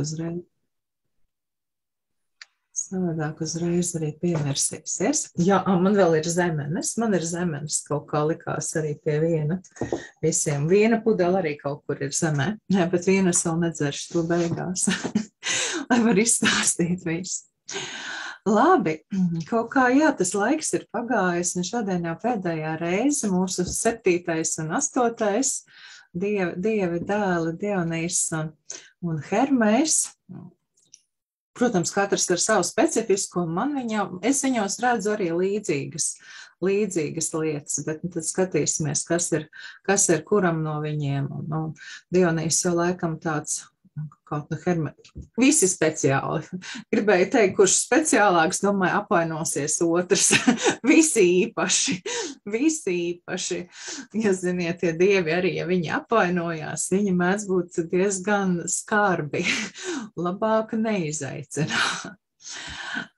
uzreiz. Savādāk uzreiz arī pievērsīsies. Jā, man vēl ir zemenes. Man ir zemenes kaut kā likās arī pie viena. Visiem viena pudela arī kaut kur ir zemē. Nē, bet viena es vēl nedzeršu to beigās. Lai var izstāstīt visu. Labi, kaut kā jā, tas laiks ir pagājis, un šodien jau pēdējā reize mūsu septītais un astotais dievi, dievi dēli Dionīs un, un Hermēs. Protams, katrs ar savu specifisku, un man viņa, es viņos redzu arī līdzīgas, līdzīgas lietas, bet tad skatīsimies, kas ir, kas ir kuram no viņiem. Un, un Dionīs jau laikam tāds kaut no hermeta. Visi speciāli. Gribēju teikt, kurš speciālāks, domāju, apvainosies otrs. visi īpaši, visi īpaši. Ja ziniet, tie dievi arī, ja viņi apvainojās, viņi mēdz būt diezgan skarbi. Labāk neizaicināt.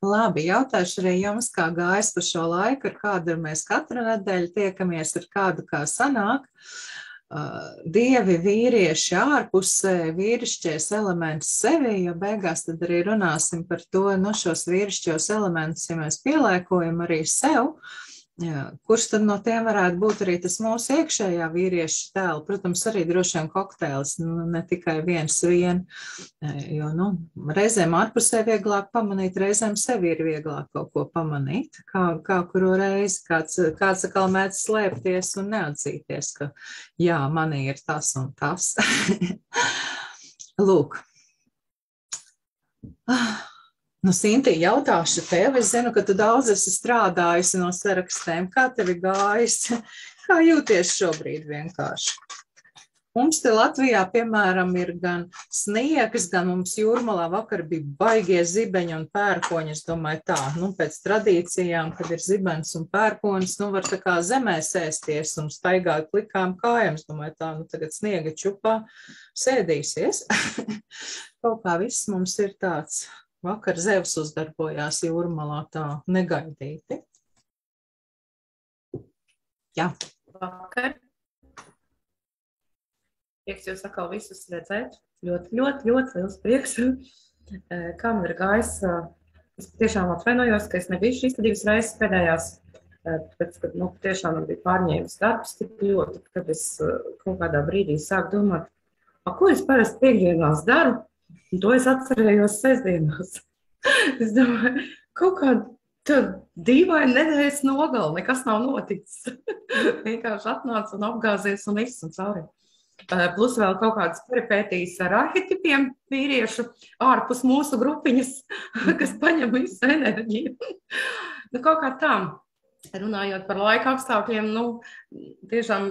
Labi, jautāšu arī jums, kā gājas pa šo laiku, ar kādu mēs katru nedēļu tiekamies, ar kādu kā sanāk. Uh, dievi vīrieši ārpusē, vīrišķies elements sevi, jo beigās tad arī runāsim par to, no nu, šos vīrišķos elementus, ja mēs pielēkojam arī sev, jā, kurš tad no tiem varētu būt arī tas mūsu iekšējā vīrieša tēla, protams, arī droši vien kokteils, nu, ne tikai viens vien, jo, nu, reizēm ārpusē vieglāk pamanīt, reizēm sevi ir vieglāk kaut ko pamanīt, kā, kā kuru reizi kāds, kāds atkal mēdz slēpties un neatzīties, ka jā, manī ir tas un tas. Lūk. Nu, Sinti, jautāšu tev, es zinu, ka tu daudz esi strādājusi no sarakstiem. Kā tev ir gājis? Kā jūties šobrīd vienkārši? Mums te Latvijā, piemēram, ir gan sniegs, gan mums jūrmalā vakar bija baigie zibeņi un pērkoņi. Es domāju tā, nu, pēc tradīcijām, kad ir zibens un pērkonis, nu, var tā kā zemē sēsties un staigāt plikām kājām. Es domāju tā, nu, tagad sniega čupā sēdīsies. Kaut kā viss mums ir tāds. Vakar zevs uzdarbojās jūrmalā tā negaidīti. Jā. Vakar Prieks jūs atkal visus redzēt. Ļoti, ļoti, ļoti liels prieks. Kā man ir gājis? Es tiešām atvainojos, ka es nebiju šīs divas reizes pēdējās. Tāpēc, kad nu, tiešām man bija pārņēmis darbs tik ļoti, kad es kaut kādā brīdī sāku domāt, ko es parasti piekdienās daru, un to es atcerējos sestdienās. es domāju, kaut kāda Tur dīvaini nedēļas nogalē, nekas nav noticis. Vienkārši atnāca un apgāzies un viss un cauri. Plus vēl kaut kādas peripētīs ar arhitipiem vīriešu ārpus mūsu grupiņas, kas paņem visu enerģiju. nu, kaut kā tā. Runājot par laika apstākļiem, nu, tiešām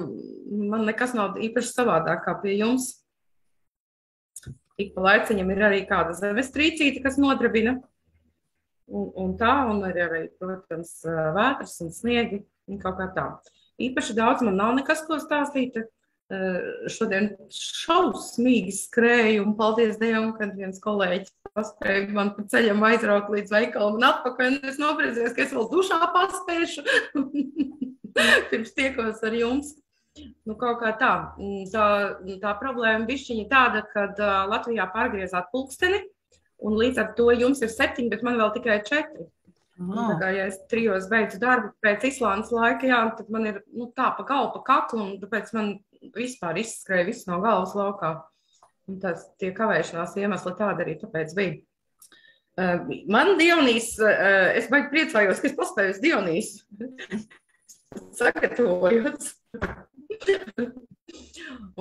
man nekas nav īpaši savādāk kā pie jums. Ik pa laiciņam ir arī kāda zemestrīcīte, kas nodarbina. Un, un tā, un arī, arī, protams, vētras un sniegi, un kaut kā tā. Īpaši daudz man nav nekas, ko stāstīt. Eh, šodien šausmīgi skrēju, un paldies Dievam, kad viens kolēģis paspēja man pa ceļam aizraukt līdz veikalam un atpakaļ, un es nopriecājos, ka es vēl dušā paspēšu, pirms tiekos ar jums. Nu, kaut kā tā. Tā, tā problēma bišķiņa tāda, ka Latvijā pārgriezāt pulksteni, un līdz ar to jums ir septiņi, bet man vēl tikai četri. Oh. Tā kā ja es trijos beidzu darbu pēc Islandes laika, jā, tad man ir nu, tā pa galvu, pa kaklu, un tāpēc man vispār izskrēja viss no galvas laukā. Un tas tie kavēšanās iemesli tādi arī tāpēc bija. Man Dionīs, es baigi priecājos, ka es paspēju uz Dionīs. Sagatavojot.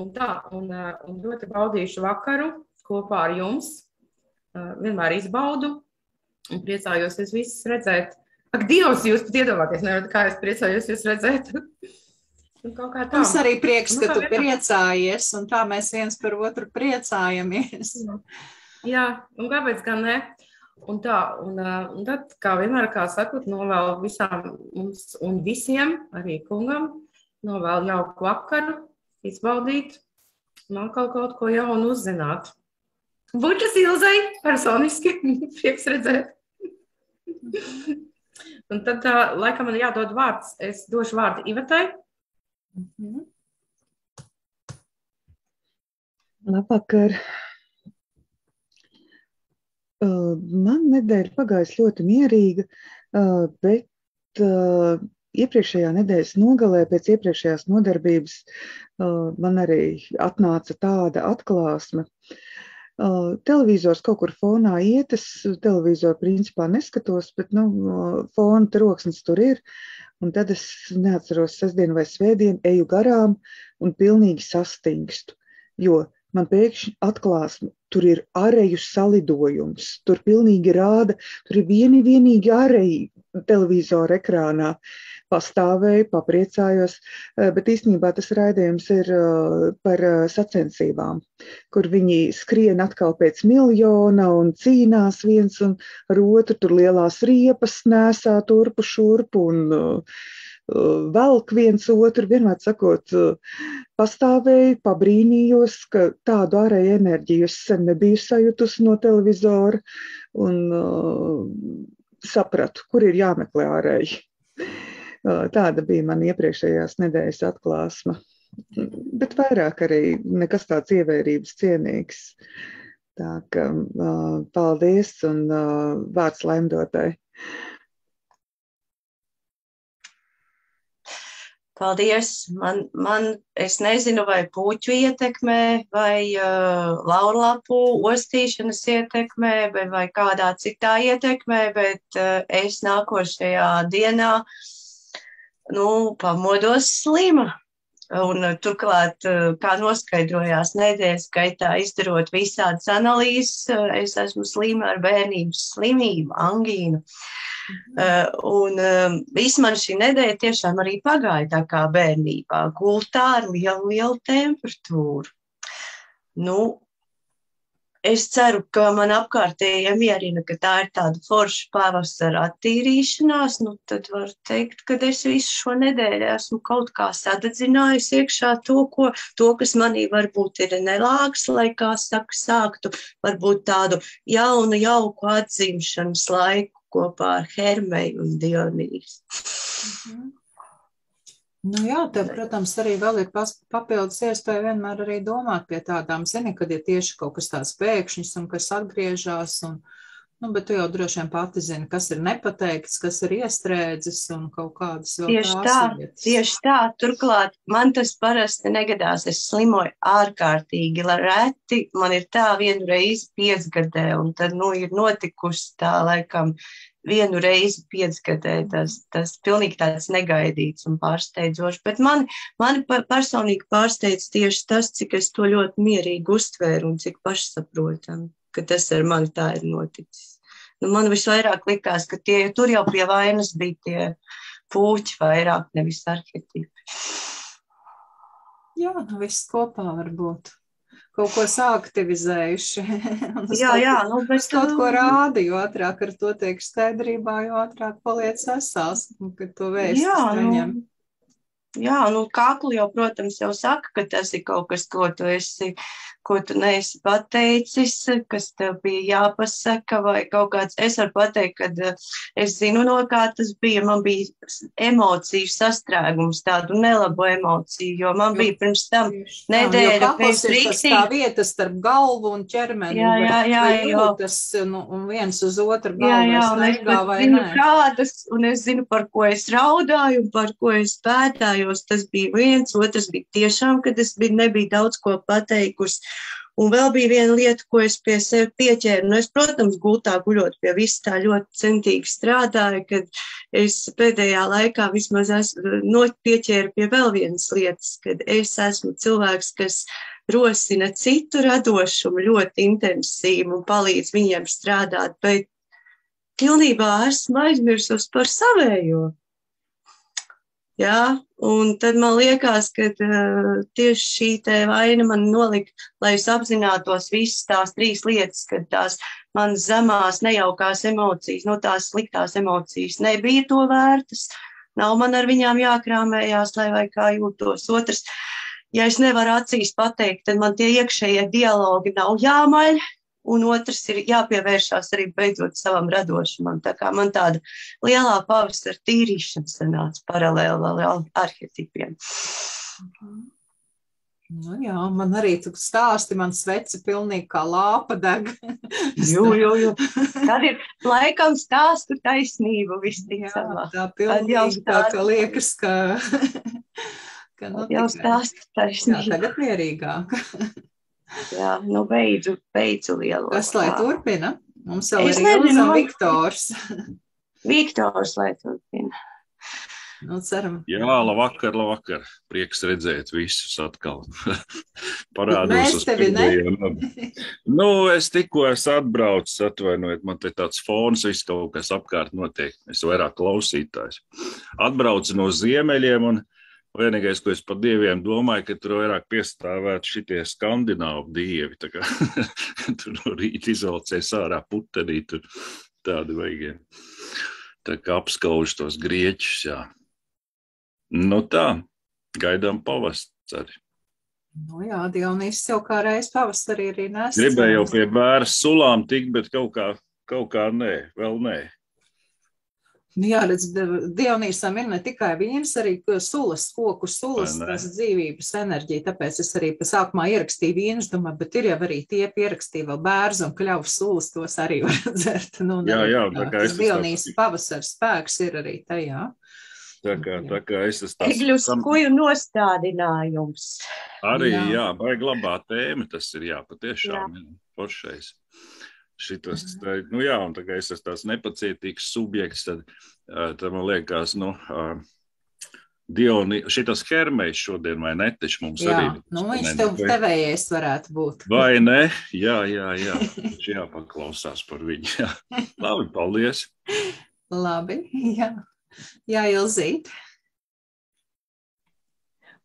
Un tā, un, uh, un ļoti baudīšu vakaru kopā ar jums. Uh, vienmēr izbaudu un priecājos jūs visus redzēt. Ak, Dievs, jūs pat iedomāties, nevarat, kā es priecājos jūs redzēt. Mums arī prieks, nu, ka tu priecājies, un tā mēs viens par otru priecājamies. Jā, un kāpēc gan ne? Un tā, un, un tad, kā vienmēr, kā sakot, novēlu visām mums un visiem, arī kungam, novēlu jauku vakaru, izbaudīt un atkal kaut ko jaunu uzzināt. Bučas Ilzai personiski prieks redzēt. un tad, tā, laikam, man jādod vārds. Es došu vārdu Ivatai. Mhm. Labvakar! Man nedēļa pagājusi ļoti mierīga, bet iepriekšējā nedēļas nogalē, pēc iepriekšējās nodarbības, man arī atnāca tāda atklāsme. Televizors kaut kur fonā iet, es televizoru principā neskatos, bet nu, fona troksnis tur ir. Un tad es neatceros sestdienu vai svētdienu, eju garām un pilnīgi sastingstu. Jo man pēkšņi atklās, tur ir areju salidojums. Tur pilnīgi rāda, tur ir vieni vienīgi areji televizora ekrānā. Pastāvēju, papriecājos, eh, bet īstenībā tas raidījums ir eh, par eh, sacensībām, kur viņi skrien atkal pēc miljona un cīnās viens un ar otru, tur lielās riepas nesā turpu šurpu un uh, velk viens otru, vienmēr sakot, pastāvēju, pabrīnījos, ka tādu ārēju enerģiju es sen nebiju sajutusi no televizora un sapratu, kur ir jāmeklē ārēji. Tāda bija man iepriekšējās nedēļas atklāsme. Bet vairāk arī nekas tāds ievērības cienīgs. Tā ka paldies un vārds laimdotai. Paldies. Man, man, es nezinu, vai puķu ietekmē, vai uh, laurlapu ostīšanas ietekmē, vai, vai kādā citā ietekmē, bet uh, es nākošajā dienā, nu, pamodos slima. Un uh, turklāt, uh, kā noskaidrojās nedēļas gaitā, izdarot visādas analīzes, uh, es esmu slima ar bērnības slimību, angīnu. Uh, un uh, viss man šī nedēļa tiešām arī pagāja tā kā bērnībā, gultā ar lielu, lielu temperatūru. Nu, es ceru, ka man apkārtējie mierina, ka tā ir tāda forša pavasara attīrīšanās, nu tad var teikt, ka es visu šo nedēļu esmu kaut kā sadedzinājusi iekšā to, ko, to kas manī varbūt ir nelāks, lai kā saka, sāktu varbūt tādu jaunu, jauku atzimšanas laiku kopā ar Hermeju un Dionīsu. Mhm. Nu jā, tev, protams, arī vēl ir papildus iespēja vienmēr arī domāt pie tādām, zini, kad ir tieši kaut kas tāds pēkšņs un kas atgriežas un, Nu, bet tu jau droši vien pati zini, kas ir nepateikts, kas ir iestrēdzis un kaut kādas vēl tieši tā. Lietas. Tieši tā. Turklāt man tas parasti negadās. Es slimoju ārkārtīgi reti. Man ir tā vienu reizi piecgadē, un tad, nu, ir notikusi tā laikam vienu reizi piecgadē. Tas, tas pilnīgi tāds negaidīts un pārsteidzošs. Bet man, mani personīgi pārsteidz tieši tas, cik es to ļoti mierīgi uztvēru un cik pašsaprotami ka tas ar mani tā ir noticis nu, man visvairāk likās, ka tie, tur jau pie vainas bija tie puķi vairāk, nevis arhetipi. Jā, nu viss kopā varbūt. Kaut ko saaktivizējuši. jā, jā, nu, bet kaut ko rāda, jo ātrāk ar to tiek skaidrībā, jo ātrāk paliec esās, kad to vēstu jā, saņem. Nu, jā, nu, kaklu jau, protams, jau saka, ka tas ir kaut kas, ko tu esi ko tu neesi pateicis, kas tev bija jāpasaka, vai kaut kāds. Es varu pateikt, ka eh, es zinu, no kā tas bija. Man bija emociju sastrēgums, tādu nelabu emociju, jo man bija pirms tam nedēļa pēc rīktī. Tā vieta starp galvu un ķermeni. Jā, jā, jā. Jūtas, nu, un viens uz otru galvu. Jā, jā, un es zinu, kādas, un es zinu, par ko es raudāju, un par ko es pētājos. Tas bija viens, otrs bija tiešām, kad es biju, nebija daudz ko pateikusi. Un vēl bija viena lieta, ko es pie sevis pieķēru. Nu, es, protams, gultā guļot pie vis tā ļoti centīgi strādāju, kad es pēdējā laikā vismaz esmu pieķēru pie vēl vienas lietas, kad es esmu cilvēks, kas rosina citu radošumu ļoti intensīvi un palīdz viņiem strādāt, bet pilnībā esmu aizmirsus par savējo. Jā, un tad man liekas, ka uh, tieši šī vaina man nolika, lai es apzinātos visas tās trīs lietas, kad tās manas zemās, nejaukās emocijas, no tās sliktās emocijas nebija to vērtas. Nav man ar viņām jākrāmējās, lai vai kā jūtos. Otrs, ja es nevaru acīs pateikt, tad man tie iekšējie dialogi nav jāmaļ, un otrs ir jāpievēršās arī beidzot savam radošumam. Tā kā man tāda lielā pavasara tīrīšana sanāca paralēli vēl arhetipiem. Nu, jā, man arī tu stāsti, man sveci pilnīgi kā lāpa deg. Jū, jū, jū. Tad ir laikam stāstu taisnība Jā, visticamāk. tā pilnīgi tā, ka liekas, ka, ka nu, Jau stāstu Jā, taisnība. tagad mierīgāk. Jā, nu beidzu, beidzu lielo. Kas lai turpina? Mums vēl ir Ilza un Viktors. Viktors, lai turpina. Nu, ceram. Jā, labvakar, labvakar. Prieks redzēt visus atkal. Parādos Mēs uz nabu. Nu, es tikko esmu atbraucis, atvainojiet, man te tāds fons, viss kaut kas apkārt notiek. Es vairāk klausītājs. Atbraucu no ziemeļiem un vienīgais, ko es par dieviem domāju, ka tur vairāk piestāvētu šitie skandināvu dievi. Kā tur no rīta izolcēs ārā putenī, tur tādi vajag. Tā kā apskauž tos grieķus, jā. Nu tā, gaidām pavasari. Nu, jā, Dionīs jau kā reiz pavasarī arī nes. Gribēju jau pie bērna sulām tikt, bet kaut kā, kaut kā nē, vēl nē. Nu, Jā, redz, Di- Dionīsam ir ne tikai vīns, arī sulas, koku sulas, Vai tas dzīvības enerģija. Tāpēc es arī sākumā ierakstīju vīnus, domāju, bet ir jau arī tie pierakstīja vēl bērns un kļavas sulas, tos arī var dzert. Nu, Jā, jā, tā kā tas es Dionīs esmu- pavasars spēks ir arī tajā. Tā kā, tā kā es esmu tāds sam- skuju nostādinājums. Arī, Jā. jā, jā vajag labā tēma, tas ir jā, patiešām jā. foršais. Šitas, tā, nu jā, un tā kā es esmu tāds nepacietīgs subjekts, tad, tad man liekas, nu, Dioni, šitas hermejs šodien vai ne, taču mums Jā, arī. nu, viņš tev tevējais varētu būt. Vai ne? Jā, jā, jā. Viņš jāpaklausās par viņu. Jā. Labi, paldies. Labi, jā. Jā, Ilzīt.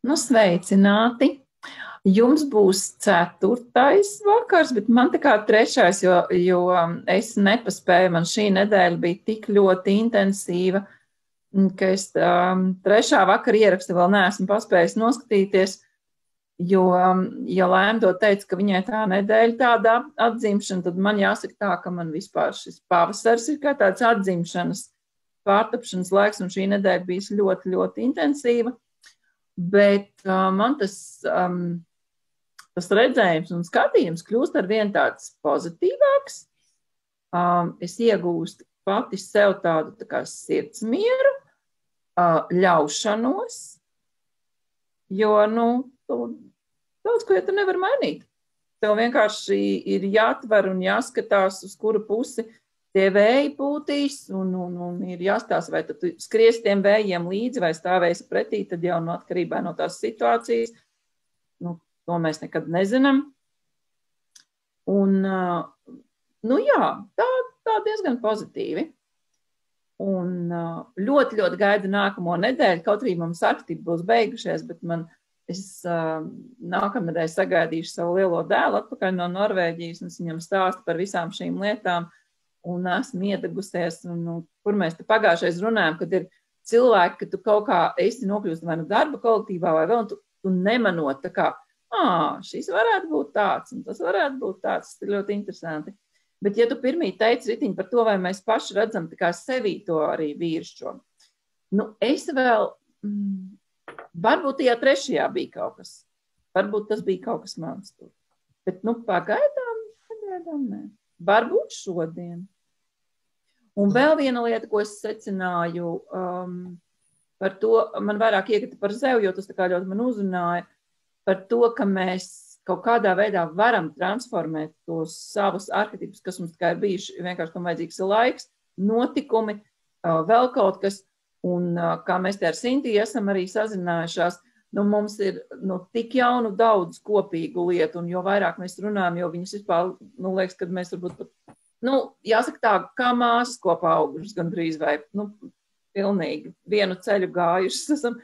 Nu, sveicināti! Jums būs ceturtais vakars, bet man tā kā trešais, jo, jo es nepaspēju. Man šī nedēļa bija tik ļoti intensīva, ka es um, trešā vakara ierakstu vēl neesmu paspējis noskatīties. Jo, um, ja Lēma to teica, ka viņai tā nedēļa tāda atzīšana, tad man jāsaka tā, ka man vispār šis pavasars ir kā tāds atzīšanas, pārtapšanas laiks, un šī nedēļa bijis ļoti, ļoti intensīva. Bet uh, man tas, um, tas redzējums un skatījums kļūst ar vien tāds pozitīvāks. Um, es iegūstu pati sev tādu tā kā sirdsmieru, uh, ļaušanos, jo, nu, tu, daudz ko jau tu nevar mainīt. Tev vienkārši ir jāatver un jāskatās, uz kuru pusi tie vēji pūtīs, un, un, un ir jāstāsta, vai tu skries tiem vējiem līdzi, vai stāvēsi pretī, tad jau no atkarībā no tās situācijas. Nu, to mēs nekad nezinām. Un, uh, nu jā, tā, tā diezgan pozitīvi. Un uh, ļoti, ļoti gaidu nākamo nedēļu, kaut arī mums aktīvi būs beigušies, bet man es uh, nākamnedēļ sagaidīšu savu lielo dēlu atpakaļ no Norvēģijas, es viņam stāstu par visām šīm lietām un esmu iedegusies. Un, nu, kur mēs te pagājušajā runājām, kad ir cilvēki, ka tu kaut kā esi nokļūst vai nu darba kolektīvā, vai vēl, un tu, tu nemanot, tā kā, ah, šis varētu būt tāds, un tas varētu būt tāds. Tas ir ļoti interesanti. Bet, ja tu pirmie teici ritiņi par to, vai mēs paši redzam tā kā sevī to arī vīrišķo, nu, es vēl, mm, varbūt tajā trešajā bija kaut kas. Varbūt tas bija kaut kas mans tur. Bet, nu, pagaidām, pagaidām, nē. Varbūt šodien. Un vēl viena lieta, ko es secināju um, par to, man vairāk iekrita par sevi, jo tas ļoti man uzrunāja, par to, ka mēs kaut kādā veidā varam transformēt tos savus arhetipus, kas mums tikai ir bijuši, vienkārši tam vajadzīgs laiks, notikumi, uh, vēl kaut kas, un uh, kā mēs te ar Sintiju esam arī sazinājušās, nu, mums ir nu, tik jaunu daudz kopīgu lietu, un jo vairāk mēs runājam, jo viņas vispār, nu, liekas, kad mēs varbūt pat, nu, jāsaka tā, kā māsas kopā augušas gandrīz vai, nu, pilnīgi vienu ceļu gājušas esam,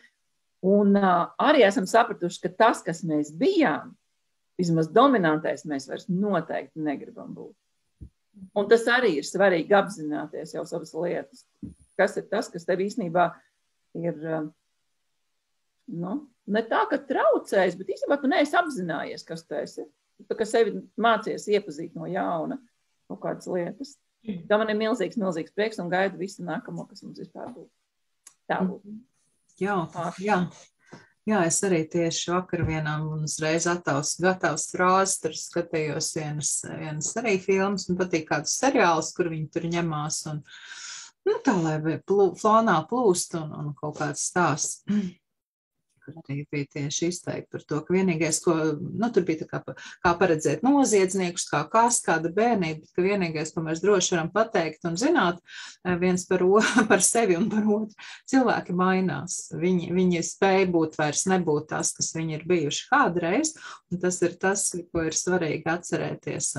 un uh, arī esam sapratuši, ka tas, kas mēs bijām, vismaz dominantais, mēs vairs noteikti negribam būt. Un tas arī ir svarīgi apzināties jau savas lietas. Kas ir tas, kas tev īstenībā ir, uh, nu, ne tā, ka traucējis, bet īstenībā tu neesi apzinājies, kas tu esi. Tu kā sevi mācies iepazīt no jauna kaut kādas lietas. Tā man ir milzīgs, milzīgs prieks un gaidu visu nākamo, kas mums vispār būs. Tā būs. Jā, Pār. jā. Jā, es arī tieši vakar vienā un uzreiz attavs, gatavs frāzes, tur skatījos vienas, vienas arī filmas, un patīk kāds seriāls, kur viņi tur ņemās un, nu, tā, lai plū, flonā plūst un, un kaut kāds stāsts arī bija tieši izteikti par to, ka vienīgais, ko, nu, tur bija kā, kā paredzēt noziedzniekus, kā kas, kāda bērnība, ka vienīgais, ko mēs droši varam pateikt un zināt eh, viens par, o, par sevi un par otru, cilvēki mainās. Viņi, viņi spēja būt vairs nebūt tas, kas viņi ir bijuši kādreiz, un tas ir tas, ko ir svarīgi atcerēties.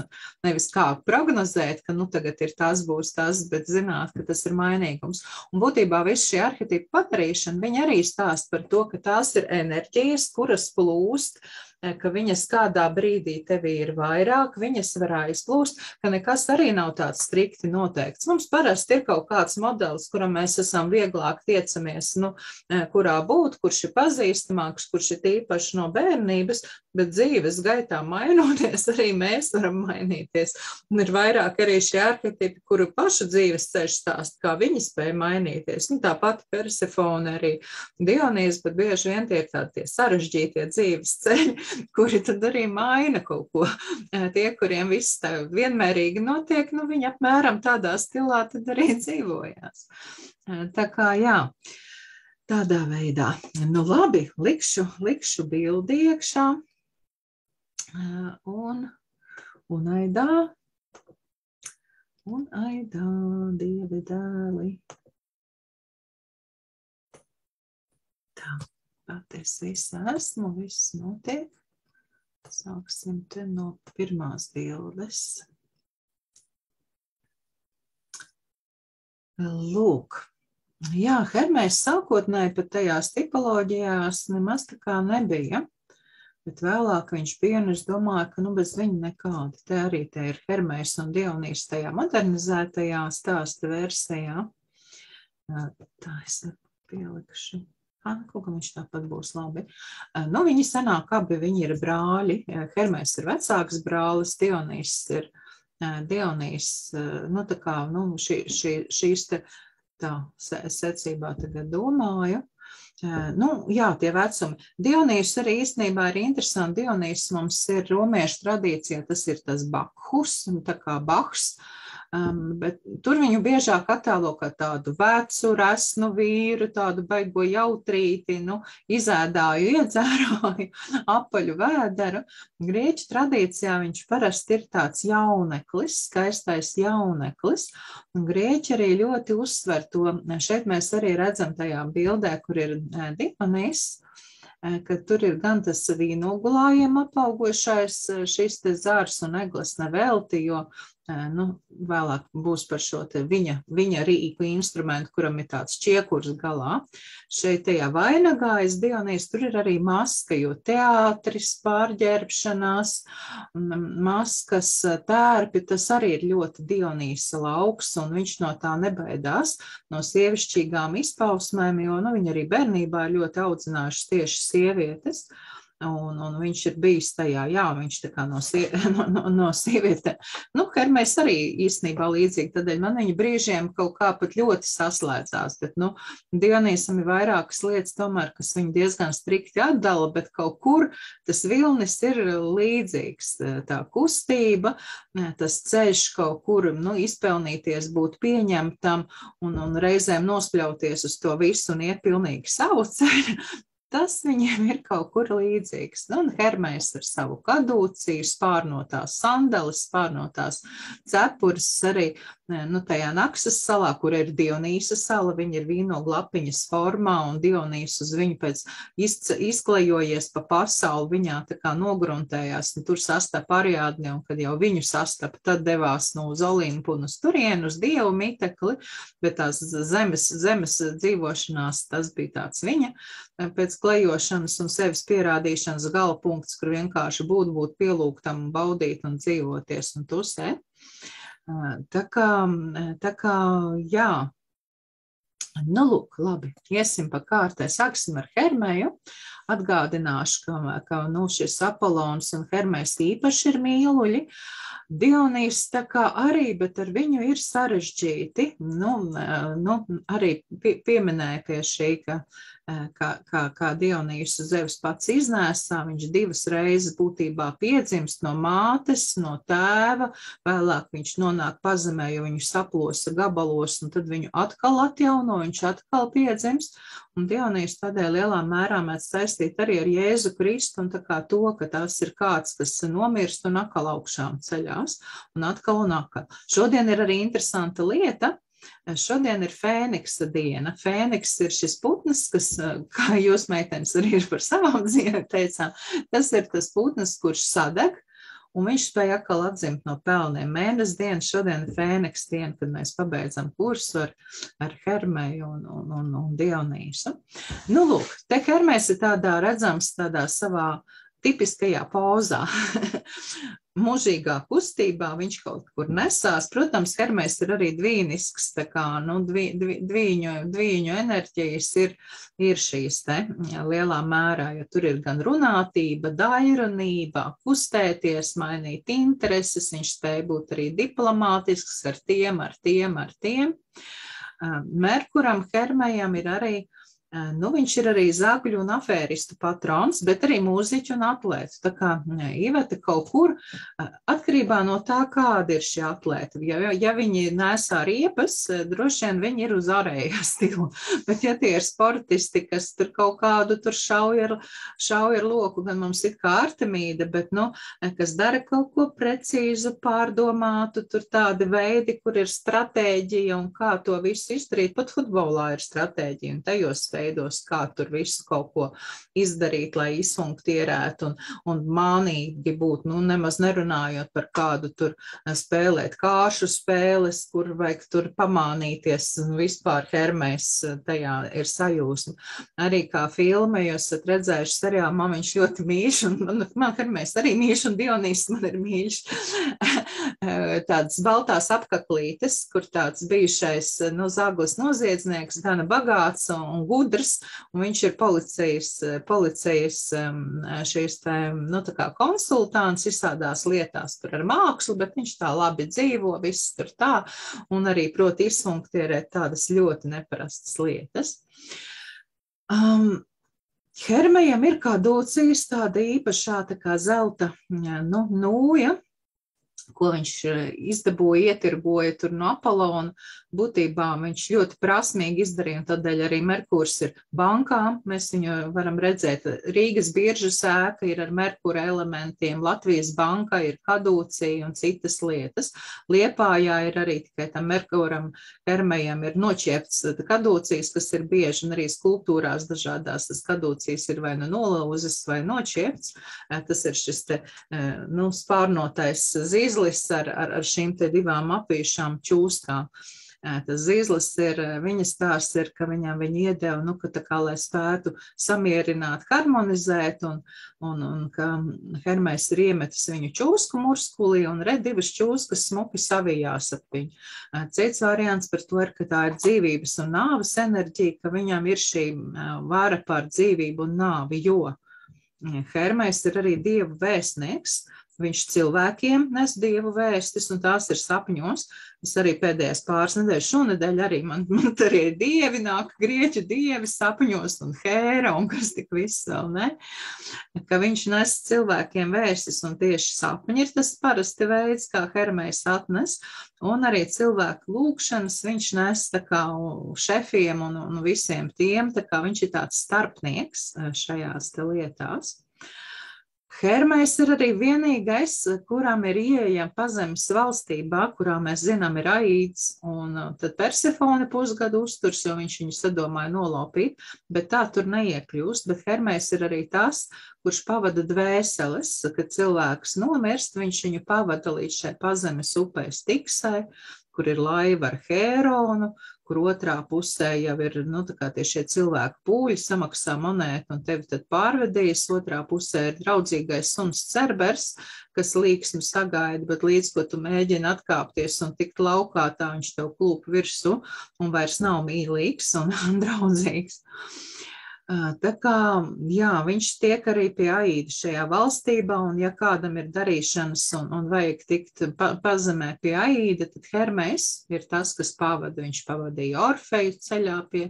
Nevis kā prognozēt, ka, nu, tagad ir tas, būs tas, bet zināt, ka tas ir mainīgums. Un būtībā viss šī arhitekta padarīšana, viņi arī stāst par to, ka tās ir enerģijas, kuras plūst ka viņas kādā brīdī tevī ir vairāk, viņas var aizplūst, ka nekas arī nav tāds strikti noteikts. Mums parasti ir kaut kāds modelis, kuram mēs esam vieglāk tiecamies, nu, eh, kurā būt, kurš ir pazīstamāks, kurš ir tīpaši no bērnības, bet dzīves gaitā mainoties, arī mēs varam mainīties. Un ir vairāk arī šie arhetipi, kuru pašu dzīves ceļš stāst, kā viņi spēja mainīties. Nu, tāpat Persefona arī Dionīs, bet bieži vien tie ir tādi sarežģītie dzīves ceļi, kuri tad arī maina kaut ko. Tie, kuriem viss tā vienmērīgi notiek, nu viņi apmēram tādā stilā tad arī dzīvojās. Tā kā jā. Tādā veidā. Nu, labi, likšu, likšu bildi iekšā. Un, un aidā, un aidā, dievi dēli. Tā, pat es viss esmu, viss notiek. Sāksim te no pirmās bildes. Lūk, jā, Hermēs sākotnēji pat tajās tipoloģijās nemaz tā kā nebija, bet vēlāk viņš bija, un es domāju, ka nu bez viņa nekāda. Te arī te ir Hermēs un Dionīs tajā modernizētajā stāsta versijā. Tā es pielikšu. Kā viņš tāpat būs labi. Nu, viņi senāk abi viņi ir brāļi. Hermēs ir vecāks brālis, Dionīs ir Dionīs, nu tā kā, nu, šī, šī, šīs te tā secībā tagad domāju. Nu, jā, tie vecumi. Dionīs arī īstenībā ir interesanti. Dionīs mums ir romiešu tradīcijā, tas ir tas Bakhus, tā kā Bahs. Uh, Um, bet tur viņu biežāk attēlo kā tādu vecu, resnu vīru, tādu baigo jautrīti, nu, izēdāju, iedzērāju, apaļu vēderu. Grieķu tradīcijā viņš parasti ir tāds jauneklis, skaistais jauneklis, un grieķi arī ļoti uzsver to. Šeit mēs arī redzam tajā bildē, kur ir eh, Dionīs, eh, ka tur ir gan tas vīnogulājiem apaugošais eh, šis te zārs un eglis nevelti, jo nu, vēlāk būs par šo viņa, viņa rīku instrumentu, kuram ir tāds čiekurs galā. Šeit tajā vainagā es Dionīs, tur ir arī maska, jo teātris, pārģērbšanās, maskas, tērpi, tas arī ir ļoti Dionīsa lauks, un viņš no tā nebaidās, no sievišķīgām izpausmēm, jo, nu, viņa arī bērnībā ļoti audzinājušas tieši sievietes. Uh, Un, un viņš ir bijis tajā, jā, viņš tā kā no, sie, no, no, no sieviete. Nu, Hermēs arī īstenībā līdzīgi, tādēļ man viņa brīžiem kaut kā pat ļoti saslēdzās, bet, nu, Dionīsam ir vairākas lietas tomēr, kas viņu diezgan strikti atdala, bet kaut kur tas vilnis ir līdzīgs. Tā kustība, tas ceļš kaut kur, nu, izpelnīties, būt pieņemtam un, un reizēm nospļauties uz to visu un iet pilnīgi savu ceļu, tas viņiem ir kaut kur līdzīgs. Nu, un Hermēs ar savu kadūciju, spārnotās sandalis, spārnotās cepures arī nu, tajā Naksas salā, kur ir Dionīsa sala, viņa ir vīnoglapiņas formā, un Dionīs uz viņu pēc izklejojies pa pasauli, viņā tā kā nogruntējās, un tur sastapa Ariādni, un kad jau viņu sastapa, tad devās no uz Olimpu un uz turienu, uz Dievu mitekli, bet tās zemes, zemes dzīvošanās, tas bija tāds viņa pēc klejošanas un sevis pierādīšanas galpunkts, kur vienkārši būt, būt pielūgtam, baudīt un dzīvoties un tusēt. Tā kā, tā kā jā, Nu, lūk, labi, iesim pa kārtai. Sāksim ar Hermēju. atgādināšu, ka, ka nu, šis Apolons un Hermēs īpaši ir mīluļi. Dionīs tā kā arī, bet ar viņu ir sarežģīti. Nu, nu, arī pie, pieminēja pie šī, ka kā, kā, kā Dionīsu Zevs pats iznēsā. Viņš divas reizes būtībā piedzimst no mātes, no tēva, vēlāk viņš nonāk pazemē, jo viņu saplosa gabalos, un tad viņu atkal atjauno, viņš atkal piedzimst. Un Dionīs tādēļ lielā mērā mēs saistīt arī ar Jēzu Kristu un tā kā to, ka tas ir kāds, kas nomirst un atkal augšām ceļās, un atkal un atkal. Šodien ir arī interesanta lieta, Šodien ir Fēniksa diena. Fēniks ir šis putns, kas, kā jūs meitenes arī ir par savām dzīvēm teicām, tas ir tas putns, kurš sadeg, un viņš spēja atkal atzimt no pelniem. Mēnesis diena, šodien ir Fēniks diena, kad mēs pabeidzam kursu ar, ar Hermeju un, un, un, un Dionīsu. Nu, lūk, te Hermēs ir tādā redzams tādā savā tipiskajā pozā. mūžīgā kustībā, viņš kaut kur nesās. Protams, Hermēs ir arī dvīnisks, tā kā nu, dvi, dvi, dviņu, dviņu enerģijas ir, ir šīs te lielā mērā, jo tur ir gan runātība, daironība, kustēties, mainīt intereses, viņš spēja būt arī diplomātisks ar tiem, ar tiem, ar tiem. Merkuram, Hermējam ir arī uh, Nu, viņš ir arī zagļu un afēristu patrons, bet arī mūziķu un atlētu. Tā kā Iveta kaut kur atkarībā no tā, kāda ir šie atlēti. Ja, ja viņi nesā riepas, droši vien viņi ir uz ārējo stilu. Bet ja tie ir sportisti, kas tur kaut kādu tur šauj ar, šauj ar loku, gan mums ir kā Artemīda, bet, nu, kas dara kaut ko precīzu, pārdomātu, tur tādi veidi, kur ir stratēģija un kā to visu izdarīt. Pat futbolā ir stratēģija un tajos veidos veidos, kā tur visu kaut ko izdarīt, lai izfunktierētu un, un mānīgi būt, nu, nemaz nerunājot par kādu tur spēlēt kāšu spēles, kur vajag tur pamānīties, un vispār Hermēs tajā ir sajūsma. Arī kā filma, jūs esat redzējuši seriālu, man viņš ļoti mīļš, un man, man Hermēs arī mīļš, un Dionīs man ir mīļš. Tādas baltās apaklītes, kur tāds bijušais, nu, zaglis noziedznieks, gana bagāts un, un gudrs, gudrs, un viņš ir policijas, policijas šīs te, nu, tā kā konsultants visādās lietās par ar mākslu, bet viņš tā labi dzīvo, viss tur tā, un arī proti izfunktierēt tādas ļoti neparastas lietas. Um, Hermejam ir kā dūcīs tāda īpašā tā kā zelta nu, nūja, ko viņš eh, izdabūja, ietirgoja tur no Apolona. Būtībā viņš ļoti prasmīgi izdarīja, un tādēļ arī Merkurs ir bankām. Mēs viņu varam redzēt. Rīgas biržas ēka ir ar Merkura elementiem, Latvijas banka ir kadūcija un citas lietas. Liepājā ir arī tikai tam Merkuram, Hermejam ir nočiepts kadūcijas, kas ir bieži, un arī skulptūrās dažādās tas kadūcijas ir vai nu nolauzes vai nočiepts. Eh, tas ir šis te, eh, nu, spārnotais zīmes zīzlis ar, ar, ar šīm divām apīšām čūskām. Tas zīzlis ir, viņa stāsts ir, ka viņam viņa iedeva, nu, ka tā kā, lai spētu samierināt, harmonizēt, un, un, un ka Hermēs ir iemetis viņu čūsku murskulī, un red divas čūskas smuki savijās ap viņu. Cits variants par to ir, ka tā ir dzīvības un nāves enerģija, ka viņam ir šī vara pār dzīvību un nāvi, jo Hermēs ir arī dievu vēstnieks, Viņš cilvēkiem nes dievu vēstis, un tās ir sapņos. Es arī pēdējās pāris nedēļas, šonadēļ arī man, man tur ir dievi, nāk grieķu dievi sapņos, un hēra, un kas tik viss vēl, ne? Ka viņš nes cilvēkiem vēstis, un tieši sapņi ir tas parasti veids, kā Hermējs atnes, un arī cilvēku lūkšanas viņš nes tā kā šefiem un, un visiem tiem, tā kā viņš ir tāds starpnieks eh, šajās lietās. Hermēs ir arī vienīgais, kurām ir ieeja pazemes valstībā, kurā mēs zinām ir aids, un uh, tad Persefone pusgadu uzturs, jo viņš viņu sadomāja nolaupīt, bet tā tur neiekļūst, bet Hermēs ir arī tas, kurš pavada dvēseles, kad cilvēks nomirst, viņš viņu pavada līdz šai pazemes upē Stiksai, kur ir laiva ar Hēronu, kur otrā pusē jau ir nu, šie cilvēku pūļi, samaksā monētu un tevi tad pārvedīs. Otrā pusē ir draudzīgais suns cerbers, kas līksmi sagaida, bet līdz ko tu mēģini atkāpties un tikt laukā, tā viņš tev klūp virsū un vairs nav mīlīgs un draudzīgs. Tā kā jā, viņš tiek arī pie aīda šajā valstībā, un ja kādam ir darīšanas un, un vajag tikt pa, pazemē pie aīda, tad Hermējs ir tas, kas pavada. Viņš pavadīja Orfeju ceļā pie,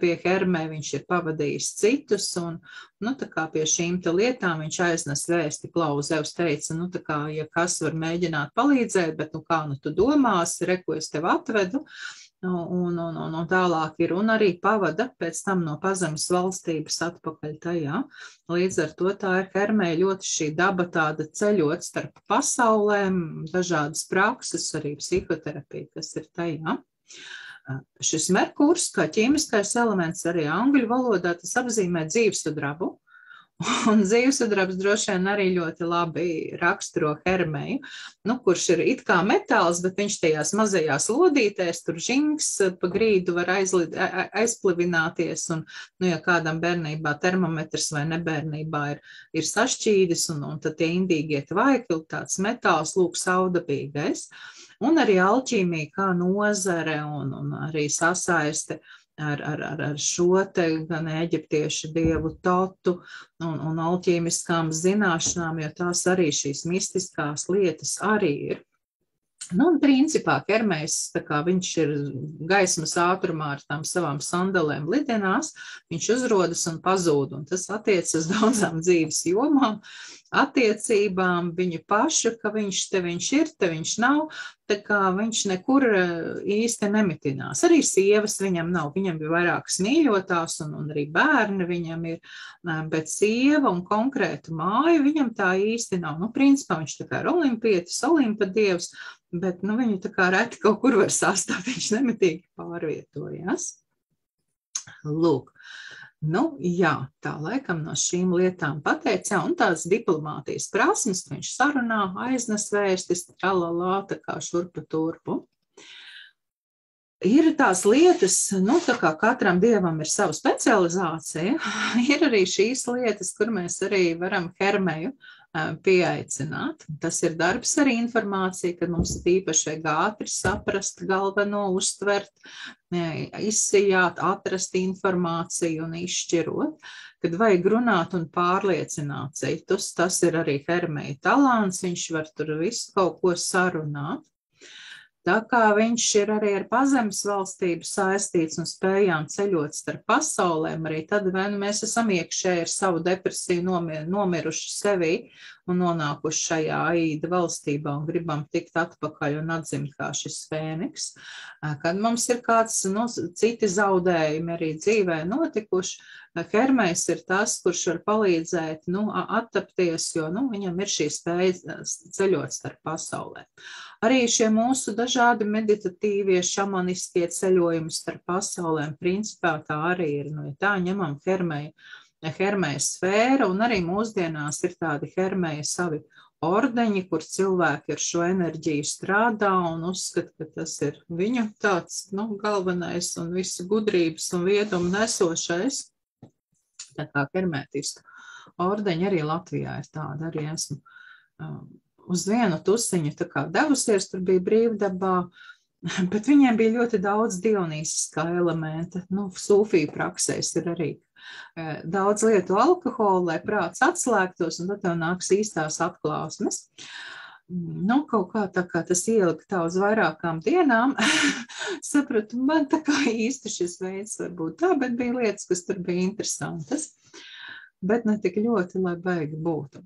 pie Hermē, viņš ir pavadījis citus, un, nu, pie šīm lietām viņš aiznes vēsti Klauzevs teica, nu, kā, ja kas var mēģināt palīdzēt, bet, nu, kā nu tu domāsi, reku es tev atvedu, un, un, un, un tālāk ir, un arī pavada pēc tam no pazemes valstības atpakaļ tajā. Līdz ar to tā ir Hermē ļoti šī daba tāda ceļot starp pasaulēm, dažādas prakses, arī psihoterapija, kas ir tajā. Šis Merkurs, kā ķīmiskais elements arī angļu valodā, tas apzīmē dzīvesudrabu. Un dzīvesudrabs droši vien arī ļoti labi raksturo hermeju, nu, kurš ir it kā metāls, bet viņš tajās mazajās lodītēs, tur žings pa grīdu var aizlid, aizplivināties. Un, nu, ja kādam bērnībā termometrs vai nebērnībā ir, ir sašķīdis, un, un tad tie indīgie tvaikli, tāds metāls, lūk, saudabīgais. Un arī alķīmija kā nozare un, un arī sasaiste ar, ar, ar, ar šo te gan eģiptiešu dievu totu un, un alķīmiskām zināšanām, jo tās arī šīs mistiskās lietas arī ir. Nu, un principā ķermējs, tā kā viņš ir gaismas ātrumā ar tām savām sandalēm lidinās, viņš uzrodas un pazūd, un tas attiecas uz daudzām dzīves jomām, attiecībām, viņu pašu, ka viņš te viņš ir, te viņš nav, tā kā viņš nekur eh, īsti nemitinās. Arī sievas viņam nav, viņam bija vairākas mīļotās un, un arī bērni viņam ir, bet sieva un konkrētu māju viņam tā īsti nav. Nu, principā viņš tā kā ir olimpietis, olimpa dievs, bet, nu, viņu tā kā reti kaut kur var sastāvēt, viņš nemitīgi pārvietojās. Lūk. Nu, jā, tā laikam no šīm lietām pateica, un tās diplomātijas prasmes viņš sarunā, aiznes vēstis, tralalā, tā kā šurpu turpu. Ir tās lietas, nu, tā kā katram dievam ir sava specializācija, ir arī šīs lietas, kur mēs arī varam hermeju pieaicināt. Tas ir darbs ar informāciju, kad mums īpaši vajag ātri saprast galveno, uztvert, izsijāt, atrast informāciju un izšķirot. Kad vajag runāt un pārliecināt citus, tas ir arī Hermeja talants, viņš var tur visu kaut ko sarunāt. Tā kā viņš ir arī ar pazemes valstību saistīts un spējām ceļot starp pasaulēm, arī tad, vai nu mēs esam iekšēji ar savu depresiju nomir, nomiruši sevi un nonākuši šajā aīda valstībā un gribam tikt atpakaļ un atzimt kā šis fēniks, kad mums ir kāds, nu, citi zaudējumi arī dzīvē notikuši, Hermējs ir tas, kurš var palīdzēt, nu, attapties, jo, nu, viņam ir šī spēja ceļot starp pasaulēm. Arī šie mūsu dažādi meditatīvie, šamaniskie ceļojumi starp pasaulēm, principā tā arī ir. Nu, ja tā ņemam hermēju, hermēja sfēra, un arī mūsdienās ir tādi hermēja savi ordeņi, kur cilvēki ar šo enerģiju strādā un uzskata, ka tas ir viņu tāds nu, galvenais un visu gudrības un viedumu nesošais. Tā kā hermētistu ordeņi arī Latvijā ir tāda, arī esmu um, uz vienu tusiņu devusies, tur bija brīvdabā, bet viņiem bija ļoti daudz dionīsiskā elementa. Nu, Sūfija praksēs ir arī e, daudz lietu alkoholu, lai prāts atslēgtos, un tad tev nāks īstās atklāsmes. Nu, kaut kā tā kā tas ielika tā uz vairākām dienām, sapratu, man tā kā īsti šis veids varbūt tā, bet bija lietas, kas tur bija interesantas bet ne tik ļoti, lai baigi būtu.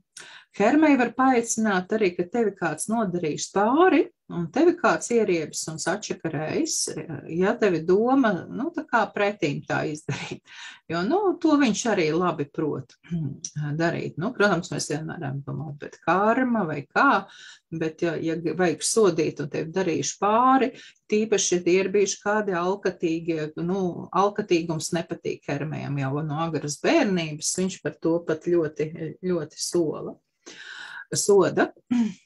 Hermei var paaicināt arī, ka tevi kāds nodarīs pāri, un tevi kāds ierieps un sačakarējis, ja tevi doma, nu, tā kā pretīm tā izdarīt. Jo, nu, to viņš arī labi prot darīt. Nu, protams, mēs vienmēr domāt, bet karma vai kā, bet, ja, ja vajag sodīt un tevi darīšu pāri, tīpaši, ja ir bijuši kādi alkatīgie, nu, alkatīgums nepatīk hermējam jau no agras bērnības, viņš par to pat ļoti, ļoti sola soda.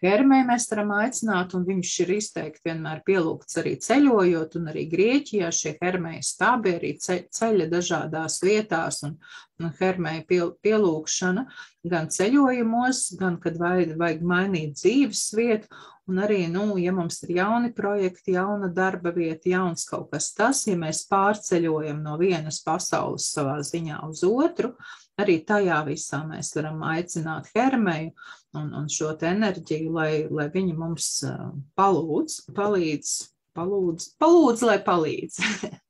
Hermē mēs varam aicināt, un viņš ir izteikti vienmēr pielūgts arī ceļojot, un arī Grieķijā šie hermēja stābi arī ceļa dažādās vietās, un, un hermēja piel, pielūgšana gan ceļojumos, gan, kad vajag, vajag mainīt dzīves vietu, un arī, nu, ja mums ir jauni projekti, jauna darba vieta, jauns kaut kas tas, ja mēs pārceļojam no vienas pasaules savā ziņā uz otru, arī tajā visā mēs varam aicināt Hermeju un, un šo enerģiju, lai, lai viņi mums palūdz, palīdz, palūdz, palūdz lai palīdz.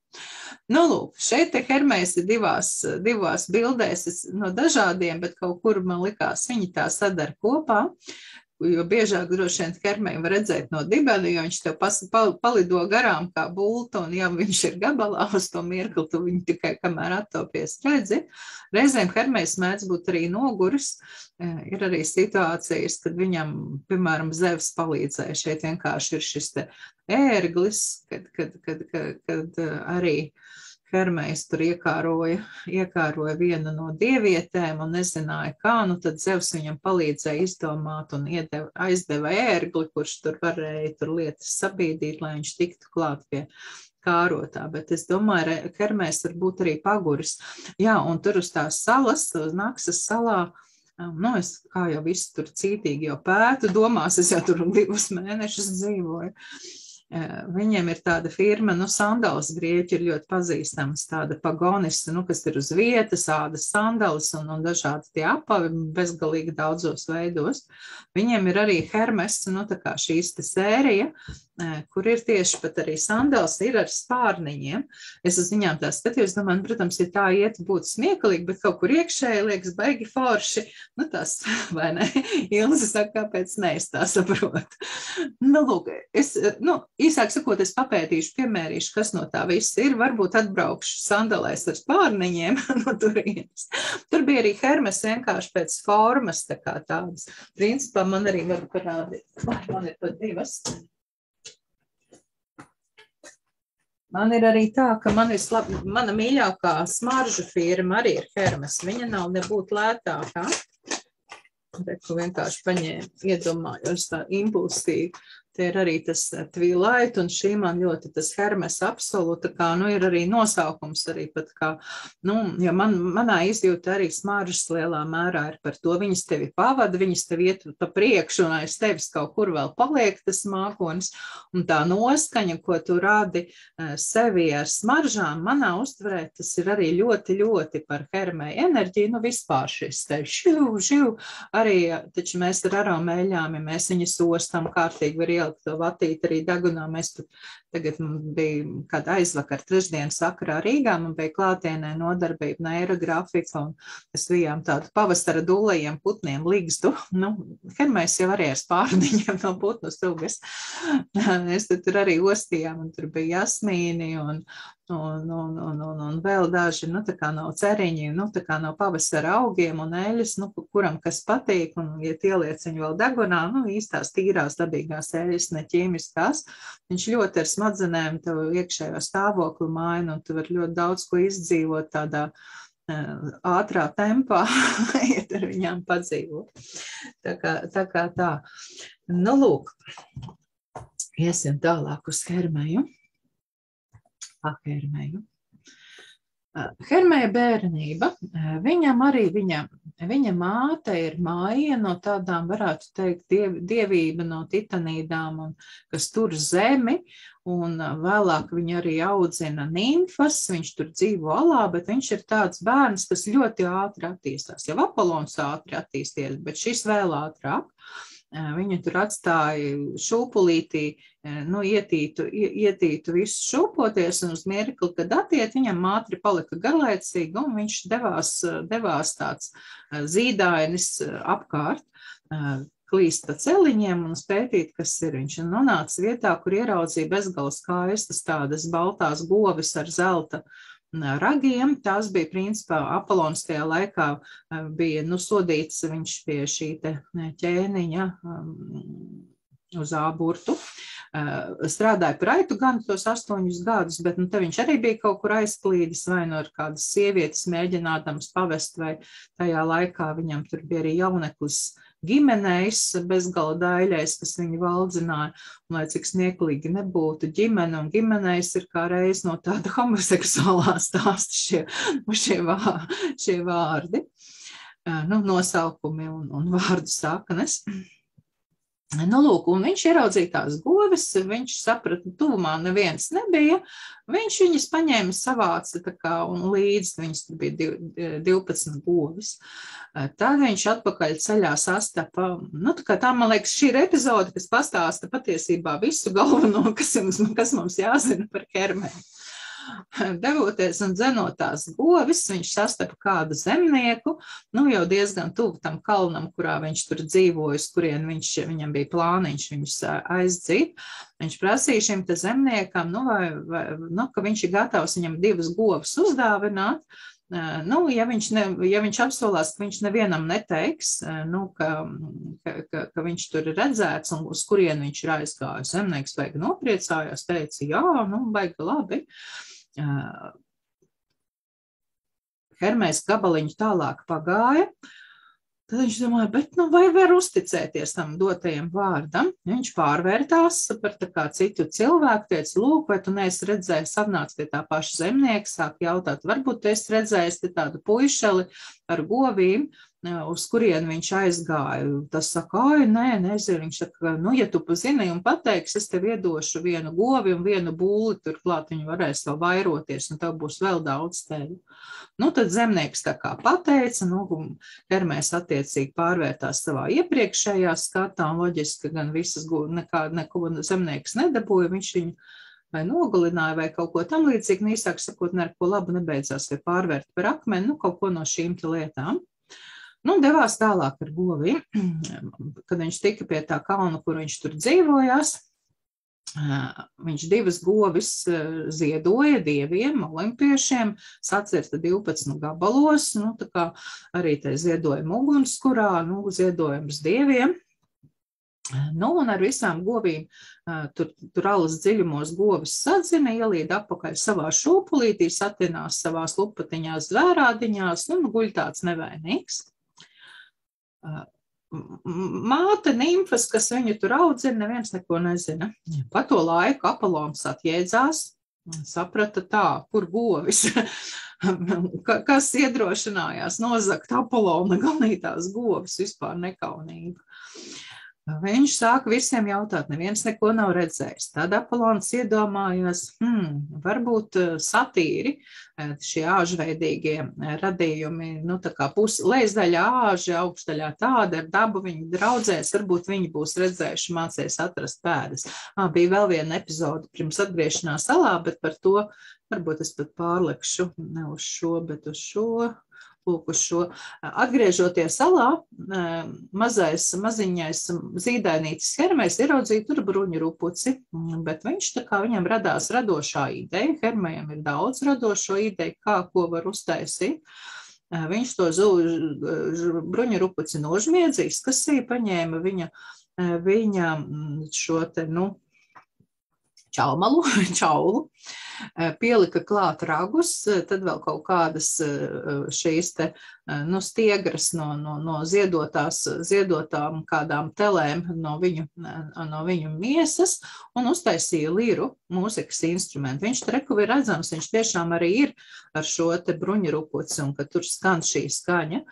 Nu, lūk, šeit Hermēs ir divās, divās bildēs no dažādiem, bet kaut kur man likās, viņi tā sadara kopā jo biežāk droši vien ķermeņi var redzēt no dibena, jo viņš tev pas, pal, palido garām kā bulta, un ja viņš ir gabalā uz to mirkli, tu viņu tikai kamēr attopies redzi. Reizēm ķermeņs mēdz būt arī noguris. E, ir arī situācijas, kad viņam, piemēram, zevs palīdzēja. Šeit vienkārši ir šis ērglis, kad, kad, kad, kad, kad e, arī uh, Hermējs tur iekāroja, iekāroja vienu no dievietēm un nezināja, kā, nu tad Zevs viņam palīdzēja izdomāt un iedeva, aizdeva ērgli, kurš tur varēja tur lietas sabīdīt, lai viņš tiktu klāt pie kārotā, bet es domāju, Hermēs var būt arī paguris. Jā, un tur uz tās salas, uz Naksas salā, nu, es kā jau visu tur cītīgi jau pētu, domās, es jau tur divus mēnešus dzīvoju. Viņiem ir tāda firma, nu, sandāls grieķi ir ļoti pazīstams, tāda pagonista, nu, kas ir uz vietas, ādas sandāls un, un dažādi tie apavi bezgalīgi daudzos veidos. Viņiem ir arī Hermes, nu, tā kā šīs te sērija, kur ir tieši pat arī sandāls, ir ar spārniņiem. Es uz viņām tā skatījos, domāju, nu, protams, ja tā iet, būtu smieklīgi, bet kaut kur iekšēji liekas baigi forši. Nu, tas, vai ne? Ilzi saka, kāpēc ne, es tā saprotu. Nu, lūk, es, nu, īsāk sakot, es papētīšu, piemērīšu, kas no tā viss ir. Varbūt atbraukšu sandalēs ar spārniņiem no turienes. Tur bija arī hermes vienkārši pēc formas, tā kā tādas. Principā man arī var parādīt, man ir pat divas. Man ir arī tā, ka man ir slab, mana mīļākā smaržu firma arī ir Hermes. Viņa nav nebūtu lētākā. Bet vienkārši paņēmu, iedomājos tā impulsīvi. Te ir arī tas eh, Twilight, un šī man ļoti tas Hermes absolūta, kā, nu, ir arī nosaukums arī pat kā, nu, ja man, manā izjūta arī smaržas lielā mērā ir par to, viņas tevi pavada, viņas tevi iet pa priekšu, un aiz tevis kaut kur vēl paliek tas mākonis, un tā noskaņa, ko tu radi eh, sevi ar smaržām, manā uztverē, tas ir arī ļoti, ļoti par Hermē enerģiju, nu, vispār šis te šiu, šiu, arī, taču mēs ar aromēļām, ja mēs viņas ostam kārtīgi var ielikt ielikt to vatīti arī degunā. Mēs tur tagad bija kāda aizvakar trešdienas sakarā Rīgā, man bija klātienē nodarbība neirografika, un mēs bijām tādu pavasara dūlējiem putniem līgstu. Nu, Hermēs jau arī ar spārniņiem no putnu sugas. Mēs tur arī ostījām, un tur bija jasmīni, un, un, un, un, un, un vēl daži, nu, tā kā nav ceriņi, nu, nav pavasara augiem un eļas, nu, kuram kas patīk, un, ja tieliec viņu vēl degunā, nu, īstās tīrās dabīgās eļas, ne ķīmiskās, viņš ļoti ar smadzenēm tev iekšējo stāvokli maina, un tu vari ļoti daudz ko izdzīvot tādā uh, ātrā tempā, iet ar viņām padzīvot. Tā kā tā. Kā tā. Nu, lūk, iesim tālāk uz Hermeju. Hermēju. Hermēja bērnība, viņam arī viņa, viņa māte ir māja no tādām, varētu teikt, diev, dievība no titanīdām, un, kas tur zemi, un vēlāk viņu arī audzina nimfas, viņš tur dzīvo alā, bet viņš ir tāds bērns, kas ļoti ātri attīstās. Jau Apolons ātri attīsties, bet šis vēl ātrāk. Viņu tur atstāja šūpulītī, nu, ietītu, ietītu visu šūpoties, un uz mirkli, kad attiet, viņam ātri palika garlaicīgi, un viņš devās, devās tāds zīdainis apkārt, klīst pa celiņiem un spētīt, kas ir. Viņš nonāca vietā, kur ieraudzīja bezgalas skaistas tādas baltās govis ar zelta uh, ragiem. Tās bija principā Apolons tajā laikā bija nu, sodīts viņš pie šī ķēniņa um, uz āburtu. Strādāja par aitu gan tos astoņus gadus, bet nu, viņš arī bija kaut kur aizklīdis vai no nu kādas sievietes mēģinādams pavest, vai tajā laikā viņam tur bija arī jauneklis ģimenēs, bezgala daļais, kas viņu valdzināja, un lai cik smieklīgi nebūtu, ģimene un ģimenēs ir kā reiz no tāda homoseksuālā stāsta šie, šie, vā, šie vārdi, nu, nosaukumi un, un vārdu saknes. Nu, lūk, viņš ieraudzīja tās govis, viņš saprata, tuvumā neviens nebija. Viņš viņas paņēma, savāca kā, un līdz viņas bija 12 govis. Tad viņš atpakaļ ceļā sastapa, nu, tā tā, man liekas, šī ir epizode, kas pastāsta patiesībā visu galveno, kas, jums, kas mums jāzina par ķermeni. devoties un dzenot tās govis, viņš sastapa kādu zemnieku, nu jau diezgan tuvu tam kalnam, kurā viņš tur dzīvoja, kurien viņš, viņam bija plāniņš viņus aizdzīt. Viņš prasīja šim zemniekam, nu, vai, vai, nu, ka viņš ir gatavs viņam divas govs uzdāvināt. Nu, ja, viņš ne, ja viņš apsolās, ka viņš nevienam neteiks, nu, ka, ka, ka, viņš tur ir redzēts un uz kurien viņš ir aizgājis, zemnieks vajag nopriecājās, teica, jā, nu, vajag labi. Uh, Hermēs gabaliņu tālāk pagāja. Tad viņš domāja, bet nu, vai var uzticēties tam dotajam vārdam? Viņš pārvērtās par kā citu cilvēku, teica, lūk, vai tu neesi redzējis, apnāc pie tā paša zemnieka, sāk jautāt, varbūt tu esi redzējis tādu puišeli ar govīm, uz kurien viņš aizgāja. Tas saka, ai, nē, nezinu. Viņš saka, nu, ja tu zini un pateiksi, es tev iedošu vienu govi un vienu būli, turklāt viņi varēs vēl vairoties, un tev būs vēl daudz teļu. Nu, tad zemnieks tā kā pateica, nu, Hermēs attiecīgi pārvērtās savā iepriekšējā skatā, un loģiski, gan visas nekā, neko zemnieks nedabūja, viņš viņu vai nogalināja vai kaut ko tam līdzīgu, un īsāk sakot, neko labu nebeidzās, vai pārvērt par akmeni, nu, kaut ko no šīm lietām. Nu, devās tālāk ar govīm, kad viņš tika pie tā kalna, kur viņš tur dzīvojās. Viņš divas govis ziedoja dieviem, olimpiešiem, sacirta 12 gabalos, nu, tā kā arī te ziedojuma ugunskurā, nu, ziedojums dieviem. Nu, un ar visām govīm tur, tur alas dziļumos govis sadzina, ielīd apakaļ savā šūpulītī, satinās savās lupatiņās, zvērādiņās, nu, guļ tāds nevainīgs māte nimfas, kas viņu tur audzina, neviens neko nezina. Pa to laiku Apolons atjēdzās, saprata tā, kur govis, kas iedrošinājās nozakt Apolona galītās govis vispār nekaunīgi. Viņš sāka visiem jautāt, neviens neko nav redzējis. Tad Apollons iedomājās, hmm, varbūt eh, satīri, eh, šie āžveidīgie eh, radījumi, nu tā kā pus, leizdaļā āži, augšdaļā tāda ar dabu viņi draudzēs, varbūt viņi būs redzējuši, mācēs atrast pēdas. À, bija vēl viena epizode pirms atgriešanās salā, bet par to varbūt es pat pārlekšu ne uz šo, bet uz šo lūk, uz šo. Atgriežoties salā, mazais, maziņais zīdainītis Hermējs ieraudzīja tur bruņu rupuci, bet viņš tā kā viņam radās radošā ideja, Hermējam ir daudz radošo ideju, kā ko var uztaisīt. Viņš to bruņu rupuci nožmiedzīs, kas arī paņēma viņa, viņa šo te, nu, čaumalu, čaulu, pielika klāt ragus, tad vēl kaut kādas šīs te nu, stiegras no, no, no ziedotās, ziedotām kādām telēm no viņu, no viņu miesas un uztaisīja liru mūzikas instrumentu. Viņš treku ir redzams, viņš tiešām arī ir ar šo te bruņurupuci un ka tur skan šī skaņa.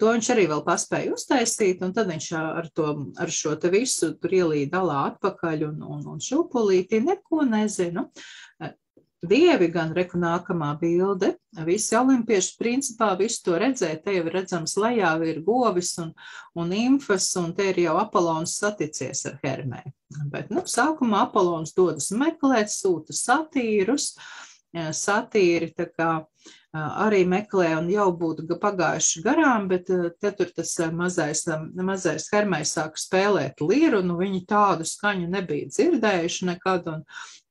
To viņš arī vēl paspēja uztaisīt, un tad viņš ar, to, ar šo te visu tur ielīja dalā atpakaļ un, un, un šūpulīti neko nezinu dievi, gan reku nākamā bilde. Visi olimpieši principā visu to redzēja. Te jau ir redzams, lejā ir govis un, un imfas, un te ir jau Apolons saticies ar Hermē. Bet, nu, sākumā Apolons dodas meklēt, sūta satīrus. Satīri tā kā arī meklē un jau būtu pagājuši garām, bet te tur tas mazais, mazais hermais sāk spēlēt liru, nu viņi tādu skaņu nebija dzirdējuši nekad, un,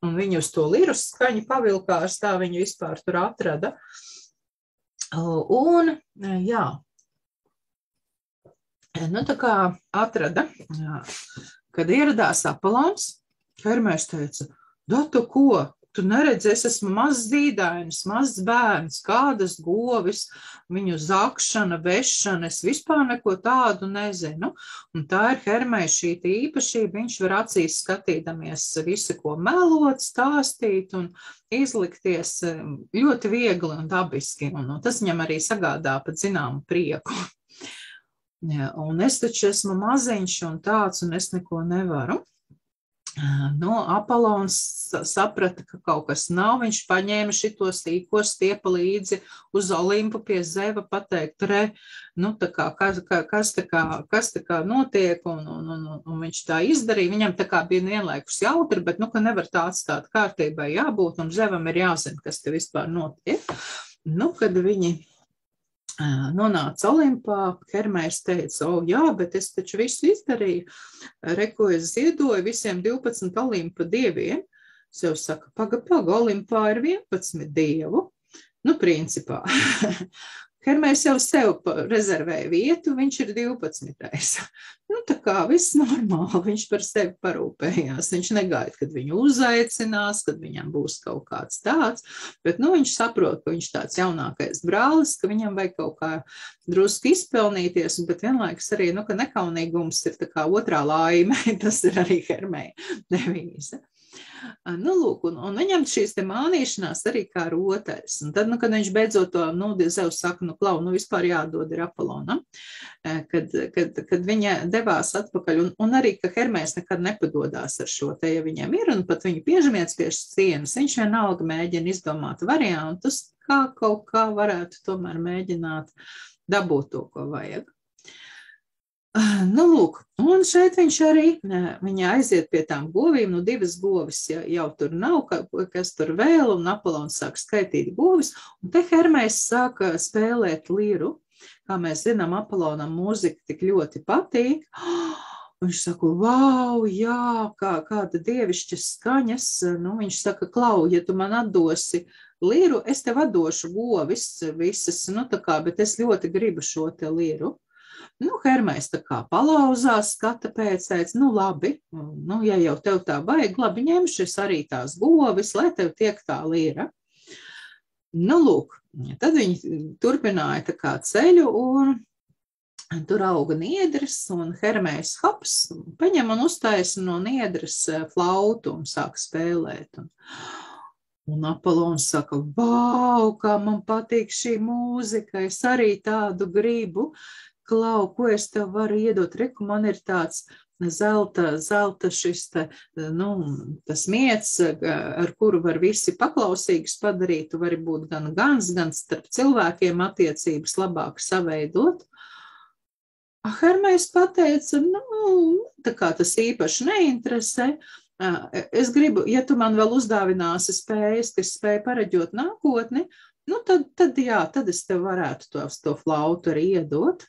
un viņi uz to liru skaņu pavilkās, tā viņi vispār tur atrada. Un, jā, nu tā kā atrada, jā, kad ieradās Apolons, hermēs teica, da tu ko, tu neredzi, es esmu mazs zīdainis, mazs bērns, kādas govis, viņu zakšana, vešana, es vispār neko tādu nezinu. Un tā ir Hermēja šī īpašība, viņš var acīs skatīdamies visu, ko melot, stāstīt un izlikties um, ļoti viegli un dabiski, un, un tas viņam arī sagādā pat zināmu prieku. Un es taču esmu maziņš un tāds, un es neko nevaru. Nu, Apolons saprata, ka kaut kas nav. Viņš paņēma šito sīko stiepu līdzi uz Olimpu pie Zeva, pateikt, re, nu, tā kā, kas, kas, tā kā, kas tā kā notiek, un, un, un, un viņš tā izdarīja. Viņam tā kā bija vienlaikus jautri, bet, nu, ka nevar tā atstāt kārtībai jābūt, un Zevam ir jāzina, kas te vispār notiek. Nu, kad viņi nonāca Olimpā, Hermērs teica, o jā, bet es taču visu izdarīju, reko es ziedoju visiem 12 Olimpa dieviem. Sev saka, paga, paga, Olimpā ir 11 dievu. Nu, principā. Hermēs jau sev rezervēja vietu, viņš ir 12. Nu, tā kā viss normāli, viņš par sevi parūpējās. Viņš negaida, kad viņu uzaicinās, kad viņam būs kaut kāds tāds, bet nu, viņš saprot, ka viņš tāds jaunākais brālis, ka viņam vajag kaut kā drusku izpelnīties, bet vienlaikus arī, nu, ka nekaunīgums ir tā kā otrā laime, tas ir arī Hermēja devīze. Nu, lūk, un, un viņam šīs te mānīšanās arī kā rotais. Un tad, nu, kad viņš beidzot to, nu, Zeus saka, nu, klau, nu, vispār jādod ir Apolonam, kad, kad, kad viņa devās atpakaļ, un, un arī, ka Hermēs nekad nepadodās ar šo te, ja viņam ir, un pat viņu piežamiets pie sienas, viņš vienalga mēģina izdomāt variantus, kā kaut kā varētu tomēr mēģināt dabūt to, ko vajag. Nu, lūk, un šeit viņš arī viņa aiziet pie tām govīm. Nu, divas govis ja, jau tur nav, ka, kas tur vēl, un Napoleons sāk skaitīt govis. Un te Hermēs sāka spēlēt liru. Kā mēs zinām, Apollonam mūzika tik ļoti patīk. Viņš saka, wow, jā, kā, kāda dievišķa skaņas. Nu, viņš saka, Klau, ja tu man atdosi liru, es tev atdošu govis visas, nu tā kā, bet es ļoti gribu šo te liru. Nu, Hermēs tā kā palauzās, skata pēc, teica, nu labi, nu, ja jau tev tā vajag, labi ņemšas arī tās govis, lai tev tiek tā līra. Nu, lūk, tad viņi turpināja tā kā ceļu un Tur auga niedris, un Hermējs Hops paņem un uztaisa no niedris eh, flautu un sāk spēlēt. Un, un Apollons saka, wow, kā man patīk šī mūzika, es arī tādu gribu klau, ko es tev varu iedot, reku, man ir tāds zelta, zelta šis te, nu, tas miets, ar kuru var visi paklausīgus padarīt, tu vari būt gan gans, gan starp cilvēkiem attiecības labāk saveidot. Hermējs pateica, nu, tā kā tas īpaši neinteresē, es gribu, ja tu man vēl uzdāvināsi spējas, kas spēj pareģot nākotni, nu, tad, tad jā, tad es tev varētu to, to flautu arī iedot.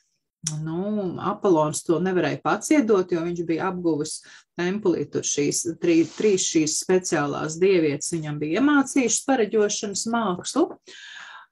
Nu, Apollons to nevarēja pats iedot, jo viņš bija apguvis tempulī. Tur šīs trī, trīs šīs speciālās dievietes viņam bija iemācījušas pareģošanas mākslu.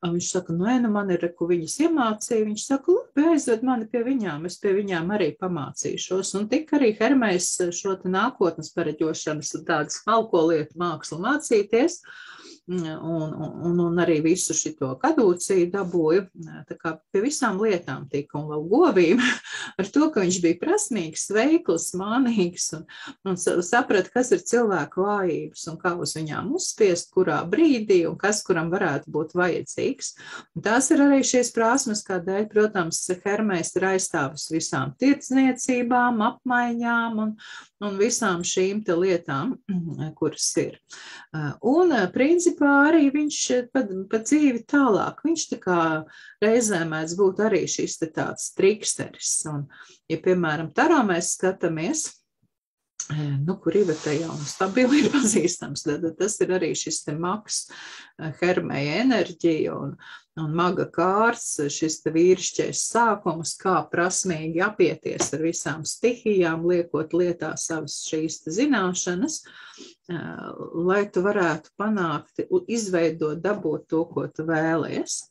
Viņš saka, nu, nu man ir, ko viņas iemācīja. Viņš saka, labi, aizved mani pie viņām, es pie viņām arī pamācīšos. Un tik arī Hermējs šo nākotnes pareģošanas tādu smalko lietu mākslu mācīties. Uh, un, un, un arī visu šo kadūciju dabūju. Tā kā pie visām lietām tika un vēl govīm ar to, ka viņš bija prasmīgs, veikls, mānīgs un, un saprata, kas ir cilvēku vājības un kā uz viņām uzspiest, kurā brīdī un kas kuram varētu būt vajadzīgs. Un tās ir arī šīs prasmes, kādēļ, protams, Hermēs ir aizstāvis visām tirdzniecībām, apmaiņām un, un visām šīm lietām, kuras ir. Un, principā, arī viņš pat, pat dzīvi tālāk, viņš tā kā reizēm mēdz būt arī šis tāds triksteris. Un, ja, piemēram, tarā mēs skatāmies, nu, kur Iveta jau stabili ir pazīstams, tad tas ir arī šis te maks, hermēja enerģija un, un maga kārts, šis vīrišķais sākums, kā prasmīgi apieties ar visām stihijām, liekot lietā savas šīs zināšanas, lai tu varētu panākt, izveidot, dabūt to, ko tu vēlies.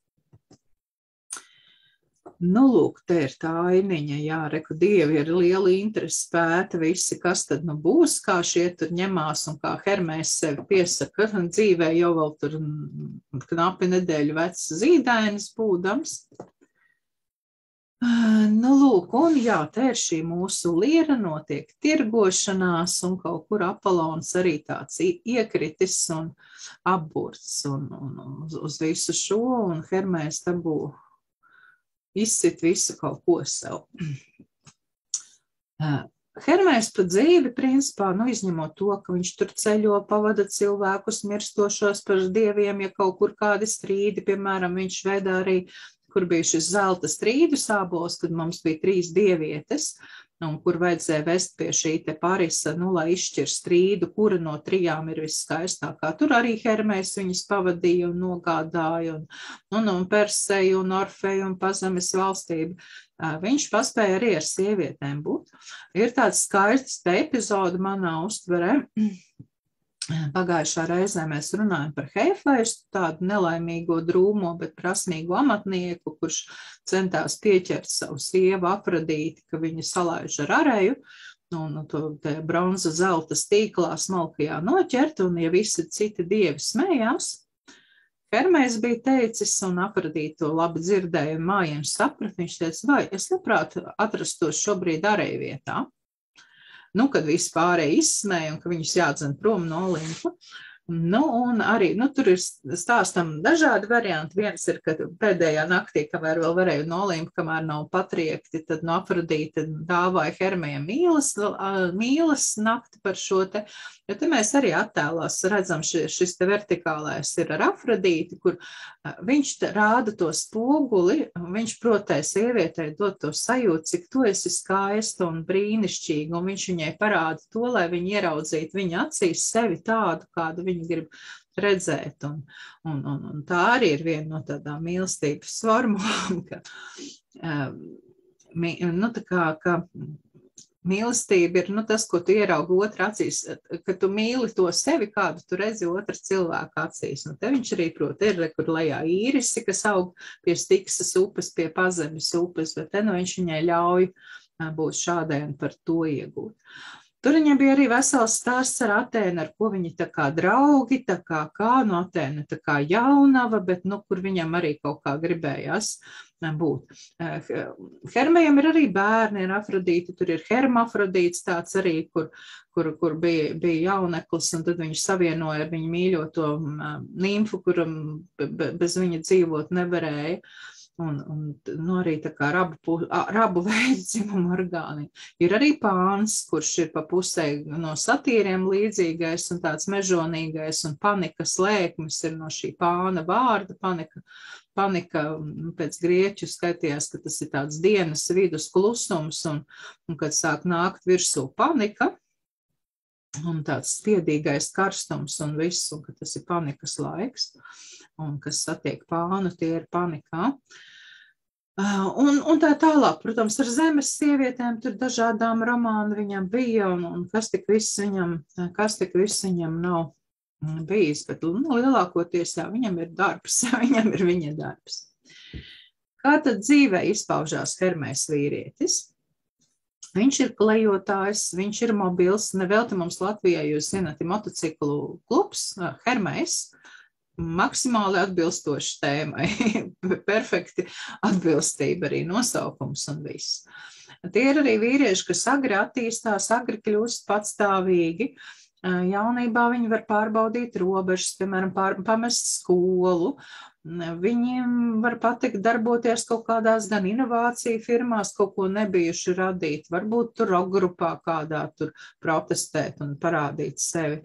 Nu, lūk, te ir tā ainiņa, jā, reku dievi ir liela interesi pēta visi, kas tad nu būs, kā šie tur ņemās un kā Hermēs sevi piesaka dzīvē jau vēl tur knapi nedēļu vecs zīdainis būdams. Nu, lūk, un jā, te ir šī mūsu liera, notiek tirgošanās, un kaut kur Apolons arī tāds iekritis un apburts un, un, uz visu šo, un Hermēs dabū izsit visu kaut ko sev. Hermēs pa dzīvi, principā, nu, izņemot to, ka viņš tur ceļo, pavada cilvēkus mirstošos par dieviem, ja kaut kur kādi strīdi, piemēram, viņš veda arī, kur bija šis zelta strīdu sābols, kad mums bija trīs dievietes, un kur vajadzēja vest pie šī te Parisa, nu, lai izšķir strīdu, kura no trijām ir viskaistākā. Tur arī Hermēs viņas pavadīja un nogādāja, un, un, un Perseju, un Orfeju, un Pazemes valstību. Viņš paspēja arī ar sievietēm būt. Ir tāds skaists te epizode manā uztverē. Pagājušā reizē mēs runājam par Heifaistu, tādu nelaimīgo drūmo, bet prasmīgu amatnieku, kurš centās pieķert savu sievu Afrodīti, ka viņa salaiž ar arēju, un to bronza zelta stīklā smalkajā noķert, un ja visi citi dievi smējās, Hermējs bija teicis, un Afrodīti to labi dzirdēja, mājiņš saprat, viņš teica, vai es labprāt atrastos šobrīd arēju vietā nu, kad visi pārējie izsmēja un ka viņus jādzen prom no Olimpa. Nu, un arī nu, tur ir stāstam dažādi varianti. Viens ir, ka pēdējā naktī, kamēr vēl varēja nolīmt, kamēr nav patriekti, tad no Afrodīte dāvāja Hermējam mīlas, mīlas nakti par šo te. Jo te mēs arī attēlās redzam, ši, šis te vertikālais ir ar Afrodīti, kur viņš rāda to spoguli, viņš protē sievietei dot to sajūtu, cik tu esi skaista un brīnišķīga, un viņš viņai parāda to, lai viņa ieraudzītu viņa acīs sevi tādu, kādu viņa viņi grib redzēt. Un, un, un, un tā arī ir viena no tādām mīlestības formulām, ka, um, nu, kā, ka mīlestība ir nu, tas, ko tu ieraugi otrā acīs, ka tu mīli to sevi, kādu tu redzi otras cilvēka acīs. Nu, te viņš arī, prot, ir, kur lejā īrisi, kas aug pie Stiksas upes, pie pazemes upes, bet te nu viņš viņai ļauj būt šādai un par to iegūt. Tur viņam bija arī vesels stāsts ar Atēnu, ar ko viņi tā kā draugi, tā kā kā no Atēna, tā kā jaunava, bet, nu, kur viņam arī kaut kā gribējās būt. Eh, Hermējam ir arī bērni, ir Afrodīti, tur ir hermafrodīts tāds arī, kur, kur, kur bija, bija jauneklis, un tad viņš savienoja ar viņu mīļoto mm, nimfu, kuram bez viņa dzīvot nevarēja. Un, un nu, arī tā kā rabu, rabu veidu dzimumu orgāni. Ir arī pāns, kurš ir pa pusē no satīriem līdzīgais un tāds mežonīgais, un panikas lēkmes ir no šī pāna vārda. Panika, panika pēc grieķu skaitījās, ka tas ir tāds dienas vidus klusums, un, un kad sāk nākt virsū panika, un tāds spiedīgais karstums un viss, un ka tas ir panikas laiks, un kas satiek pānu, tie ir panikā. Un, un tā tālāk, protams, ar zemes sievietēm tur dažādām romānu viņam bija, un, un kas tik viss viņam, kas tik viss viņam nav bijis, bet nu, lielākoties jā, viņam ir darbs, viņam ir viņa darbs. Kā tad dzīvē izpaužās Hermēs vīrietis? Viņš ir klejotājs, viņš ir mobils. Nevelti mums Latvijā, jūs zināt, ir motociklu klubs, Hermēs, maksimāli atbilstoši tēmai, perfekti atbilstība arī nosaukums un viss. Tie ir arī vīrieši, kas agri attīstās, agri kļūst patstāvīgi. Jaunībā viņi var pārbaudīt robežas, piemēram, pār, pamest skolu, Viņiem var patikt darboties kaut kādās gan inovāciju firmās, kaut ko nebijuši radīt, varbūt tur rock grupā kādā tur protestēt un parādīt sevi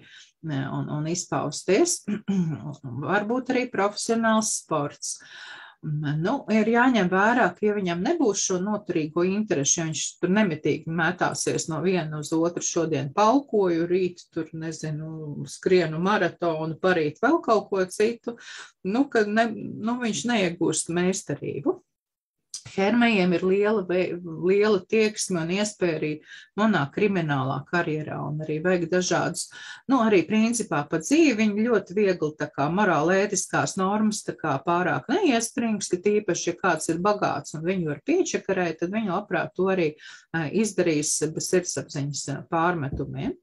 un, un izpausties. varbūt arī profesionāls sports. Nu, ir jāņem vērā, ka, ja viņam nebūs šo noturīgo interesi, ja viņš tur nemitīgi mētāsies no viena uz otru, šodien palkoju, rīt tur, nezinu, skrienu maratonu, parīt vēl kaut ko citu, nu, ka ne, nu, viņš neiegūst meistarību. Hermējiem ir liela, liela tieksme un iespēja arī nonākt kriminālā karjerā un arī veikt dažādus, nu, arī principā pa dzīvi viņi ļoti viegli tā kā morāla ētiskās normas tā kā pārāk neiesprings, ka tīpaši, ja kāds ir bagāts un viņu var piečakarēt, tad viņi labprāt to arī izdarīs bez sirdsapziņas pārmetumiem.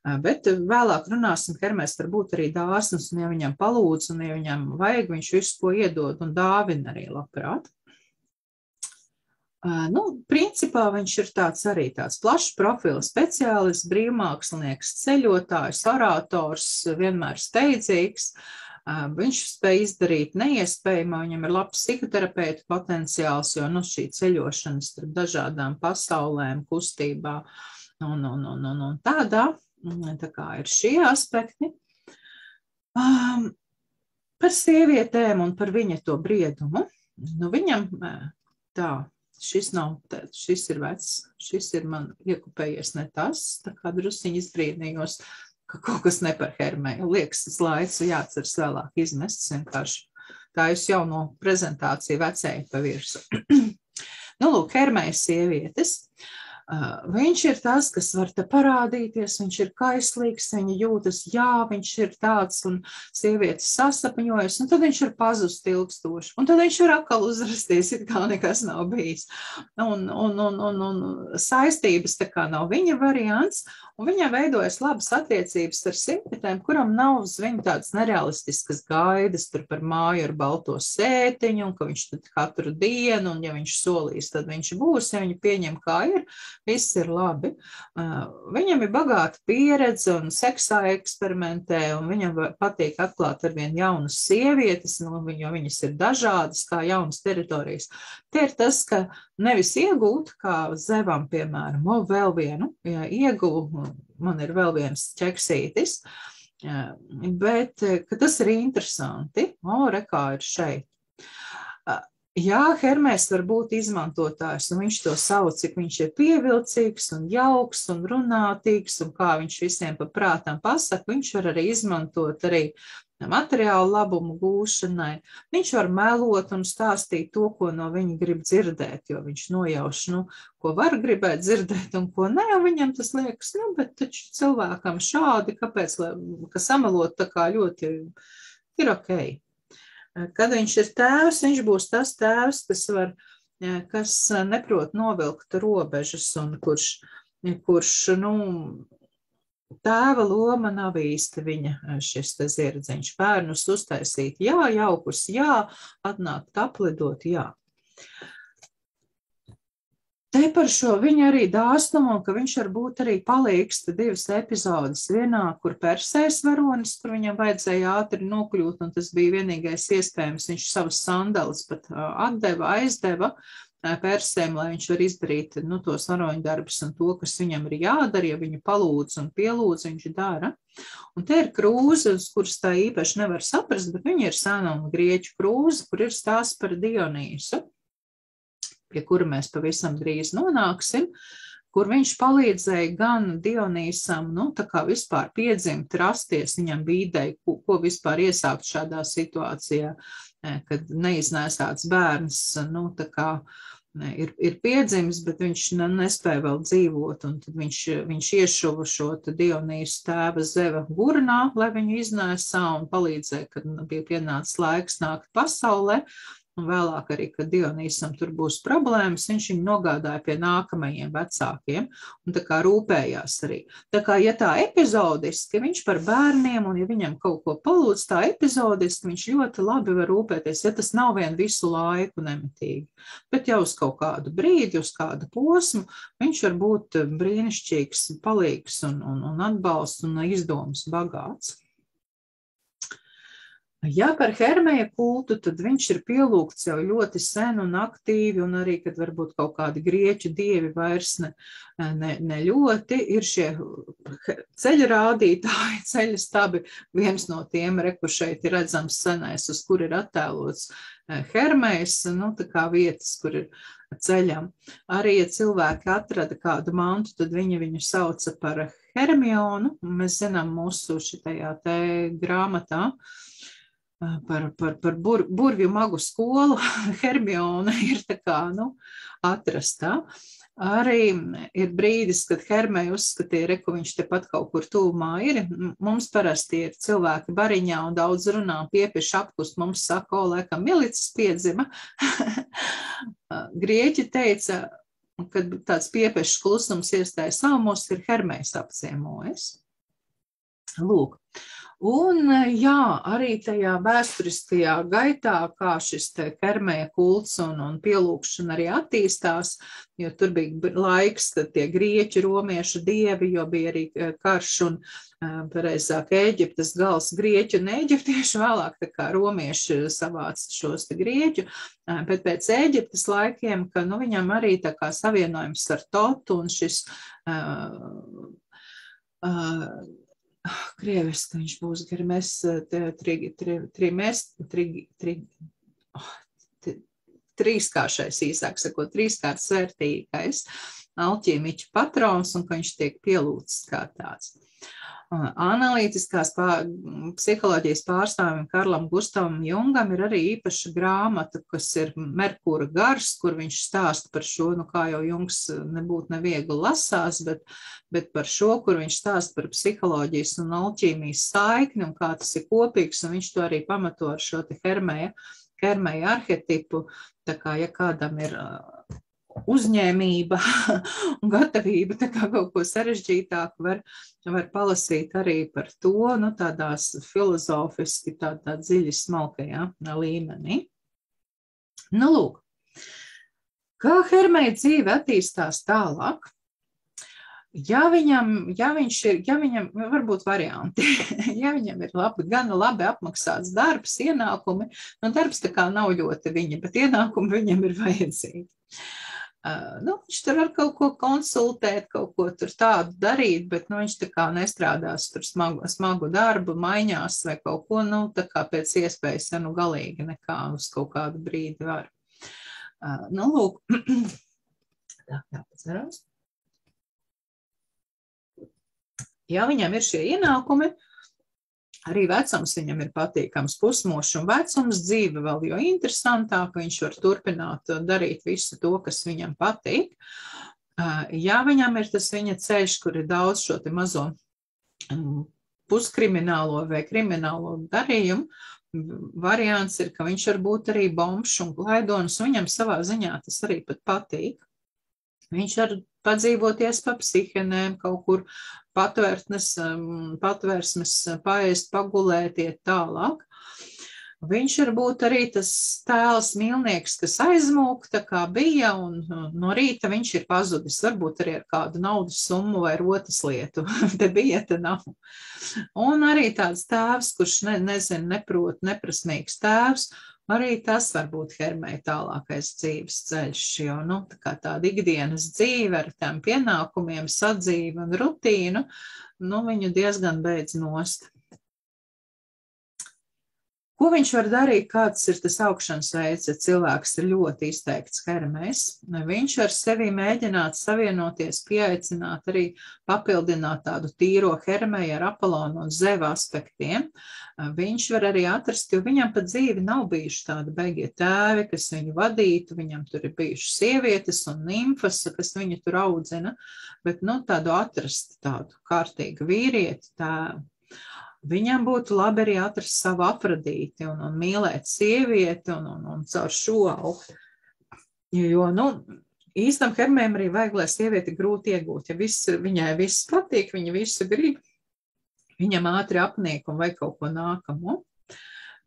Bet vēlāk runāsim, Hermēs var būt arī dāsns, un ja viņam palūdz, un ja viņam vajag, viņš visu ko iedod un dāvina arī labprāt. Nu, principā viņš ir tāds arī tāds plašs profila speciālists, brīvmākslinieks, ceļotājs, orators, vienmēr steidzīgs. Viņš spēj izdarīt neiespējamo, viņam ir labs psihoterapeita potenciāls, jo nu, šī ceļošana starp dažādām pasaulēm, kustībā un, un, un, un, un tādā, tā kā ir šie aspekti. Um, par sievietēm un par viņa to briedumu. Nu, viņam tā šis nav, šis ir vecs, šis ir man iekupējies ne tas, tā kā drusiņi izbrīnījos, ka kaut kas ne par hermēju. Liekas, tas laiks jāatceras vēlāk izmests vienkārši. Tā es jau no prezentācija vecēju pa virsu. nu, lūk, hermējas sievietes. Viņš ir tas, kas var te parādīties, viņš ir kaislīgs, viņa jūtas, jā, viņš ir tāds, un sievietes sasapņojas, un tad viņš ir pazust ilgstoši, un tad viņš var atkal uzrasties, it kā nekas nav bijis. Un, un, un, un, un saistības tā kā nav viņa variants, un viņai veidojas labas attiecības ar sievietēm, kuram nav uz viņu tādas nerealistiskas gaidas, tur par māju ar balto sētiņu, un ka viņš tad katru dienu, un ja viņš solīs, tad viņš būs, ja viņi pieņem kā ir, viss ir labi. Viņam ir bagāta pieredze un seksā eksperimentē, un viņam patīk atklāt ar vien jaunas sievietes, nu, jo viņas ir dažādas, kā jaunas teritorijas. Te ir tas, ka nevis iegūt, kā zevam, piemēram, o, vēl vienu, ja ieguvu, man ir vēl viens ķeksītis, bet tas ir interesanti, o, rekā ir šeit. Jā, Hermēs var būt izmantotājs, un viņš to sauc, cik viņš ir pievilcīgs un jauks un runātīgs, un kā viņš visiem pa prātam pasaka, viņš var arī izmantot arī materiālu labumu gūšanai. Viņš var melot un stāstīt to, ko no viņa grib dzirdēt, jo viņš nojauš, nu, ko var gribēt dzirdēt un ko nē, viņam tas liekas, nu, bet taču cilvēkam šādi, kāpēc, lai, ka samelot tā kā ļoti ir ok. Kad viņš ir tēvs, viņš būs tas tēvs, kas, var, kas neprot novilkt robežas un kurš, kurš nu, tēva loma nav īsti viņa šis zirdziņš. Bērnus uztaisīt, jā, jaukus, jā, atnākt aplidot, jā. Te par šo viņa arī dāsnumu, ka viņš var būt arī palīgs divas epizodes vienā, kur persēs varonis, kur viņam vajadzēja ātri nokļūt, un tas bija vienīgais iespējams. Viņš savus sandalas pat atdeva, aizdeva persēm, lai viņš var izdarīt nu, tos varoņu darbus un to, kas viņam ir jādara, ja viņu palūdz un pielūdz, viņš dara. Un te ir krūze, uz kuras tā īpaši nevar saprast, bet viņa ir sena un grieķu krūze, kur ir stāsts par Dionīsu pie kura mēs pavisam drīz nonāksim, kur viņš palīdzēja gan Dionīsam, nu, tā kā vispār piedzimt, rasties, viņam bija ideja, ko, ko vispār iesākt šādā situācijā, e, kad neiznēsāts bērns, nu, tā kā ne, ir, ir piedzimis, bet viņš nespēja vēl dzīvot, tad viņš, viņš iešuva šo Dionīsu tēva zeva gurnā, lai viņu iznēsā un palīdzēja, kad bija pienācis laiks nākt pasaulē, un vēlāk arī, kad Dionīsam tur būs problēmas, viņš viņu nogādāja pie nākamajiem vecākiem un tā kā rūpējās arī. Tā kā, ja tā epizodiski viņš par bērniem un ja viņam kaut ko palūdz tā epizodiski, viņš ļoti labi var rūpēties, ja tas nav vien visu laiku nemitīgi, bet jau uz kaut kādu brīdi, uz kādu posmu, viņš var būt brīnišķīgs, palīgs un, un, un atbalsts un izdoms bagāts. Ja par Hermēja kultu, tad viņš ir pielūgts jau ļoti sen un aktīvi, un arī, kad varbūt kaut kādi grieķu dievi vairs ne, ne, ne ļoti, ir šie ceļa rādītāji, ceļa stabi, viens no tiem, re, kur šeit ir redzams senais, uz kur ir attēlots eh, Hermējs, nu, tā kā vietas, kur ir ceļam. Arī, ja cilvēki atrada kādu mantu, tad viņi viņu sauca par Hermionu, un mēs zinām mūsu šitajā te grāmatā, uh, par, par, par bur, burvju magu skolu Hermiona ir tā kā, nu, atrastā. Arī ir brīdis, kad Hermēja uzskatīja, re, ka viņš tepat kaut kur tūmā ir. Mums parasti ir cilvēki bariņā un daudz runā piepieši apkust. Mums saka, o, laikam, milicis piedzima. Grieķi teica, kad tāds piepieši klusums iestāja salmos, ir Hermējs apciemojis. Lūk, Un jā, arī tajā vēsturiskajā gaitā, kā šis kermēja kults un, un pielūkšana arī attīstās, jo tur bija laiks, kad tie grieķi, romiešu dievi, jo bija arī karš un, pareizāk, Ēģiptes gals grieķu un eģiptiešu, vēlāk tā kā romieši savāca šos te grieķu, bet pēc Ēģiptes laikiem, ka, nu, viņam arī tā kā savienojums ar Totu un šis uh, uh, krieviski viņš būs garmēs, trimēs, trīskāršais, īsāk sakot, trīskārt svērtīgais alķīmiķa patrons un ka viņš tiek pielūdzis kā tāds analītiskās pār, psiholoģijas pārstāvim Karlam Gustavam Jungam ir arī īpaša grāmata, kas ir Merkūra gars, kur viņš stāsta par šo, nu kā jau Jungs nebūtu neviegli lasās, bet, bet par šo, kur viņš stāsta par psiholoģijas un alķīmijas saikni un kā tas ir kopīgs, un viņš to arī pamato ar šo te Hermēja, Hermēja arhetipu, tā kā ja kādam ir uzņēmība un gatavība tā kaut ko sarežģītāku var, var palasīt arī par to, nu, tādās filozofiski, tādā dziļi smalkajā līmenī. Nu, lūk, kā Hermēja dzīve attīstās tālāk, Ja viņam, ja viņš ir, ja viņam varbūt varianti, ja viņam ir labi, gan labi apmaksāts darbs, ienākumi, nu darbs tā kā nav ļoti viņa, bet ienākumi viņam ir vajadzīgi. Uh, nu, viņš tur var kaut ko konsultēt, kaut ko tur tādu darīt, bet nu, viņš tā kā nestrādās tur smagu, smagu darbu, maiņās vai kaut ko, nu, tā kā pēc iespējas, ja nu galīgi nekā uz kaut kādu brīdi var. Nu, lūk, tā, jāpacerās. Ja viņam ir šie ienākumi, uh, Arī vecums viņam ir patīkams, pusmošs un vecums dzīve vēl jo interesantāk, viņš var turpināt darīt visu to, kas viņam patīk. Ja viņam ir tas viņa ceļš, kur ir daudz šo te mazo mm, puskriminālo vai kriminālo darījumu, variants ir, ka viņš var būt arī bombs un klaidonis, un viņam savā ziņā tas arī pat patīk. Viņš var padzīvoties pa psihenēm, kaut kur patvērtnes, um, patvērsmes paēst, pagulēt, iet tālāk. Viņš var būt arī tas tēls mīlnieks, kas aizmūk, tā kā bija, un no rīta viņš ir pazudis, varbūt arī ar kādu naudas summu vai rotas lietu. te bija, te nav. Un arī tāds tēvs, kurš ne, nezina, neprot, neprasmīgs tēvs, Arī tas var būt hermēja tālākais dzīves ceļš, jo nu, tā tāda ikdienas dzīve ar tiem pienākumiem, sadzīve un rutīnu, nu, viņu diezgan beidz nost. Ko viņš var darīt, kāds ir tas augšanas veids, ja cilvēks ir ļoti izteikts hermēs? Viņš var sevi mēģināt savienoties, pieaicināt, arī papildināt tādu tīro hermēju ar Apolonu un Zeva aspektiem. Viņš var arī atrast, jo viņam pat dzīvi nav bijuši tādi beigie tēvi, kas viņu vadītu, viņam tur ir bijušas sievietes un nimfas, kas viņu tur audzina, bet, nu, tādu atrast tādu kārtīgu vīrieti tēvu. Viņam būtu labi arī atrast savu afrodīti un, un mīlēt sievieti un, un, un caur šo augt. Jo, nu, īstam hermēm arī vajag, lai sievieti grūti iegūt. Ja viss, viņai viss patīk, viņa visu grib, viņam ātri apniek un vai kaut ko nākamo.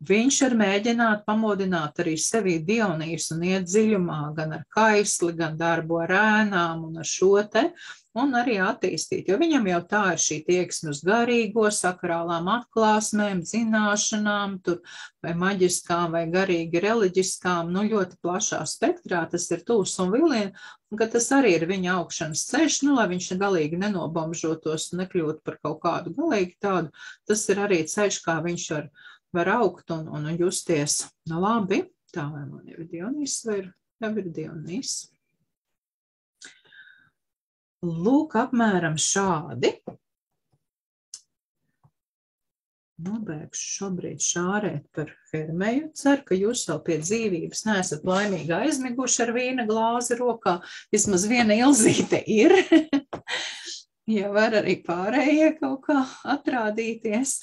Viņš var mēģināt pamodināt arī sevi Dionīs un iet dziļumā gan ar kaisli, gan darbu ar ēnām un ar šo te, un arī attīstīt, jo viņam jau tā ir šī tieksme uz garīgo, sakrālām atklāsmēm, zināšanām, tur vai maģiskām, vai garīgi reliģiskām, nu ļoti plašā spektrā tas ir tūs un vilien, un ka tas arī ir viņa augšanas ceļš, nu lai viņš galīgi nenobomžotos un nekļūtu par kaut kādu galīgi tādu, tas ir arī ceļš, kā viņš var var augt un, un justies nu, labi. Tā vai man ir Dionīs vai ir, jau ir Dionīs. Lūk, apmēram šādi. Nobeigšu šobrīd šārēt par Hermeju. Ceru, ka jūs vēl pie dzīvības neesat laimīgi aizmiguši ar vīna glāzi rokā. Vismaz viena ilzīte ir. ja var arī pārējie kaut kā atrādīties.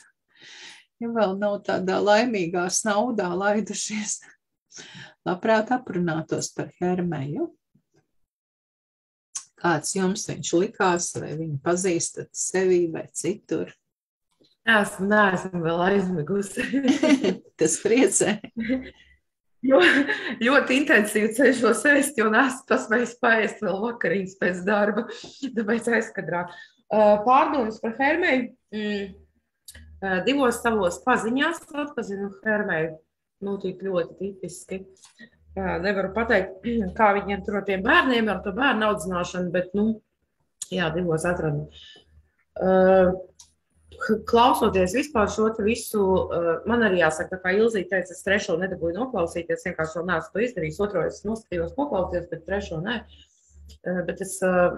Ja vēl nav tādā laimīgā snaudā laidušies, labprāt aprunātos par Hermeju. Kāds jums viņš likās, vai viņu pazīstat sevi vai citur? Esmu, neesmu vēl aizmigusi. Tas priecē. Jo, ļoti intensīvi cenšos ēst, jo neesmu paspējis paēst vēl vakariņas pēc darba, tāpēc aizkadrā. Pārdomas par Hermēju. Mm, divos savos paziņās atpazinu Hermēju. Nu, tik ļoti tipiski. Nevaru pateikt, kā viņiem tur ar tiem bērniem, ar to bērnu audzināšanu, bet, nu, jā, divos atradu. Uh, klausoties vispār šo visu, eh, man arī jāsaka, kā Ilzīte teica, es trešo nedabūju noklausīties, vienkārši vēl neesmu to izdarījis. Otro es noskatījos noklausīties, bet trešo nē. Eh, bet es, eh,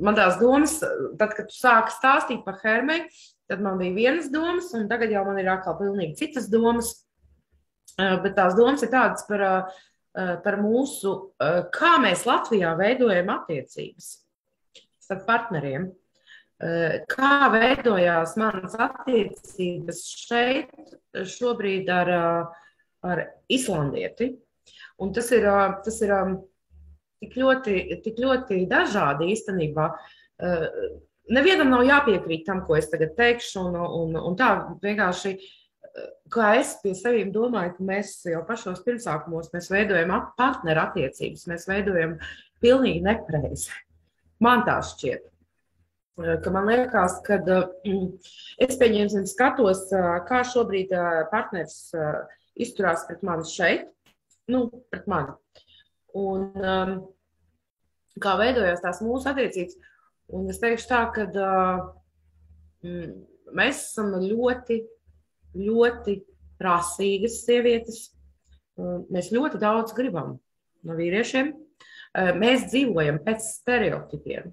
man tās domas, tad, kad tu sāki stāstīt par Hermei, tad man bija vienas domas, un tagad jau man ir atkal pilnīgi citas domas. Bet tās domas ir tādas par, par mūsu, kā mēs Latvijā veidojam attiecības starp partneriem. Kā veidojās manas attiecības šeit, šobrīd ar, ar islandieti? Un tas ir, tas ir tik, ļoti, tik ļoti dažādi īstenībā. Nevienam nav jāpiekrīt tam, ko es tagad teikšu, un, un, un tā vienkārši, kā es pie sevis domāju, ka mēs jau pašos pirmsākumos veidojam partneru attiecības, mēs veidojam pilnīgi nepareizi. Man tā šķiet ka man liekas, ka es pieņemsim skatos, kā šobrīd partners izturās pret mani šeit, nu, pret mani. Un kā veidojās tās mūsu attiecības. Un es teikšu tā, ka mēs esam ļoti, ļoti prasīgas sievietes. Mēs ļoti daudz gribam no vīriešiem. Uh, mēs dzīvojam pēc stereotipiem.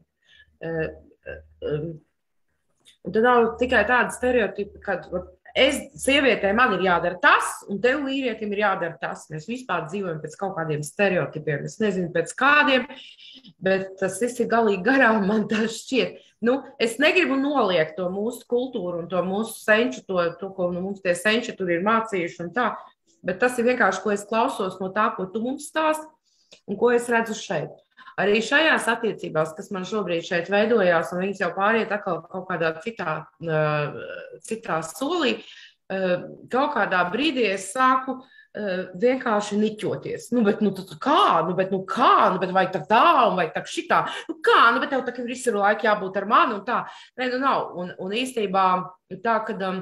Un tad nav tikai tāda stereotipa, ka es, sievietē, man ir jādara tas, un tev, vīrietim, ir jādara tas. Mēs vispār dzīvojam pēc kaut kādiem stereotipiem. Es nezinu, pēc kādiem, bet tas viss ir galīgi garām, man tas šķiet. Nu, es negribu noliegt to mūsu kultūru un to mūsu senču, to, to ko nu, mums tie senči tur ir mācījuši. Bet tas ir vienkārši, ko es klausos no tā, ko tu mums stāsti un ko es redzu šeit. Arī šajās attiecībās, kas man šobrīd šeit veidojās, un viņas jau pāriet atkal kaut kādā citā, citā solī, kaut kādā brīdī es sāku vienkārši niķoties. Nu, bet, nu, kā, nu, bet, nu, kā, nu, bet vai tā tā, un vai tā šitā, nu, kā, nu, bet tev tā kā visu laiku jābūt ar mani, un tā, nē, nu, nav. Un, un īstenībā tā, kad um,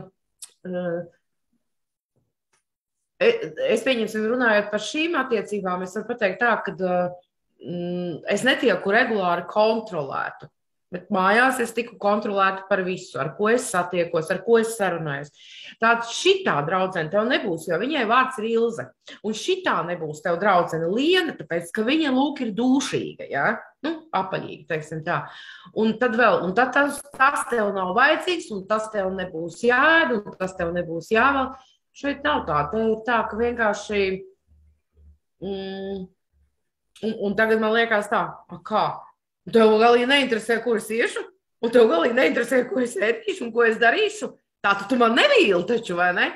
es pieņemsim, runājot par šīm attiecībām, es varu pateikt tā, ka uh, es netieku regulāri kontrolēta. Bet mājās es tiku kontrolēta par visu, ar ko es satiekos, ar ko es sarunājos. Tāda šitā draudzene tev nebūs, jo viņai vārds ir Ilze. Un šitā nebūs tev draudzene Liena, tāpēc, ka viņa lūk ir dūšīga, ja? nu, apaļīga, teiksim tā. Un tad vēl, un tad tas, tas tev nav vajadzīgs, un tas tev nebūs jāēd, un tas tev nebūs jāvēl. Šeit nav tā, te ir tā, ka vienkārši. Mm, Un, un tagad man liekas, tā, kā. Tev galīgi neinteresē, kur es iešu, un tev galīgi neinteresē, ko es ēdīšu un ko es darīšu. Tā tu man nevīli taču, vai ne?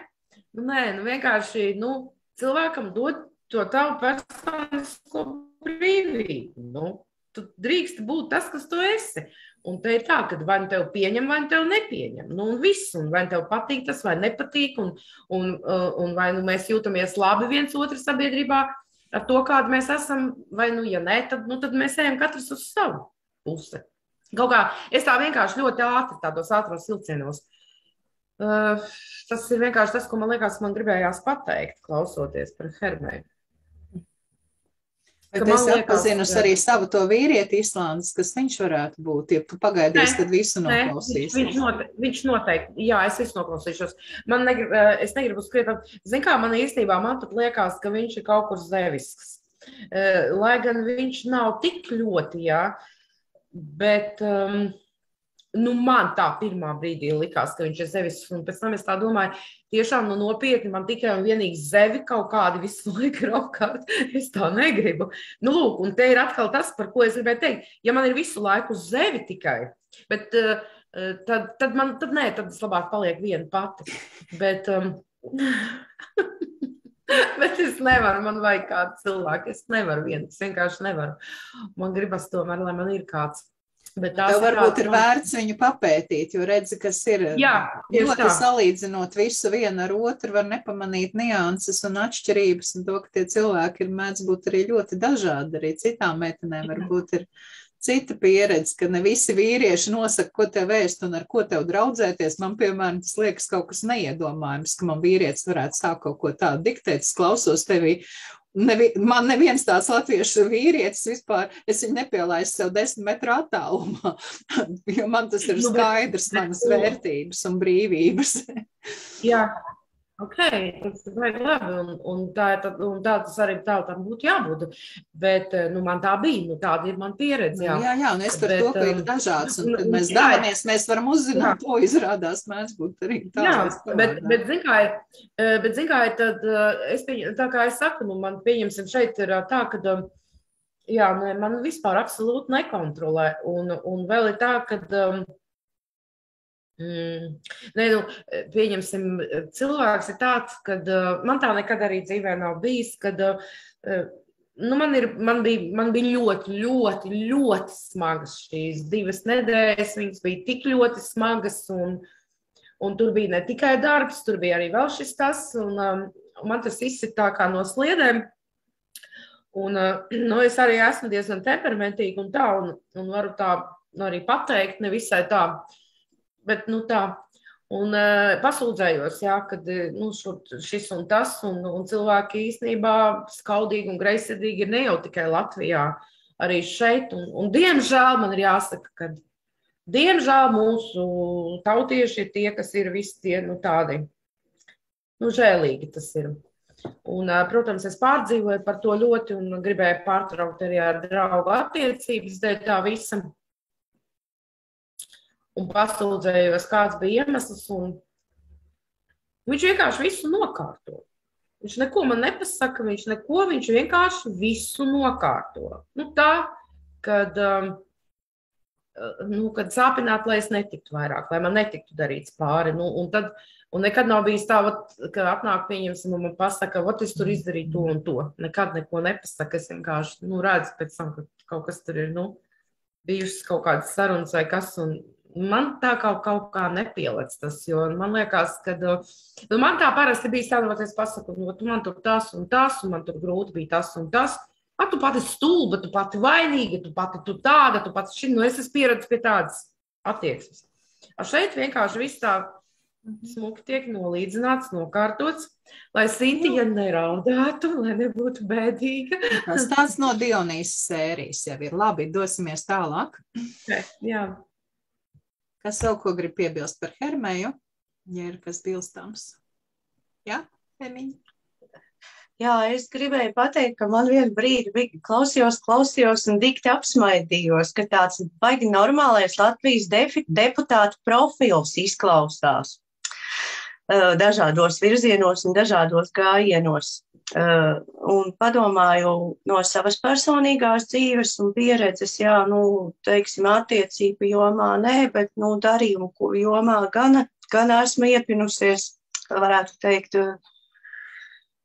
Nu, nē, nu vienkārši nu, cilvēkam dod to tavu personisko brīvību. Nu, tu drīkst būt tas, kas tu esi. Un te ir tā, ka vai nu tev pieņem, vai nu tev nepieņem. Nu, un viss, un vai nu tev patīk tas, vai nepatīk, un, un, uh, un vai nu mēs jūtamies labi viens otru sabiedrībā, ar to, kāda mēs esam, vai, nu, ja nē, tad, nu, tad mēs ejam katrs uz savu pusi. Kaut kā es tā vienkārši ļoti ātri, tādos ātros vilcienos. Uh, tas ir vienkārši tas, ko man liekas, man gribējās pateikt, klausoties par Hermēju. Bet es atpazīstu arī savu to vīrieti Islandes, kas viņš varētu būt, ja tu pagaidīsi, kad visu noklausīsi. Viņš, note, viņš noteikti, jā, es visu noklausīšos. Man negrib, eh, es negribu skriet, zin kā, man īstenībā, man pat liekas, ka viņš ir kaut kur zevisks. Eh, lai gan viņš nav tik ļoti, jā, bet um, Nu, man tā pirmā brīdī likās, ka viņš ir zevis, un pēc tam es tā domāju, tiešām nu, nopietni man tikai un vienīgi zevi kaut kādi visu laiku ir apkārt. Es tā negribu. Nu, lūk, un te ir atkal tas, par ko es gribēju teikt. Ja man ir visu laiku zevi tikai, bet uh, tad, tad man, tad nē, tad es labāk palieku viena pati. Bet, um, Bet es nevaru, man vajag kādu cilvēku. Es nevaru vienu, es vienkārši nevaru. Man gribas tomēr, lai man ir kāds. Bet Tev varbūt ir vērts viņu papētīt, jo redzi, kas ir. Jā, ļoti salīdzinot visu vienu ar otru, var nepamanīt nianses un atšķirības, un to, ka tie cilvēki ir mēdz būt arī ļoti dažādi. Arī citām meitenēm varbūt ir cita pieredze, ka ne visi vīrieši nosaka, ko tev vēst un ar ko tev draudzēties. Man, piemēram, tas liekas kaut kas neiedomājams, ka man vīrietis varētu sākt kaut ko tādu diktēt. Es klausos tevī. Nevi, man neviens tāds latviešu vīrietis vispār, es viņu nepielaidu sev desmit metru attālumā, jo man tas ir nu, skaidrs, manas vērtības un brīvības. Jā, Ok, tas ir labi. Un, un tā, tad, un tā tas arī tā tam būtu jābūt. Bet eh, nu, man tā bija, nu, tāda ir mana pieredze. Jā, jā, jā un es par bet, to, ka ir um, dažāds. Un, kad mēs dalāmies, mēs varam uzzināt, ko izrādās mēdz būt arī tā. Jā, bet, bet, zin kā, eh, bet, zin kā, tad eh, es pieņem, tā kā es saku, nu, man pieņemsim šeit ir tā, ka. Jā, man vispār absolūti nekontrolē. Un, un vēl ir tā, ka um, Mm. Nē, nu, pieņemsim, cilvēks ir tāds, ka uh, man tā nekad arī dzīvē nav bijis, kad uh, nu, man, ir, man, bija, man bija ļoti, ļoti, ļoti smagas šīs divas nedēļas. Viņas bija tik ļoti smagas, un, un tur bija ne tikai darbs, tur bija arī vēl šis tas, un, um, man tas izsit tā kā no sliedēm. Un, uh, nu, es arī esmu diezgan temperamentīga un tā, un, un varu tā nu, arī pateikt, nevisai tā. Uh, bet nu, tā. Un uh, pasūdzējos, jā, kad nu, šis un tas, un, un cilvēki īstenībā skaudīgi un greizsirdīgi ir ne jau tikai Latvijā, arī šeit. Un, un diemžēl man ir jāsaka, ka diemžēl mūsu tautieši ir tie, kas ir visi tie nu, tādi nu, žēlīgi. Tas ir. Un, uh, protams, es pārdzīvoju par to ļoti un gribēju pārtraukt arī ar draugu attiecības dēļ tā visam un pasūdzējos, kāds bija iemesls. Viņš vienkārši visu nokārto. Viņš neko man nepasaka, viņš neko, viņš vienkārši visu nokārto. Nu, tā, kad, um, nu, kad sāpināt, lai es netiktu vairāk, lai man netiktu darīts pāri. Nu, un tad, un nekad nav bijis tā, ka atnāk pieņemsim un man pasaka, ot, es tur izdarīju to un to. Nekad neko nepasaka, es vienkārši, nu, redzu pēc tam, ka kaut kas tur ir, nu, bijušas kaut kādas sarunas vai kas, un man tā kaut, kaut kā nepielic tas, jo man liekas, ka nu, man tā parasti bija tā, ka es pasaku, nu, man tur tas un tas, un man tur grūti bija tas un tas. A, tu pati stulba, tu pati vainīga, tu pati tu tāda, tu pati šī, nu es esmu pieredzējis pie tādas attieksmes. A šeit vienkārši viss tā smuki tiek nolīdzināts, nokārtots, lai Sintīna neraudātu, lai nebūtu bēdīga. Tas tāds no Dionīsas sērijas jau ir. Labi, dosimies tālāk. Jā. Kas vēl ko grib piebilst par Hermēju, ja ir kas bilstams? Jā, Emiņa? Jā, es gribēju pateikt, ka man vienu brīdi klausījos, klausījos un dikti apsmaidījos, ka tāds baigi normālais Latvijas deputātu profils izklausās dažādos virzienos un dažādos gājienos. Uh, un padomāju no savas personīgās dzīves un pieredzes, jā, nu, teiksim, attiecību jomā nē, bet, nu, darījumu jomā gan, gan esmu iepinusies, varētu teikt, uh,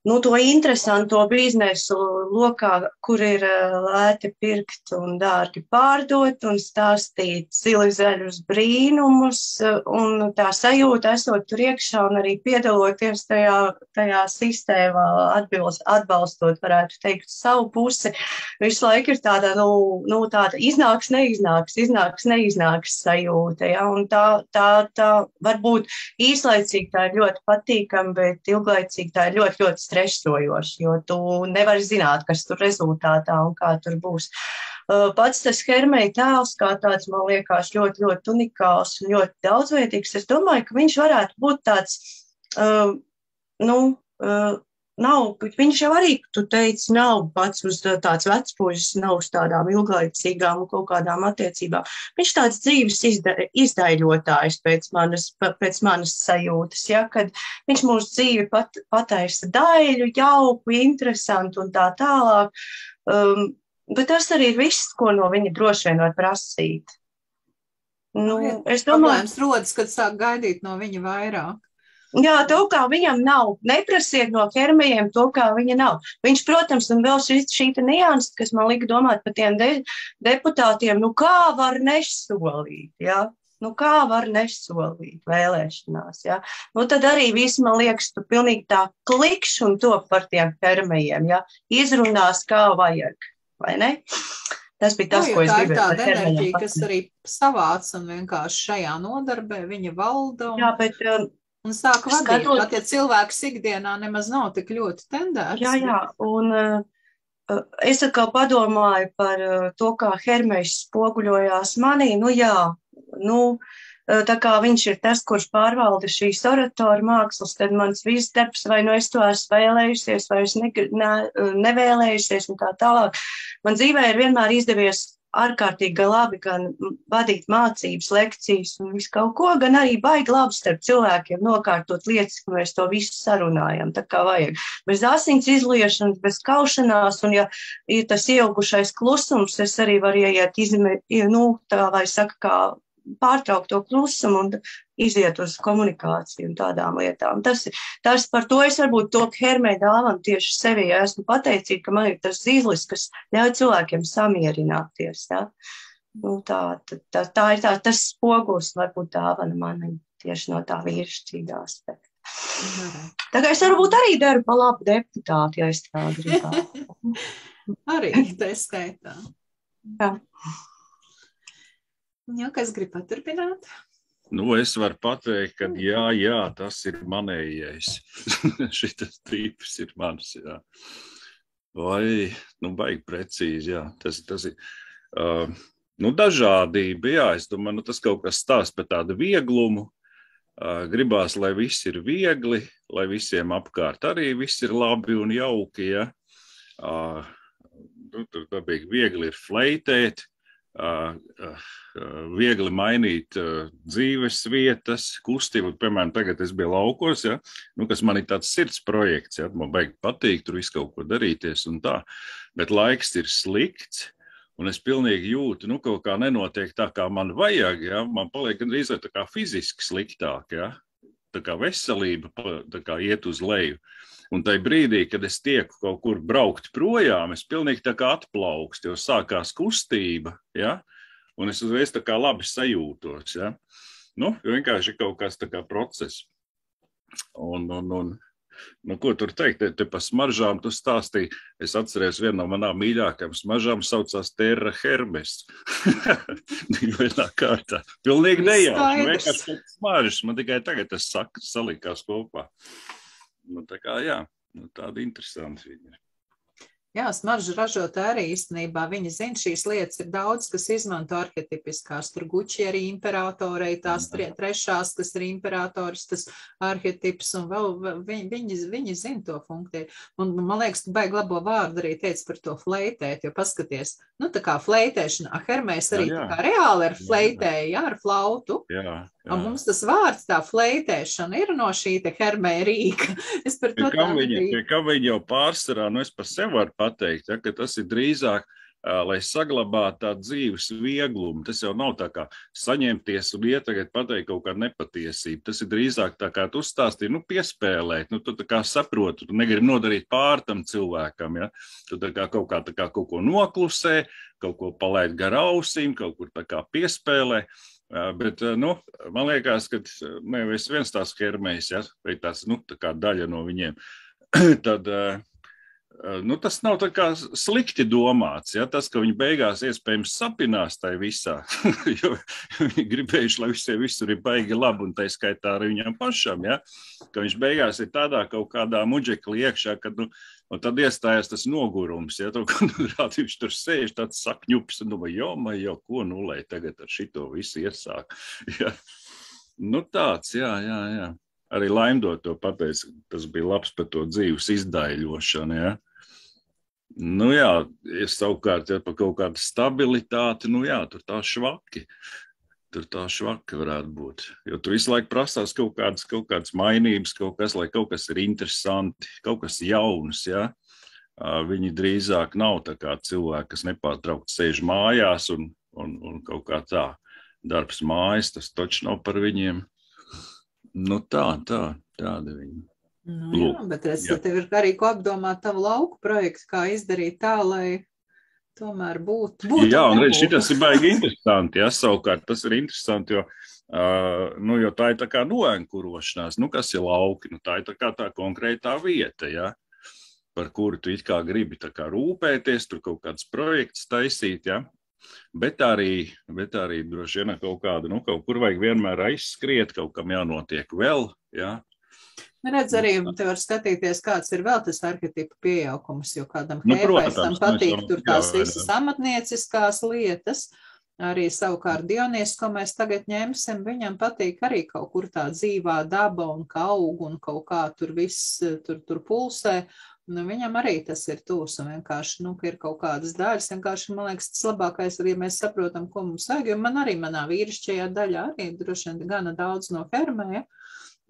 nu, to interesanto biznesu lokā, kur ir eh, lēti pirkt un dārgi pārdot un stāstīt zilizaļus brīnumus. Eh, un tā sajūta, esot tur iekšā un arī piedaloties tajā, tajā sistēmā, atbilst, atbalstot, varētu teikt, savu pusi, visu laiku ir tāda, nu, nu tāda iznāks, neiznāks, iznāks, neiznāks sajūta. Ja? Un tā, tā, tā varbūt īslaicīgi tā ir ļoti patīkama, bet ilglaicīgi tā ir ļoti, ļoti stresojoši, jo tu nevari zināt, kas tur rezultātā un kā tur būs. Uh, pats tas hermeja tēls, kā tāds, man liekas, ļoti, ļoti unikāls un ļoti daudzveidīgs. Es domāju, ka viņš varētu būt tāds, uh, nu, uh, nav, viņš jau arī, tu teici, nav pats uz tāds vecpuļs, nav uz tādām ilglaicīgām kaut kādām attiecībām. Viņš tāds dzīves izda, izdaļotājs pēc manas, pēc manas sajūtas, ja, kad viņš mūsu dzīvi pat, pataisa daļu, jauku, interesantu un tā tālāk. Um, bet tas arī ir viss, ko no viņa droši vien var prasīt. Nu, es domāju, ka rodas, kad sāk gaidīt no viņa vairāk. Jā, to, kā viņam nav. Neprasiet no ķermeņiem to, kā viņa nav. Viņš, protams, un vēl šī, šī nianses, kas man lika domāt par tiem de, deputātiem, nu kā var nesolīt, jā? Nu, kā var nesolīt vēlēšanās? Ja? Nu, tad arī viss man liekas, tu pilnīgi tā klikšs un to par tiem ķermeņiem. Ja? Izrunās, kā vajag, vai ne? Tas bija tas, Jā, ko es tā ir gribēju. tāda enerģija, kas arī savāc un vienkārši šajā nodarbē viņa valda. Un, Jā, bet um, un sāk vadīt, skatot- pat ja cilvēks ikdienā nemaz nav tik ļoti tendēts. Jā, jā, un uh, es atkal padomāju par uh, to, kā Hermējs spoguļojās manī. Nu, jā, nu, uh, tā kā viņš ir tas, kurš pārvalda šīs oratoru mākslas, tad mans viss darbs, vai nu es to esmu vēlējusies, vai es ne, ne, nevēlējusies un tā tālāk. Man dzīvē ir vienmēr izdevies ārkārtīgi labi gan vadīt mācības, lekcijas un visu kaut ko, gan arī baigi labi starp cilvēkiem nokārtot lietas, ka mēs to visu sarunājam, tā kā vajag. Bez asins izliešanas, bez kaušanās, un ja ir tas ieaugušais klusums, es arī varu ieiet, izme, nu, tā vai saka, kā pārtraukt to klusumu un iziet uz komunikāciju un tādām lietām. Tas, tas par to es varbūt to Hermē dāvanu tieši sevi, ja esmu pateicīga, ka man ir tas zīlis, kas ļauj cilvēkiem samierināties. Ja? Nu, tā, tā, tā ir tā, tas spogulis, varbūt dāvana man tieši no tā vīrišķīgā aspekta. Tā kā es varbūt arī daru pa labu deputātu, ja es tā gribētu. arī tā skaitā. Jā. Jā, kas grib paturpināt? Nu, es varu pateikt, ka jā, jā tas ir manējais. Šis tīps ir mans. Jā. Vai, nu, baigi precīzi, jā. Tas, tas ir. Uh, nu, dažādība, jā, es domāju, nu, tas kaut kas stāsta par tādu vieglumu. Uh, gribās, lai viss ir viegli, lai visiem apkārt arī viss ir labi un jauki. Ja? Uh, nu, tur dabīgi viegli ir fleitēt, uh, uh, viegli mainīt uh, dzīves vietas, kustību. Piemēram, tagad es biju laukos, ja? nu, kas man ir tāds sirds projekts, ja? man baigi patīk tur visu kaut ko darīties un tā, bet laiks ir slikts. Un es pilnīgi jūtu, nu, kaut kā nenotiek tā, kā man vajag. Ja? Man paliek gandrīz tā kā fiziski sliktāk. Ja? Tā kā veselība tā kā iet uz leju. Un tajā brīdī, kad es tieku kaut kur braukt projām, es pilnīgi tā kā atplaukstu, jo sākās kustība. Ja? Un es uzreiz tā kā labi sajūtos. Ja? Nu, vienkārši kaut kas tā kā process. Un, un, un, Nu, ko tur teikt? Te, te par smaržām tu stāstīji. Es atceros, viena no manām mīļākajām smaržām saucās Terra Hermes. Vienā kārtā. Pilnīgi nejauši. Vienkārši smaržas. Man tikai tagad tas salikās kopā. Nu, tā kā jā, nu, tāda interesanta viņa ir. Jā, smaržu ražotāji arī īstenībā viņi zina šīs lietas. Ir daudz, kas izmanto arhetipiskās. Tur guči arī imperatorei, tās tre, trešās, kas ir imperatoris, tas arhetips, un vēl viņi, viņi, viņi zina to funkciju. Un man liekas, baigi labo vārdu arī teici par to fleitēt, jo paskaties, nu tā kā fleitēšana, ah, Hermēs arī jā, jā. tā kā reāli ir fleitēja, jā, ar flautu. Jā, jā. Un mums tas vārds, tā fleitēšana, ir no šī te Hermē rīka. Es par to pie kam viņa, pie kam viņa jau pārsvarā, nu es par sevi varu pateikt, ja, ka tas ir drīzāk, uh, lai saglabātu tādu dzīves vieglumu. Tas jau nav tā kā saņemties un iet tagad pateikt kaut kādu nepatiesību. Tas ir drīzāk tā kā tu stāstīji, nu piespēlēt, nu tu kā saproti, tu negribi nodarīt pār tam cilvēkam, ja. Tu kā kaut kā kā kaut ko noklusē, kaut ko palaid gar ausīm, kaut kur tā kā piespēlē. Bet, nu, man liekas, ka nevis viens tās hermējs, ja, vai tās, nu, tā kā daļa no viņiem, tad, nu, tas nav tā slikti domāts, ja, tas, ka viņi beigās iespējams sapinās tai visā, jo viņi gribējuši, lai visiem visur ir baigi labi, un tai skaitā arī viņam pašam, ja, ka viņš beigās ir tādā kaut kādā muģekli iekšā, kad, nu, Un tad iestājās tas nogurums, ja to koncentrāciju viņš tur sēž, tāds sakņups, un domā, jo, man jau ko nu, lai tagad ar šito visu iesāk. Ja. Nu tāds, jā, jā, jā. arī Laimdot to pateica, tas bija labs par to dzīves izdaiļošanu. Ja? Nu jā, ir savukārt, ja par kaut kādu stabilitāti, nu jā, tur tā švaki. Tur tā švaka varētu būt. Jo tur visu laiku prasās kaut kādas, kaut kādas mainības, kaut kas, lai kaut kas ir interesanti, kaut kas jauns. Ja? Viņi drīzāk nav cilvēki, kas nepārtraukti sēž mājās un, un, un kaut kā tā. Darbs mājas, tas taču nav par viņiem. Nu tā, tā, tāda viņa. Nu, jā, Lūk, bet es, jā. tev ir arī ko apdomāt tavu lauku projektu, kā izdarīt tā, lai tomēr būtu. būtu jā, un redz, šitas ir baigi interesanti, jā, savukārt tas ir interesanti, jo, uh, nu, jo tā ir tā kā noenkurošanās, nu, kas ir lauki, nu, tā ir tā kā tā konkrētā vieta, jā, par kuru tu it kā gribi tā kā rūpēties, tur kaut kāds projekts taisīt, jā, Bet arī, bet arī droši vien kaut kāda, nu, kaut kur vajag vienmēr aizskriet, kaut kam jānotiek vēl. Ja? Nu, redz, arī te var skatīties, kāds ir vēl tas arhetipu pieaugums, jo kādam nu, heifēstam patīk jā, tur tās jā, visas amatnieciskās lietas. Arī savukārt Dionīs, ko mēs tagad ņemsim, viņam patīk arī kaut kur tā dzīvā daba un kā aug un kaut kā tur viss tur, tur pulsē. Nu, viņam arī tas ir tūs un vienkārši, nu, ka ir kaut kādas daļas, vienkārši, man liekas, tas labākais ja mēs saprotam, ko mums vajag, jo man arī manā vīrišķajā daļā arī droši vien gana daudz no fermē, ja?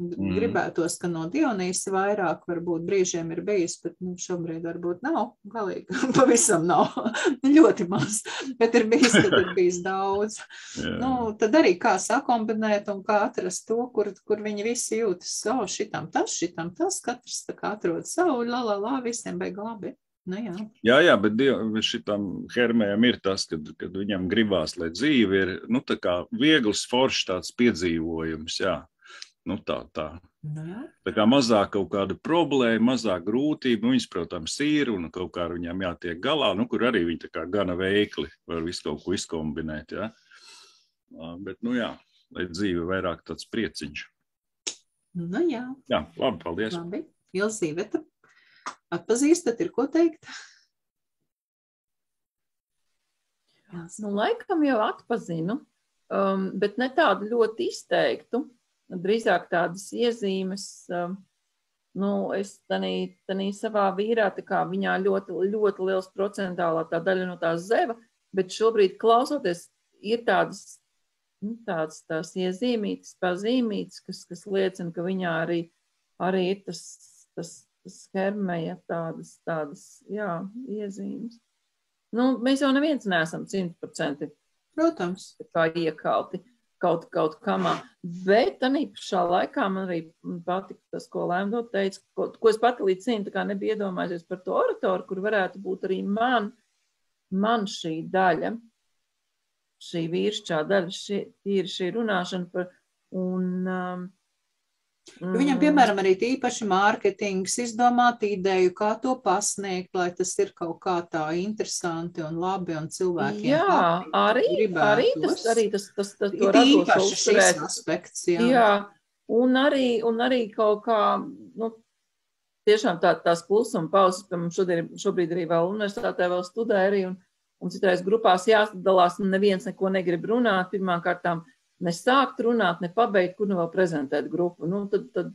Mm. Gribētos, ka no Dionīsa vairāk varbūt brīžiem ir bijis, bet nu, šobrīd varbūt nav. Galīgi pavisam nav. ļoti maz, bet ir bijis, kad ir bijis daudz. yeah. nu, tad arī kā sakombinēt un kā atrast to, kur, kur viņi visi jūtas, o, oh, šitam tas, šitam tas, katrs tā kā atrod savu, la, la, la, visiem beig labi. Nu, jā. jā, jā, bet šitam hermējam ir tas, kad, kad viņam gribās, lai dzīve ir nu, viegls, foršs tāds piedzīvojums. Jā. Nu, tā, tā. Nu tā kā mazāk kaut kāda problēma, mazāk grūtība, nu, viņas, protams, ir un kaut kā ar viņām jātiek galā, nu, kur arī viņi tā kā gana veikli var visu kaut ko izkombinēt, ja? Bet, nu jā, lai dzīve vairāk tāds prieciņš. Nu jā. Jā, labi, paldies. Labi, Ilzīveta, atpazīstat, ir ko teikt? Nu, laikam jau atpazinu, um, bet ne tādu ļoti izteiktu drīzāk tādas iezīmes. Um, nu, es tanī, tanī savā vīrā, tā kā viņā ļoti, ļoti liels procentālā tā daļa no tās zeva, bet šobrīd klausoties, ir tādas, nu, tādas tās iezīmītas, pazīmītas, kas, kas liecina, ka viņā arī, arī ir tas, tas, tas hermeja tādas, tādas, jā, iezīmes. Nu, mēs jau neviens neesam simtprocentīgi. Protams. Kā iekalti kaut, kaut kamā. Bet tā pašā laikā man arī patika tas, ko Lēmdot teica, ko, ko es pati līdz kā nebija iedomājusies par to oratoru, kur varētu būt arī man, man šī daļa, šī vīršķā daļa, šī, ir šī runāšana par, un um, Mm. Viņam, piemēram, arī īpaši mārketings, izdomāt ideju, kā to pasniegt, lai tas ir kaut kā tā interesanti un labi un cilvēkiem. Jā, patīk, arī, arī tas, arī tas, tas, tas to radošo uzturēt. aspekts, jā. jā. Un arī, un arī kaut kā, nu, tiešām tā, tās klusuma pauzes, piemēram, šodien, šobrīd arī vēl universitātē vēl studē arī, un, un citreiz grupās jāsadalās, un neviens neko negrib runāt, pirmām kārtām ne sākt runāt, ne pabeigt, kur nu vēl prezentēt grupu. Nu, tad, tad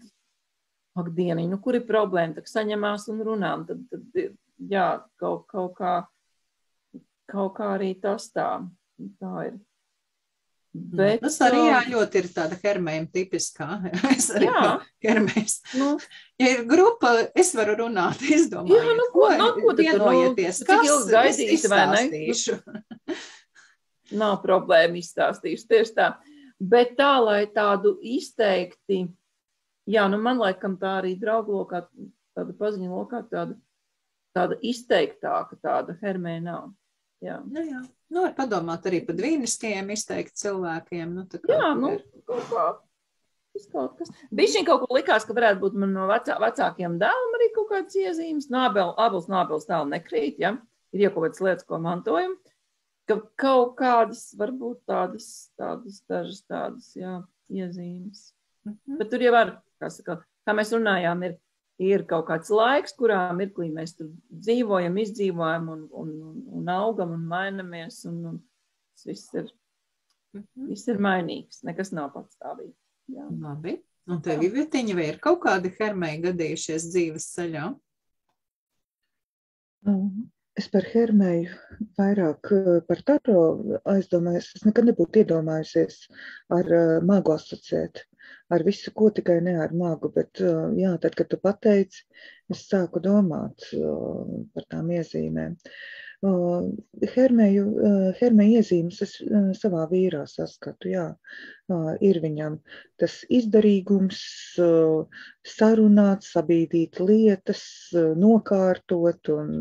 ak, dieniņ, nu, kur ir problēma, tad saņemās un runām. Tad, tad jā, kaut, kaut, kā, kaut kā arī tas tā, tā ir. Bet, tas arī jā, ļoti ir tāda hermēma tipiskā. Es arī hermēs. Nu, ja ir grupa, es varu runāt, izdomāt. Jā, nu, ko, nu, ko tad vienojieties? Nu, kas ilgi gaidīt, vai ne? Nav problēma izstāstīšu. Tieši tā. Bet tā, lai tādu izteikti, jā, nu man laikam tā arī draugu lokā, tāda paziņa lokā, tāda, tāda izteiktāka tāda hermē nav. Jā. Nu, jā. Nu, var padomāt arī par dvīniskajiem izteikt cilvēkiem. Nu, kā, jā, nu, kaut kā. Kaut kas. Šī kaut ko likās, ka varētu būt man no vecā, vecākiem dēliem arī kaut kāds iezīmes. Nābel, abas nābeles dēli nekrīt, ja? Ir jau kaut kādas lietas, ko mantojam ka kaut kādas, varbūt tādas, tādas dažas tādas, jā, iezīmes. Mm -hmm. Bet tur jau var, kā, saka, kā mēs runājām, ir, ir kaut kāds laiks, kurā mirklī mēs tur dzīvojam, izdzīvojam un, un, un, un augam un mainamies, un, un tas viss ir, mm -hmm. viss ir mainīgs, nekas nav patstāvīgs. Jā. Labi. Un tev, Ivetiņa, vai ir kaut kādi hermēji gadījušies dzīves ceļā? Um, Es par Hermēju vairāk uh, par Taro aizdomājos. Es nekad nebūtu iedomājusies ar uh, magu asociēt, ar visu, ko tikai ne ar magu. Bet, uh, jā, tad, kad tu pateici, es sāku domāt par tām iezīmēm. Hermēju, Hermēju iezīmes es savā vīrā saskatu, jā, ir viņam tas izdarīgums, sarunāt, sabīdīt lietas, nokārtot un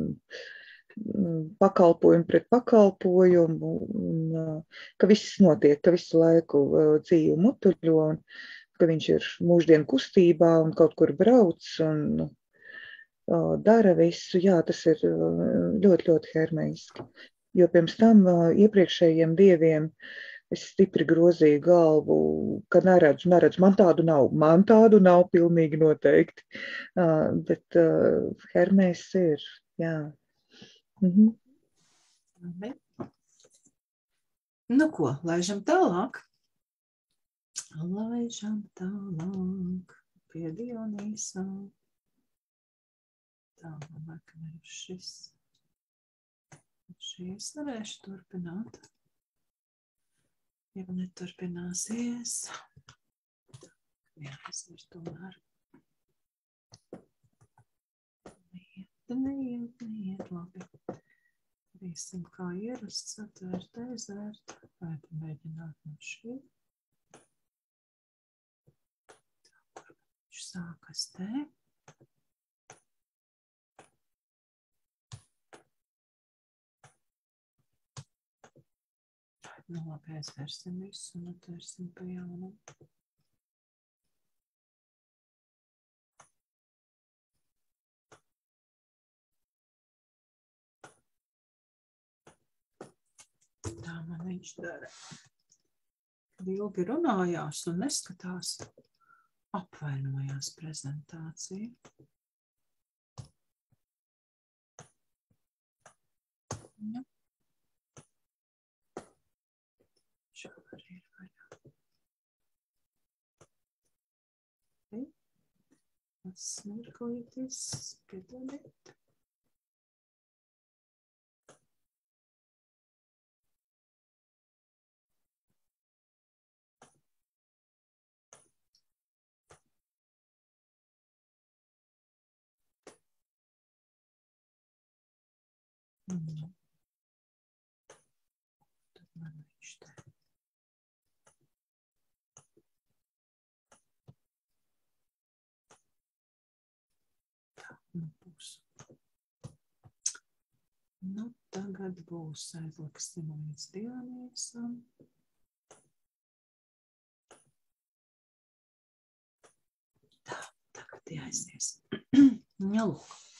pakalpojumu pret pakalpojumu, un, ka viss notiek, ka visu laiku dzīve mutuļo, un ka viņš ir mūždienu kustībā un kaut kur brauc un dara visu. Jā, tas ir ļoti, ļoti hermeiski. Jo pirms tam iepriekšējiem dieviem es stipri grozīju galvu, ka neredzu, neredzu. Man tādu nav, man tādu nav pilnīgi noteikti. Bet Hermēs ir, jā. Mhm. Labi. Nu, ko, laižam tālāk. Laižam tālāk pie Dionīsā. Tā, domāju, ka ir šis. Šīs varēšu turpināt. Ja neturpināsies, jāizver tomēr. Neiet, neiet labi. Darīsim kā ierasts, atvērt, aizvērt, vai mēģināt no šī. Viņš sākas te. Nu, labi, aizvērsim visu un atvērsim pa jaunu. Man viņš dara. Ilgi runājās un neskatās, apvainojās prezentācija. Ja. Tas mirklītis, piedodiet. Mm. Tad man viņš te. Tā, nu būs. Nu, tagad būs aizliksim līdz Dionīsam. Tā, tagad jāaizies. Nu, lūk.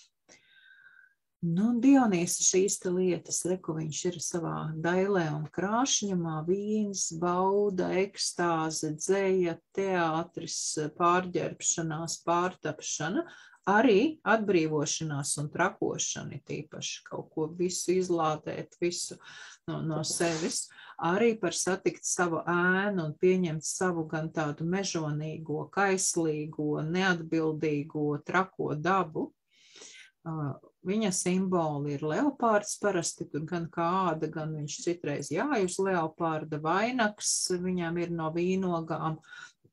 Nu, Dionīsa šīs lietas, reku viņš ir savā dailē un krāšņamā, vīns, bauda, ekstāze, dzēja, teātris, pārģērbšanās, pārtapšana, arī atbrīvošanās un trakošana, tīpaši kaut ko visu izlādēt, visu no, no sevis, arī par satikt savu ēnu un pieņemt savu gan tādu mežonīgo, kaislīgo, neatbildīgo, trako dabu. Viņa simboli ir leopārds, parasti tur gan kāda, gan viņš citreiz jājas leopārda vainags, viņām ir no vīnogām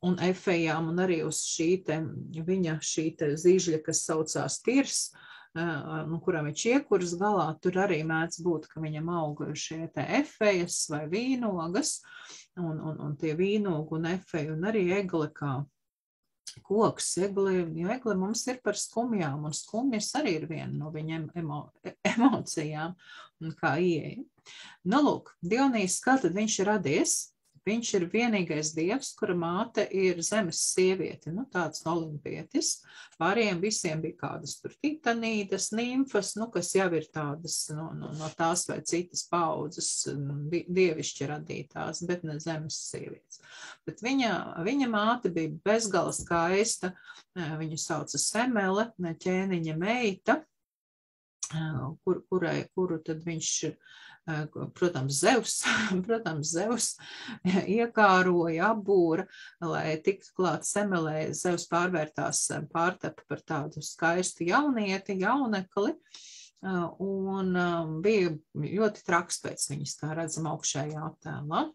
un efejām, un arī uz šī te, viņa šī te zīžļa, kas saucās tirs, nu, kuram ir čiekurs galā, tur arī mēdz būt, ka viņam auga šie te efejas vai vīnogas, un, un, un tie vīnogu un efeju, un arī egle kā koks, egle, jo egle mums ir par skumjām, un skumjas arī ir viena no viņa emo, emocijām, un kā ieeja. Nu, lūk, Dionīs, kā tad viņš ir radies? Viņš ir vienīgais dievs, kura māte ir zemes sieviete, nu, tāds olimpietis. Pārējiem visiem bija kādas tur titanīdas, nimfas, nu, kas jau ir tādas no, no, no tās vai citas paudzes dievišķi radītās, bet ne zemes sievietes. Bet viņa, viņa māte bija bezgala skaista, viņu sauca Semele, ķēniņa meita kur, kurai, kuru tad viņš, protams, Zeus, protams, Zeus iekāroja, apbūra, lai tiktu klāt semelē, Zeus pārvērtās, pārtapa par tādu skaistu jaunieti, jaunekli, un bija ļoti traks pēc viņas, kā redzam augšējā attēlā.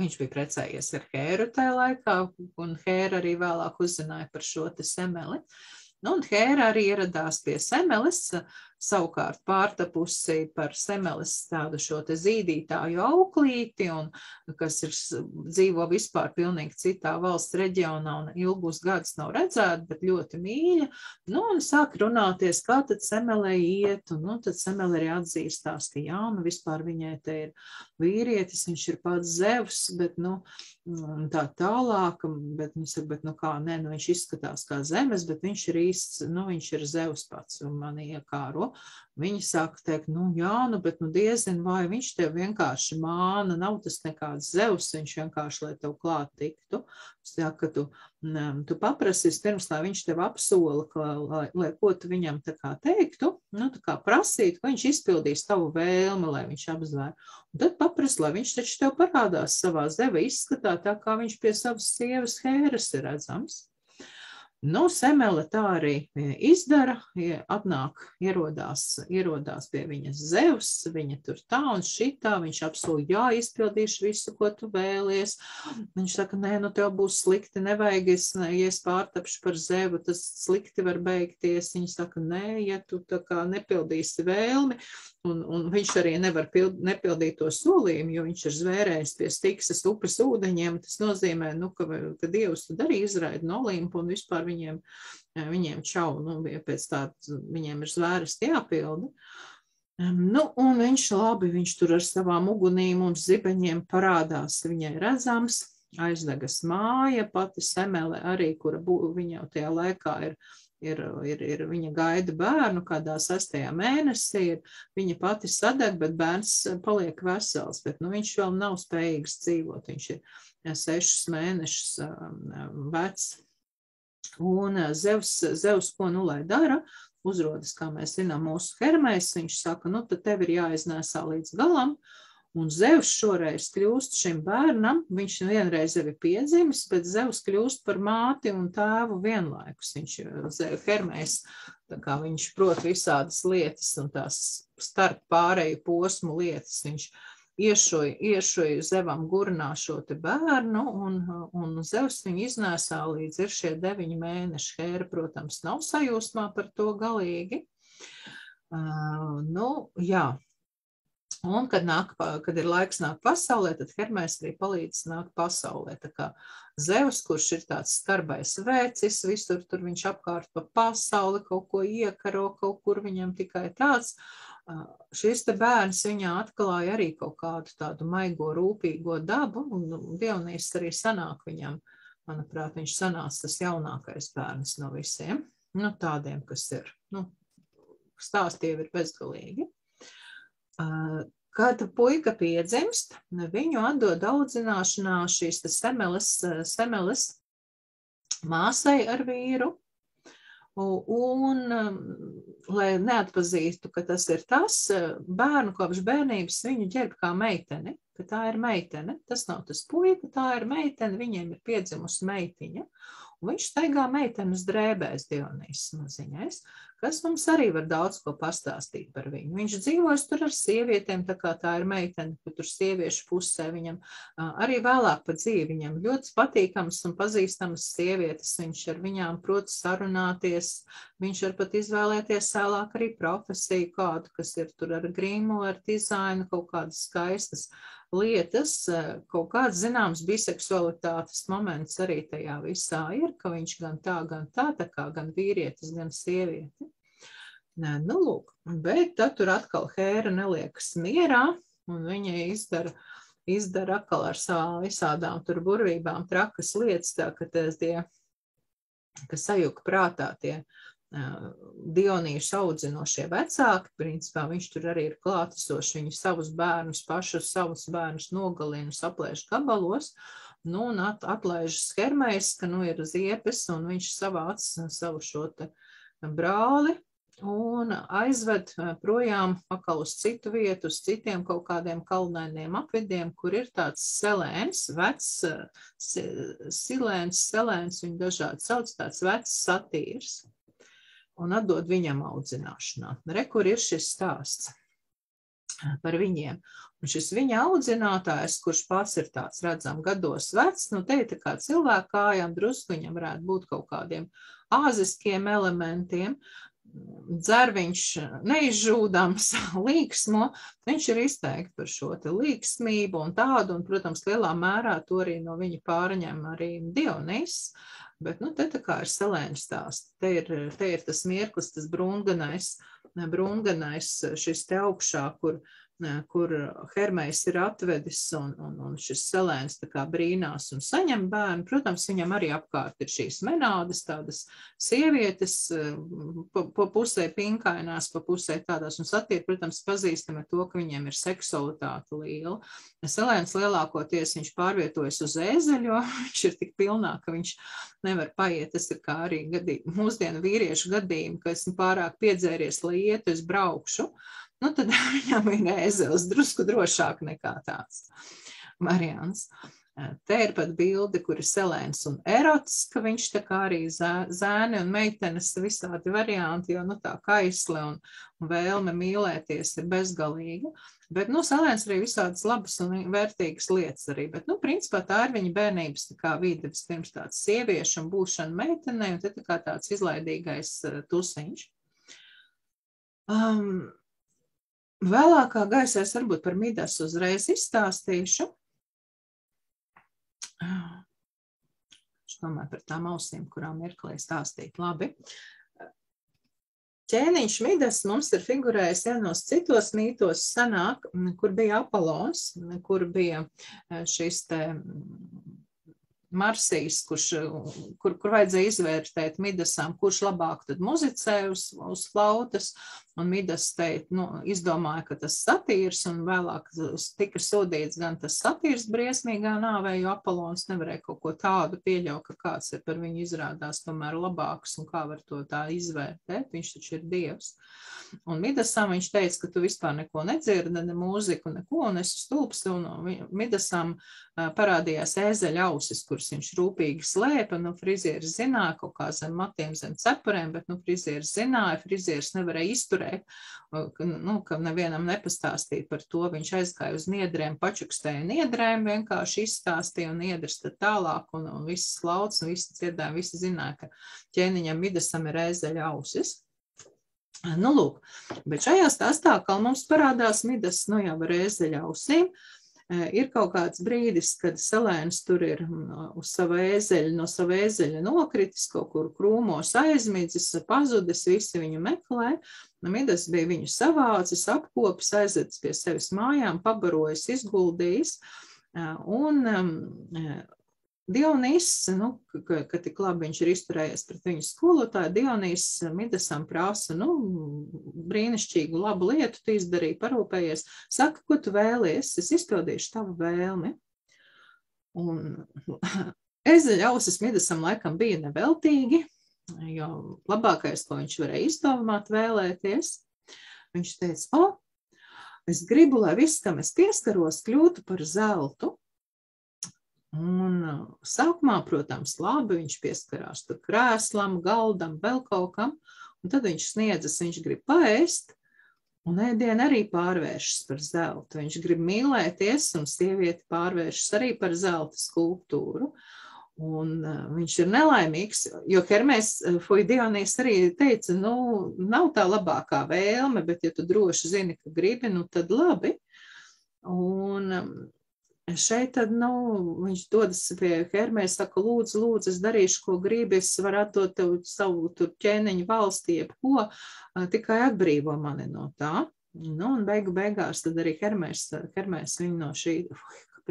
Viņš bija precējies ar Hēru tajā laikā, un Hēra arī vēlāk uzzināja par šo te semeli. Nu, un Hēra arī ieradās pie Semeles, savukārt pārtapusi par Semeles tādu šo te zīdītāju auklīti, un kas ir dzīvo vispār pilnīgi citā valsts reģionā un ilgus gadus nav redzēta, bet ļoti mīļa. Nu, un sāk runāties, kā tad Semelē iet, un nu, tad Semele arī atzīstās, ka jā, nu vispār viņai te ir vīrietis, viņš ir pats Zevs, bet, nu, tā tālāk, bet, nu, saka, bet, nu, kā, nē, nu, viņš izskatās kā zemes, bet viņš ir īsts, nu, viņš ir Zevs pats un mani iekāro. Viņi saka, teikt, nu, jā, nu, bet, nu, diezin, vai viņš tev vienkārši māna, nav tas nekāds Zevs, viņš vienkārši, lai tev klāt tiktu. Saka, ka tu, ne, tu paprasīs pirms, lai viņš tev apsola, ka, lai, lai ko tu viņam tā kā teiktu, nu, tā kā prasīt, ka viņš izpildīs tavu vēlmi, lai viņš apzvēr. Un tad paprast, lai viņš taču tev parādās savā zeva izskatā, tā kā viņš pie savas sievas hēras ir redzams. Nu, Semele tā arī e, izdara, atnāk, ierodās, ierodās pie viņas Zeus, viņa tur tā un šitā, viņš apsūja, jā, izpildīšu visu, ko tu vēlies. Viņš saka, nē, nu tev būs slikti, nevajag, es, ja es pārtapšu par Zevu, tas slikti var beigties. Viņa saka, nē, ja tu tā kā nepildīsi vēlmi, Un, un viņš arī nevar pild, nepildīt to solījumu, jo viņš ir zvērējis pie Stiksas upes ūdeņiem. Tas nozīmē, nu, ka, ka Dievs tad arī izraida no Olimpu un vispār viņiem, viņiem čau, nu, pēc tā viņiem ir zvēras jāpilda. Nu, un viņš labi, viņš tur ar savām ugunīm un zibeņiem parādās viņai redzams, aizdegas māja, pati semele arī, kura bū, viņa jau tajā laikā ir ir, ir, ir viņa gaida bērnu, kādā sastajā mēnesī ir, viņa pati sadeg, bet bērns paliek vesels, bet nu, viņš vēl nav spējīgs dzīvot, viņš ir sešus mēnešus um, vecs. Un uh, Zevs, Zevs, ko nu lai dara, uzrodas, kā mēs zinām, mūsu hermēs, viņš saka, nu tad tev ir jāiznēsā līdz galam, Un Zevs šoreiz kļūst šim bērnam, viņš vienreiz jau ir piedzimis, bet Zevs kļūst par māti un tēvu vienlaikus. Viņš ir Hermējs, tā kā viņš prot visādas lietas un tās starp pārēju posmu lietas. Viņš iešoja, iešoja Zevam gurnā šo te bērnu, un, un Zevs viņu iznēsā līdz ir šie deviņi mēneši. Hēra, protams, nav sajūsmā par to galīgi. Uh, nu, jā, Un, kad, nāk, kad ir laiks nākt pasaulē, tad Hermēs arī palīdz nākt pasaulē. Tā kā Zeus, kurš ir tāds skarbais vēcis, visur tur viņš apkārt pa pasauli kaut ko iekaro, kaut kur viņam tikai tāds. Šis te bērns viņā atklāja arī kaut kādu tādu maigo, rūpīgo dabu, un Dionīs arī sanāk viņam, manuprāt, viņš sanāca tas jaunākais bērns no visiem, nu tādiem, kas ir, nu, stāsti jau ir bezgalīgi. Kad puika piedzimst, viņu atdod audzināšanā šīs semeles, semeles māsai ar vīru. Un, lai neatpazītu, ka tas ir tas, bērnu kopš bērnības viņu ģērb kā meiteni, ka tā ir meitene. Tas nav tas puika, tā ir meitene, viņiem ir piedzimusi meitiņa. Un viņš staigā meitenes drēbēs Dionīs maziņais kas mums arī var daudz ko pastāstīt par viņu. Viņš dzīvojas tur ar sievietēm, tā kā tā ir meitene, kur tur sieviešu pusē viņam arī vēlāk pa dzīvi viņam ļoti patīkams un pazīstams sievietes. Viņš ar viņām prot sarunāties, viņš var pat izvēlēties vēlāk arī profesiju kādu, kas ir tur ar grīmu, ar dizainu, kaut kādas skaistas lietas, kaut kāds zināms biseksualitātes moments arī tajā visā ir, ka viņš gan tā, gan tā, tā kā gan vīrietis, gan sieviete. Nu lūk, bet tad tur atkal hēra neliekas mierā, un viņa izdara, izdara atkal ar savām visādām tur burvībām trakas lietas, tā ka tie, kas sajuka prātā tie Dionīšu audzinošie vecāki, principā viņš tur arī ir klātesoši, viņi savus bērnus, pašus savus bērnus nogalina, saplēš gabalos, nu, un at, atlaiž skermējs, ka, nu, ir ziepes, un viņš savāc savu šo te brāli, un aizved projām atkal uz citu vietu, uz citiem kaut kādiem kalnainiem apvidiem, kur ir tāds selēns, vecs, silēns, selēns, viņu dažādi sauc, tāds vecs satīrs, un atdod viņam audzināšanā. Re, kur ir šis stāsts par viņiem. Un šis viņa audzinātājs, kurš pats ir tāds redzams gados vecs, nu te ir tā kā cilvēka kājām, drusku viņam varētu būt kaut kādiem āziskiem elementiem, dzer viņš neizžūdams līksmo, viņš ir izteikti par šo līksmību un tādu, un, protams, lielā mērā to arī no viņa pārņem arī Dionīs, bet, nu, te tā kā ir selēņa stāsts, te ir, te ir tas mirklis, tas brūnganais, brūnganais šis te augšā, kur kur Hermējs ir atvedis un, un, un šis selēns brīnās un saņem bērnu. Protams, viņam arī apkārt ir šīs menādes, tādas sievietes, pa, pa pusē pinkainās, pa pusē tādās, un satiek, protams, pazīstami ar to, ka viņiem ir seksualitāte liela. Selēns lielākoties viņš pārvietojas uz ēzeļu, jo viņš ir tik pilnā, ka viņš nevar paiet. Tas ir kā arī gadī, mūsdienu vīriešu gadījumi, ka esmu pārāk piedzēries, lai iet, es braukšu nu, tad viņam ir ēzelis drusku drošāk nekā tāds variants. Te ir pat bilde, kur ir selēns un erots, ka viņš tā kā arī zēni un meitenes visādi varianti, jo, nu, tā kaisle un, un vēlme mīlēties ir bezgalīga. Bet, nu, selēns arī visādas labas un vērtīgas lietas arī. Bet, nu, principā tā ir viņa bērnības tā kā vide, vispirms tāds sieviešu un būšana meitenei, un te tā kā tāds izlaidīgais tusiņš. Um, Vēlākā gaisā es varbūt par Midas uzreiz izstāstīšu. Es domāju par tām ausīm, kurām mirklī stāstīt. Labi. Ķēniņš Midas mums ir figurējis vienos citos mītos sanāk, kur bija Apolons, kur bija šis te Marsijs, kurš, kur, kur vajadzēja izvērtēt Midasām, kurš labāk tad muzicē uz, uz flautas, Un Midas teikt, nu, izdomāja, ka tas satīrs, un vēlāk tika sodīts gan tas satīrs briesmīgā nāvē, jo Apolons nevarēja kaut ko tādu pieļaut, ka kāds ir par viņu izrādās tomēr labāks, un kā var to tā izvērtēt, viņš taču ir dievs. Un Midasam viņš teica, ka tu vispār neko nedzirdi, ne mūziku, neko, un es stulps, un Midasam parādījās ēzeļa ausis, kuras viņš rūpīgi slēpa, nu, frizieris zināja kaut kā zem matiem, zem cepurēm, bet, nu, frizieris zināja, frizieris nevarēja izturēt ka, nu, ka nevienam nepastāstīja par to. Viņš aizgāja uz niedrēm, pačukstēja niedrēm, vienkārši izstāstīja un niedrs tad tālāk, un, un viss lauts, un visi dziedāja, visi zināja, ka ķēniņam midasam ir ēzeļa ausis. Nu, lūk, bet šajā stāstā, kā mums parādās midas, nu jau ar ēzeļa ausīm, ir kaut kāds brīdis, kad Selēns tur ir uz sava ēzeļa, no sava ēzeļa nokritis, kaut kur krūmos aizmidzis, pazudis, visi viņu meklē, Midas bija viņu savācis, apkopis, aizvedis pie sevis mājām, pabarojis, izguldījis. Un Dionīs, nu, ka, ka tik labi viņš ir izturējies pret viņu skolotāju, Dionīs Midasam prasa, nu, brīnišķīgu labu lietu tu izdarīji, parūpējies. Saka, ko tu vēlies, es izpildīšu tavu vēlmi. Un ezeļa ausis Midasam laikam bija neveltīgi, jo labākais, ko viņš varēja izdomāt, vēlēties, viņš teica, o, es gribu, lai viss, kam es pieskaros, kļūtu par zeltu. Un sākumā, protams, labi, viņš pieskarās tur krēslam, galdam, vēl kaut kam, un tad viņš sniedzas, viņš grib paēst, un ēdienu arī pārvēršas par zeltu. Viņš grib mīlēties, un sievieti pārvēršas arī par zelta skulptūru. Uh, Un viņš ir nelaimīgs, jo Hermēs Foidionijas arī teica, nu, nav tā labākā vēlme, bet ja tu droši zini, ka gribi, nu tad labi. Un šeit tad, nu, viņš dodas pie Hermēs, saka, lūdzu, lūdzu, es darīšu, ko gribi, es varu atdot tev savu tur ķēniņu valstī, jebko, tikai atbrīvo mani no tā. Nu, un beigu beigās tad arī Hermēs, Hermēs viņu no šī,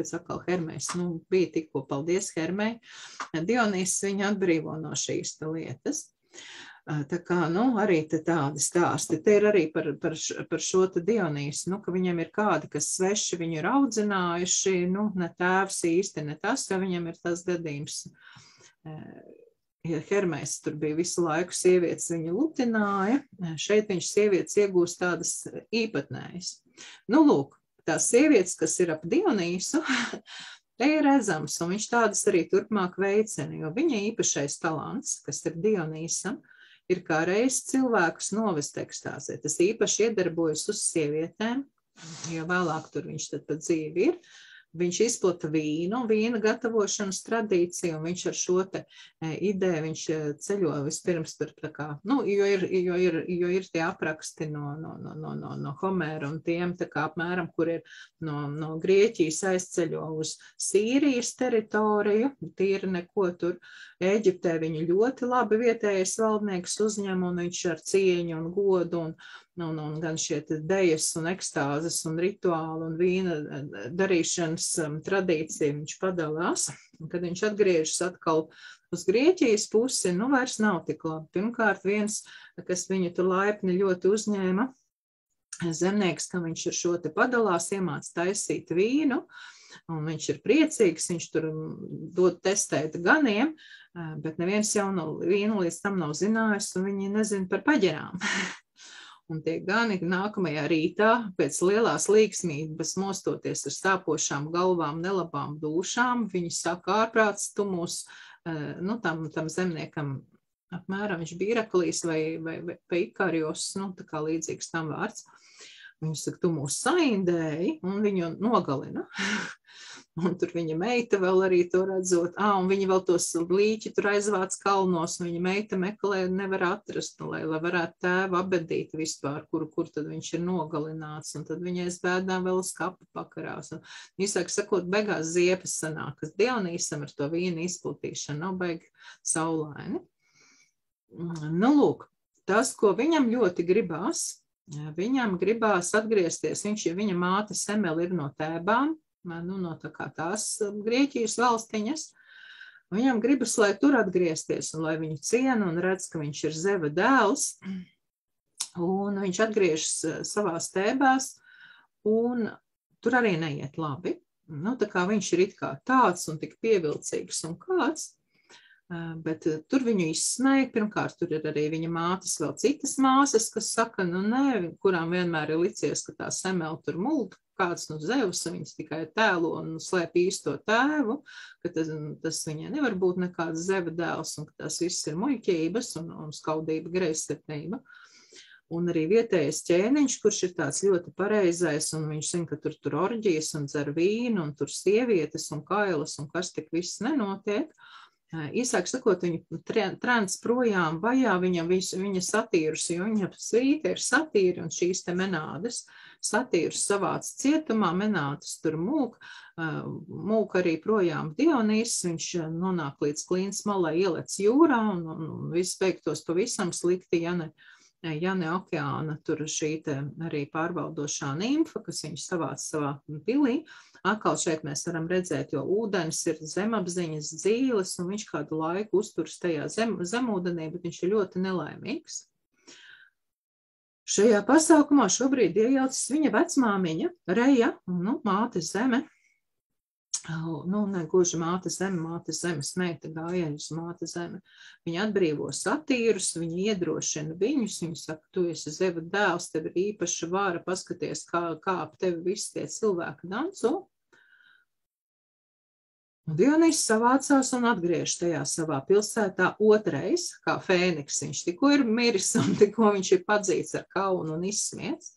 kāpēc atkal Hermēs, nu, bija tikko paldies Hermei, Dionīs viņu atbrīvo no šīs lietas. Tā kā, nu, arī tādi stāsti. Te ir arī par, par, par šo te Dionīsu, nu, ka viņam ir kādi, kas sveši viņu ir audzinājuši, nu, ne tēvs īsti, ne tas, ka viņam ir tas gadījums ja Hermēs tur bija visu laiku sievietes, viņa lutināja, šeit viņš sievietes iegūst tādas īpatnējas. Nu, lūk, tās sievietes, kas ir ap Dionīsu, te ir redzams, un viņš tādas arī turpmāk veicina, jo viņa īpašais talants, kas ir Dionīsam, ir kā reiz cilvēkus novest ekstāzē. Tas īpaši iedarbojas uz sievietēm, jo vēlāk tur viņš tad pa dzīvi ir. Viņš izplata vīnu, vīna gatavošanas tradīciju, un viņš ar šo te e, ideju viņš e, ceļo vispirms tur tā kā, nu, jo ir, jo ir, jo ir tie apraksti no, no, no, no, no, no Homēra un tiem, tā kā apmēram, kur ir no, no Grieķijas aizceļo uz Sīrijas teritoriju, tīri neko tur. Eģiptē viņu ļoti labi vietējais valdnieks uzņem, un viņš ar cieņu un godu un, un, un gan šie dejas un ekstāzes un rituāli un vīna e, darīšanas um, tradīcija viņš padalās. Un, kad viņš atgriežas atkal uz Grieķijas pusi, nu vairs nav tik labi. Pirmkārt, viens, kas viņu tur laipni ļoti uzņēma, zemnieks, ka viņš ar šo te padalās iemāc taisīt vīnu, un viņš ir priecīgs, viņš tur dod testēt ganiem, bet neviens jau no vīnu līdz tam nav zinājis, un viņi nezina par paģerām. Un tie gani nākamajā rītā, pēc lielās līksmības, mostoties ar stāpošām galvām, nelabām dušām, viņi saka, ārprāts, tu mūs, nu, tam, tam zemniekam, apmēram viņš bija Iraklīs vai, vai, vai, vai Ikarijos, nu, tā kā līdzīgs tam vārds. Viņš saka, tu mūs saindēji, un viņu nogalina. Un tur viņa meita vēl arī to redzot. Ah, un viņa vēl tos līķi tur aizvāc kalnos, un viņa meita meklē, nevar atrast, nu, lai, lai varētu tēvu abedīt vispār, kur, kur tad viņš ir nogalināts. Un tad viņai bēdām vēl uz kapu pakarās. Un, īsāk sakot, beigās ziepes sanāk, kas Dionīsam ar to vīnu izplatīšanu nav baigi saulaini. Nu, lūk, tas, ko viņam ļoti gribās, viņam gribās atgriezties, viņš, viņa māte Semela ir no tēbām, nu, no tā tās um, Grieķijas valstiņas. Viņam gribas, lai tur atgriezties un lai viņu ciena un redz, ka viņš ir Zeva dēls. Un viņš atgriežas uh, savā stēbās, un tur arī neiet labi. Nu, tā kā viņš ir it kā tāds un tik pievilcīgs un kāds, bet uh, tur viņu izsmēja. Pirmkārt, tur ir arī viņa mātes, vēl citas māsas, kas saka, nu nē, kurām vienmēr ir licies, ka tā semela tur mulda kāds no Zeusa viņas tikai tēlo un slēp īsto tēvu, ka tas, tas viņai nevar būt nekāds zeva dēls un ka tas viss ir muļķības un, un skaudība, greizsirdība. Un arī vietējais ķēniņš, kurš ir tāds ļoti pareizais, un viņš zina, ka tur tur orģijas un dzer vīnu, un tur sievietes un kailas, un kas tik viss nenotiek. Uh, Īsāk sakot, viņu trends projām vajā visu, viņa satīrus, jo viņa svīta ir satīra un šīs te menādes. Satīrus savāc cietumā, menādes tur mūk, mūk arī projām Dionīs, viņš nonāk līdz klīnas malai, ielec jūrā un, un, un viss beigtos pavisam slikti, ja ne, ja ne okeāna, tur šī arī pārvaldošā nimfa, kas viņš savāc savā pilī. Uh, Atkal šeit mēs varam redzēt, jo ūdens ir zemapziņas dzīves, un viņš kādu laiku uzturas tajā zem, zemūdenī, bet viņš ir ļoti nelaimīgs. Šajā pasākumā šobrīd iejaucas viņa vecmāmiņa, Reja, nu, māte zeme, nu, ne gluži māte zeme, māte zemes meita gāja uz māte zeme. Viņa atbrīvo satīrus, viņa iedrošina viņus, viņa saka, tu esi zeva dēls, tev ir īpaša vāra, paskaties, kā, kā ap tevi visi tie cilvēki danco. Un Dionīs savācās un atgriež tajā savā pilsētā otrais, kā fēniks. Viņš tikko ir miris un tikko viņš ir padzīts ar kaunu un izsmiets.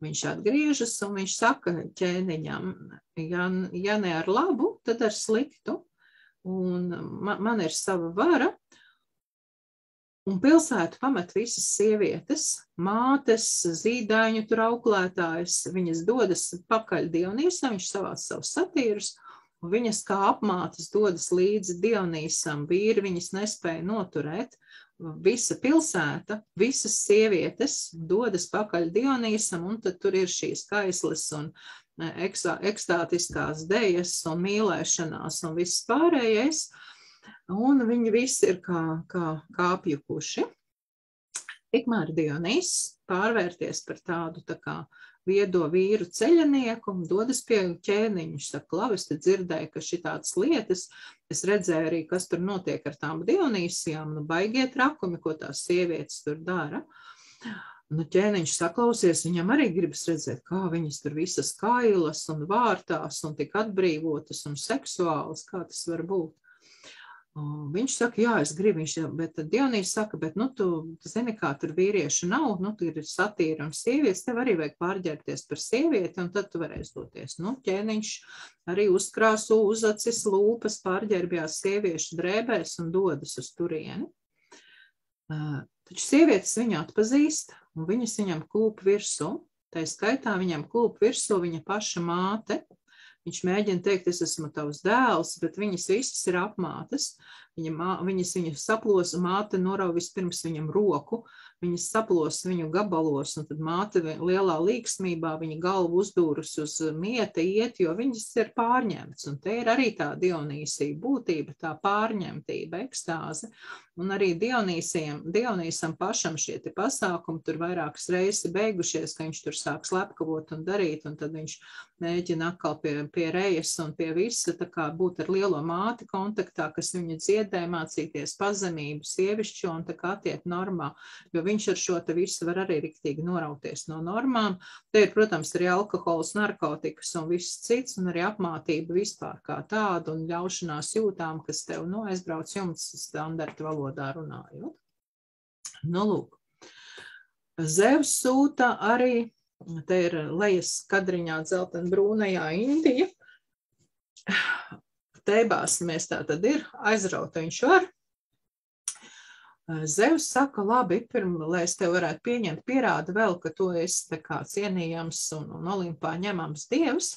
Viņš atgriežas un viņš saka ķēniņam, ja, ja ne ar labu, tad ar sliktu. Un man, man ir sava vara, Un pilsētu pamet visas sievietes, mātes, zīdaiņu tur auklētājas, viņas dodas pakaļ Dionīsam, viņš savāc savus satīrus, un viņas kā apmātes dodas līdzi Dionīsam, vīri viņas nespēja noturēt, visa pilsēta, visas sievietes dodas pakaļ Dionīsam, un tad tur ir šīs kaisles un e, ekstātiskās dejas un mīlēšanās un viss pārējais, un viņi visi ir kā, kā, kā apjukuši. Tikmēr Dionīs pārvērties par tādu tā kā viedo vīru ceļnieku, dodas pie ķēniņa. Viņš saka, labi, es te dzirdēju, ka šitādas lietas, es redzēju arī, kas tur notiek ar tām Dionīsijām, nu baigie trakumi, ko tās sievietes tur dara. Nu, ķēniņš saklausies, viņam arī gribas redzēt, kā viņas tur visas kailas un vārtās un tik atbrīvotas un seksuālas, kā tas var būt. Viņš saka, jā, es gribu, viņš, bet Dionīs saka, bet, nu, tu zini, kā tur vīrieši nav, nu, tur ir satīra un sievietes, tev arī vajag pārģērties par sievieti, un tad tu varēsi doties. Nu, ķēniņš arī uzkrāso uzacis lūpas, pārģērbjās sieviešu drēbēs un dodas uz turieni. Taču sievietes viņu atpazīst, un viņas viņam klūp virsū. Tā skaitā viņam klūp virsū viņa paša māte, Viņš mēģina teikt, es esmu tavs dēls, bet viņas visas ir apmātas. Viņa, mā, viņas viņu saplosa, māte norauj vispirms viņam roku, viņas saplosa viņu gabalos, un tad māte lielā līksmībā viņa galvu uzdūrus uz mieta iet, jo viņas ir pārņemts. Un te ir arī tā Dionīsija būtība, tā pārņemtība, ekstāze. Un arī Dionīsijam, Dionīsam pašam šie te pasākumi tur vairākas reizes beigušies, ka viņš tur sāk slepkavot un darīt, un tad viņš mēģina atkal pie, pie rejas un pie visa, tā kā būt ar lielo māti kontaktā, kas viņu dziedē, mācīties pazemību, sievišķo un tā kā tiek normā, jo viņš ar šo visu var arī riktīgi norauties no normām. Te ir, protams, arī alkohols, narkotikas un viss cits, un arī apmātība vispār kā tāda un ļaušanās jūtām, kas tev nu, aizbrauc jums standarta valodā runājot. Nu, lūk. Zevs sūta arī, te ir lejas kadriņā dzeltenbrūnajā Indija. Tēbās mēs tā tad ir, aizraut viņš var, Zevs saka, labi, pirms, lai es tevi varētu pieņemt, pierāda vēl, ka tu esi kā cienījams un, un olimpā ņemams dievs.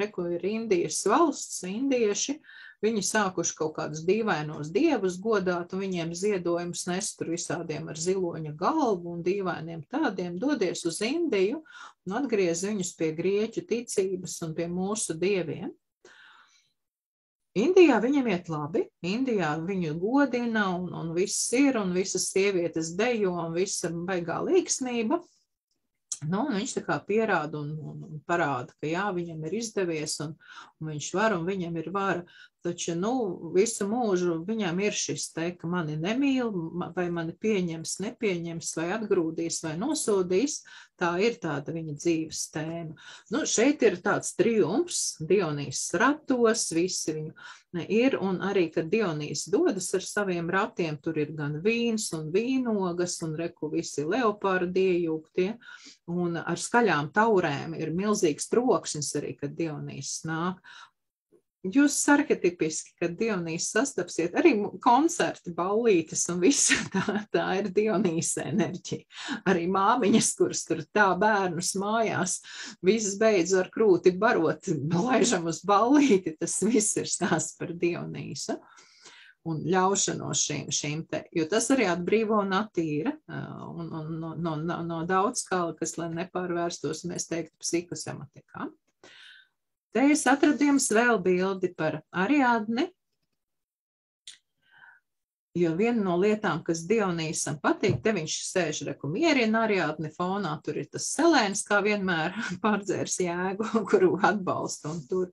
Reku ir Indijas valsts, indieši, viņi sākuši kaut kādus dīvainos dievus godāt, un viņiem ziedojumus nes tur visādiem ar ziloņa galvu un dīvainiem tādiem, dodies uz Indiju un atgriez viņus pie grieķu ticības un pie mūsu dieviem. Indijā viņam iet labi, Indijā viņu godina un, un viss ir, un visas sievietes dejo, un viss ir baigā līksmība. Nu, viņš tā kā pierāda un, un, un parāda, ka jā, viņam ir izdevies, un, un viņš var, un viņam ir vara. Taču nu, visu mūžu viņam ir šis te, ka mani nemīl, vai mani pieņems, nepieņems, vai atgrūdīs, vai nosodīs. Tā ir tāda viņa dzīves tēma. Nu, šeit ir tāds triumfs, Dionīs ratos, visi viņu ir, un arī, kad Dionīs dodas ar saviem ratiem, tur ir gan vīns un vīnogas, un reku visi leopardi iejūgtie, un ar skaļām taurēm ir milzīgs troksnis arī, kad Dionīs nāk. Jūs arhetipiski, kad Dionīs sastapsiet, arī koncerti, ballītes un viss tā, tā ir Dionīs enerģija. Arī māmiņas, kuras tur tā bērnus mājās, visas beidz ar krūti barot, laižam uz ballīti, tas viss ir stāsts par Dionīsu un ļaušanos šīm, šīm te, jo tas arī atbrīvo un attīra, un, un no, no, no, daudz kā, kas, lai nepārvērstos, mēs teiktu, psihosematikā. Te es atradu jums vēl bildi par Ariadni. Jo viena no lietām, kas Dionīsam patīk, te viņš sēž reku mierina Ariadni fonā, tur ir tas selēns, kā vienmēr pārdzērs jēgu, kuru atbalsta un tur.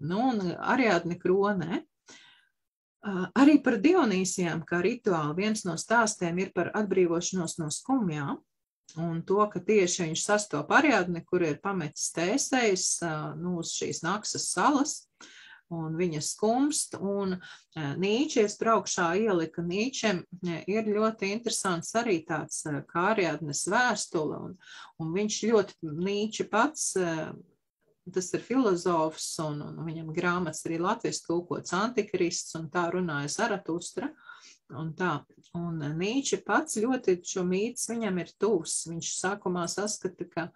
Nu, un Ariadni kronē. Arī par Dionīsijām, kā rituāli, viens no stāstiem ir par atbrīvošanos no skumjām. Un to, ka tieši viņš sastopa Ariadni, kur ir pametis tēsējs nu, uz šīs Naksas salas, un viņa skumst, un Nīčies braukšā ielika Nīčem ir ļoti interesants arī tāds kā Ariadnes vēstule, un, un viņš ļoti Nīči pats, tas ir filozofs, un, un viņam grāmatas arī Latvijas tūkots antikrists, un tā runāja Zaratustra. Uh, Un tā, un Nīče pats ļoti šo mīts viņam ir tūs. Viņš sākumā saskata, ka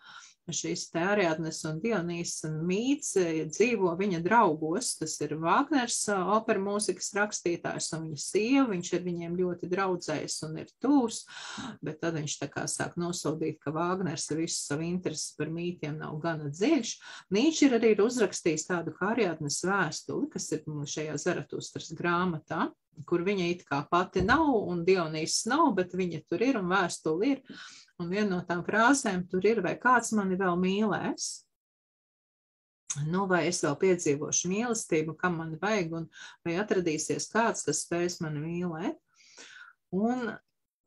šīs te Ariadnes un Dionīs mīts e, dzīvo viņa draugos. Tas ir Vāgners, e, opera mūzikas rakstītājs un viņa sieva. Viņš ar viņiem ļoti draudzējis un ir tūs, bet tad viņš tā kā sāk nosodīt, ka Vāgners visu savu interesi par mītiem nav gana dziļš. Nīč ir arī uzrakstījis tādu kā Ariadnes vēstuli, kas ir šajā Zaratustras grāmatā. Kur viņa it kā pati nav, un Dionīs nav, bet viņa tur ir un vēstuli ir. Un viena no tām frāzēm tur ir, vai kāds mani vēl mīlēs, nu, vai es vēl piedzīvošu mīlestību, kam man vajag, un vai atradīsies kāds, kas spēs mani mīlēt. Un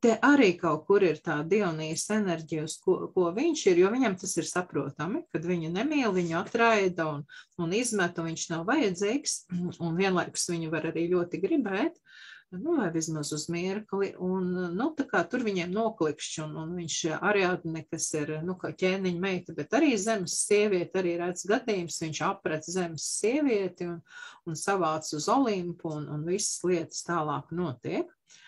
te arī kaut kur ir tā Dionīs enerģija, uz ko, ko viņš ir, jo viņam tas ir saprotami, kad viņa nemīl, viņu atraida un, un izmet, un viņš nav vajadzīgs, un vienlaikus viņu var arī ļoti gribēt, nu, vai vismaz uz mirkli, un, nu, tā kā tur viņiem noklikšķi, un, un viņš Ariadne, kas ir, nu, kā ķēniņa meita, bet arī zemes sieviete, arī redz gadījums, viņš apret zemes sievieti un, un savāc uz Olimpu, un, un visas lietas tālāk notiek. Uh,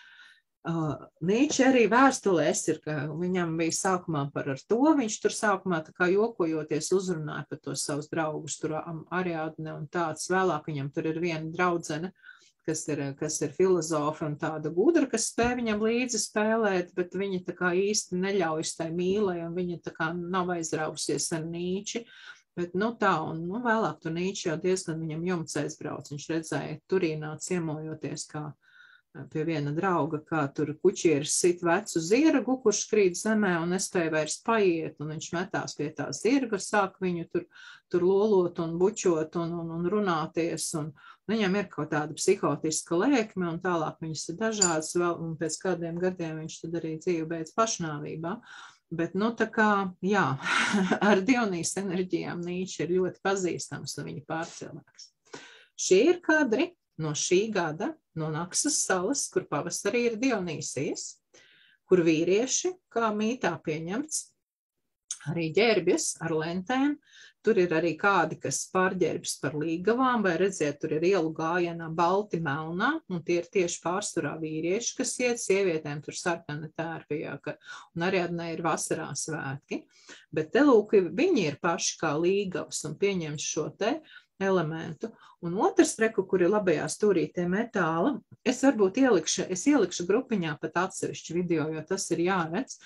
Nīčs arī vēstulēs ir, ka viņam bija sākumā par ar to, viņš tur sākumā tā kā jokojoties uzrunāja par to savus draugus, tur Ariadne un tāds, vēlāk viņam tur ir viena draudzene, kas ir, kas ir filozofa un tāda gudra, kas spēj viņam līdzi spēlēt, bet viņa tā kā īsti neļaujas tai mīlē, un viņa tā kā nav aizrausies ar Nīči. Bet, nu tā, un nu, vēlāk tur Nīči jau diezgan viņam jumts aizbrauc. Viņš redzēja Turīnā ciemojoties, kā pie viena drauga, kā tur kuķieris sit vecu zirgu, kurš krīt zemē un nespēja vairs paiet, un viņš metās pie tā zirga, sāk viņu tur, tur lolot un bučot un, un, un runāties, un viņam ir kaut tāda psihotiska lēkme, un tālāk viņas ir dažādas vēl, un pēc kādiem gadiem viņš tad arī dzīvi beidz pašnāvībā. Bet, nu, tā kā, jā, ar Dionīs enerģijām Nīčs ir ļoti pazīstams un viņa pārcilvēks. Šie ir kadri no šī gada no Naksas salas, kur pavasarī ir Dionīsijas, kur vīrieši, kā mītā pieņemts, arī ģērbjas ar lentēm. Tur ir arī kādi, kas pārģērbjas par līgavām, vai redziet, tur ir ielu gājienā balti melnā, un tie ir tieši pārsturā vīrieši, kas iet, sievietēm tur sarkana tērpijā, ka, un arī atnē ir vasarā svētki. Bet te lūk, viņi ir paši kā līgavas un pieņem šo te elementu. Un otrs reku, kur ir labajā stūrītē metāla, es varbūt ielikšu, es ielikšu grupiņā pat atsevišķu video, jo tas ir jāredz.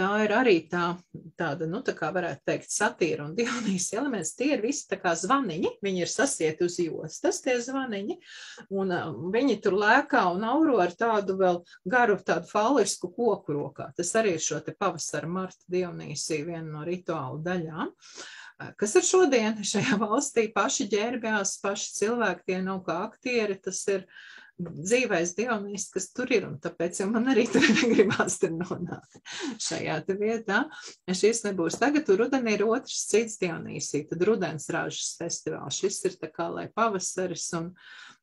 Tā ir arī tā, tāda, nu, tā kā varētu teikt, satīra un Dionīs elements. Tie ir visi tā kā zvaniņi, viņi ir sasieti uz jostas, tie zvaniņi, un uh, viņi tur lēkā un auro ar tādu vēl garu, tādu falisku koku rokā. Tas arī ir šo te pavasara marta Dionīsī viena no rituālu daļām. Uh, Kas ir šodien šajā valstī? Paši ģērbjās, paši cilvēki, tie nav kā aktieri, tas ir dzīvais Dionīs, kas tur ir, un tāpēc jau man arī tur negribās tur nonākt šajā te vietā. Ja šis nebūs tagad, tur rudenī ir otrs cits Dionīsī, tad rudens ražas festivāls. Šis ir tā kā, lai pavasaris un,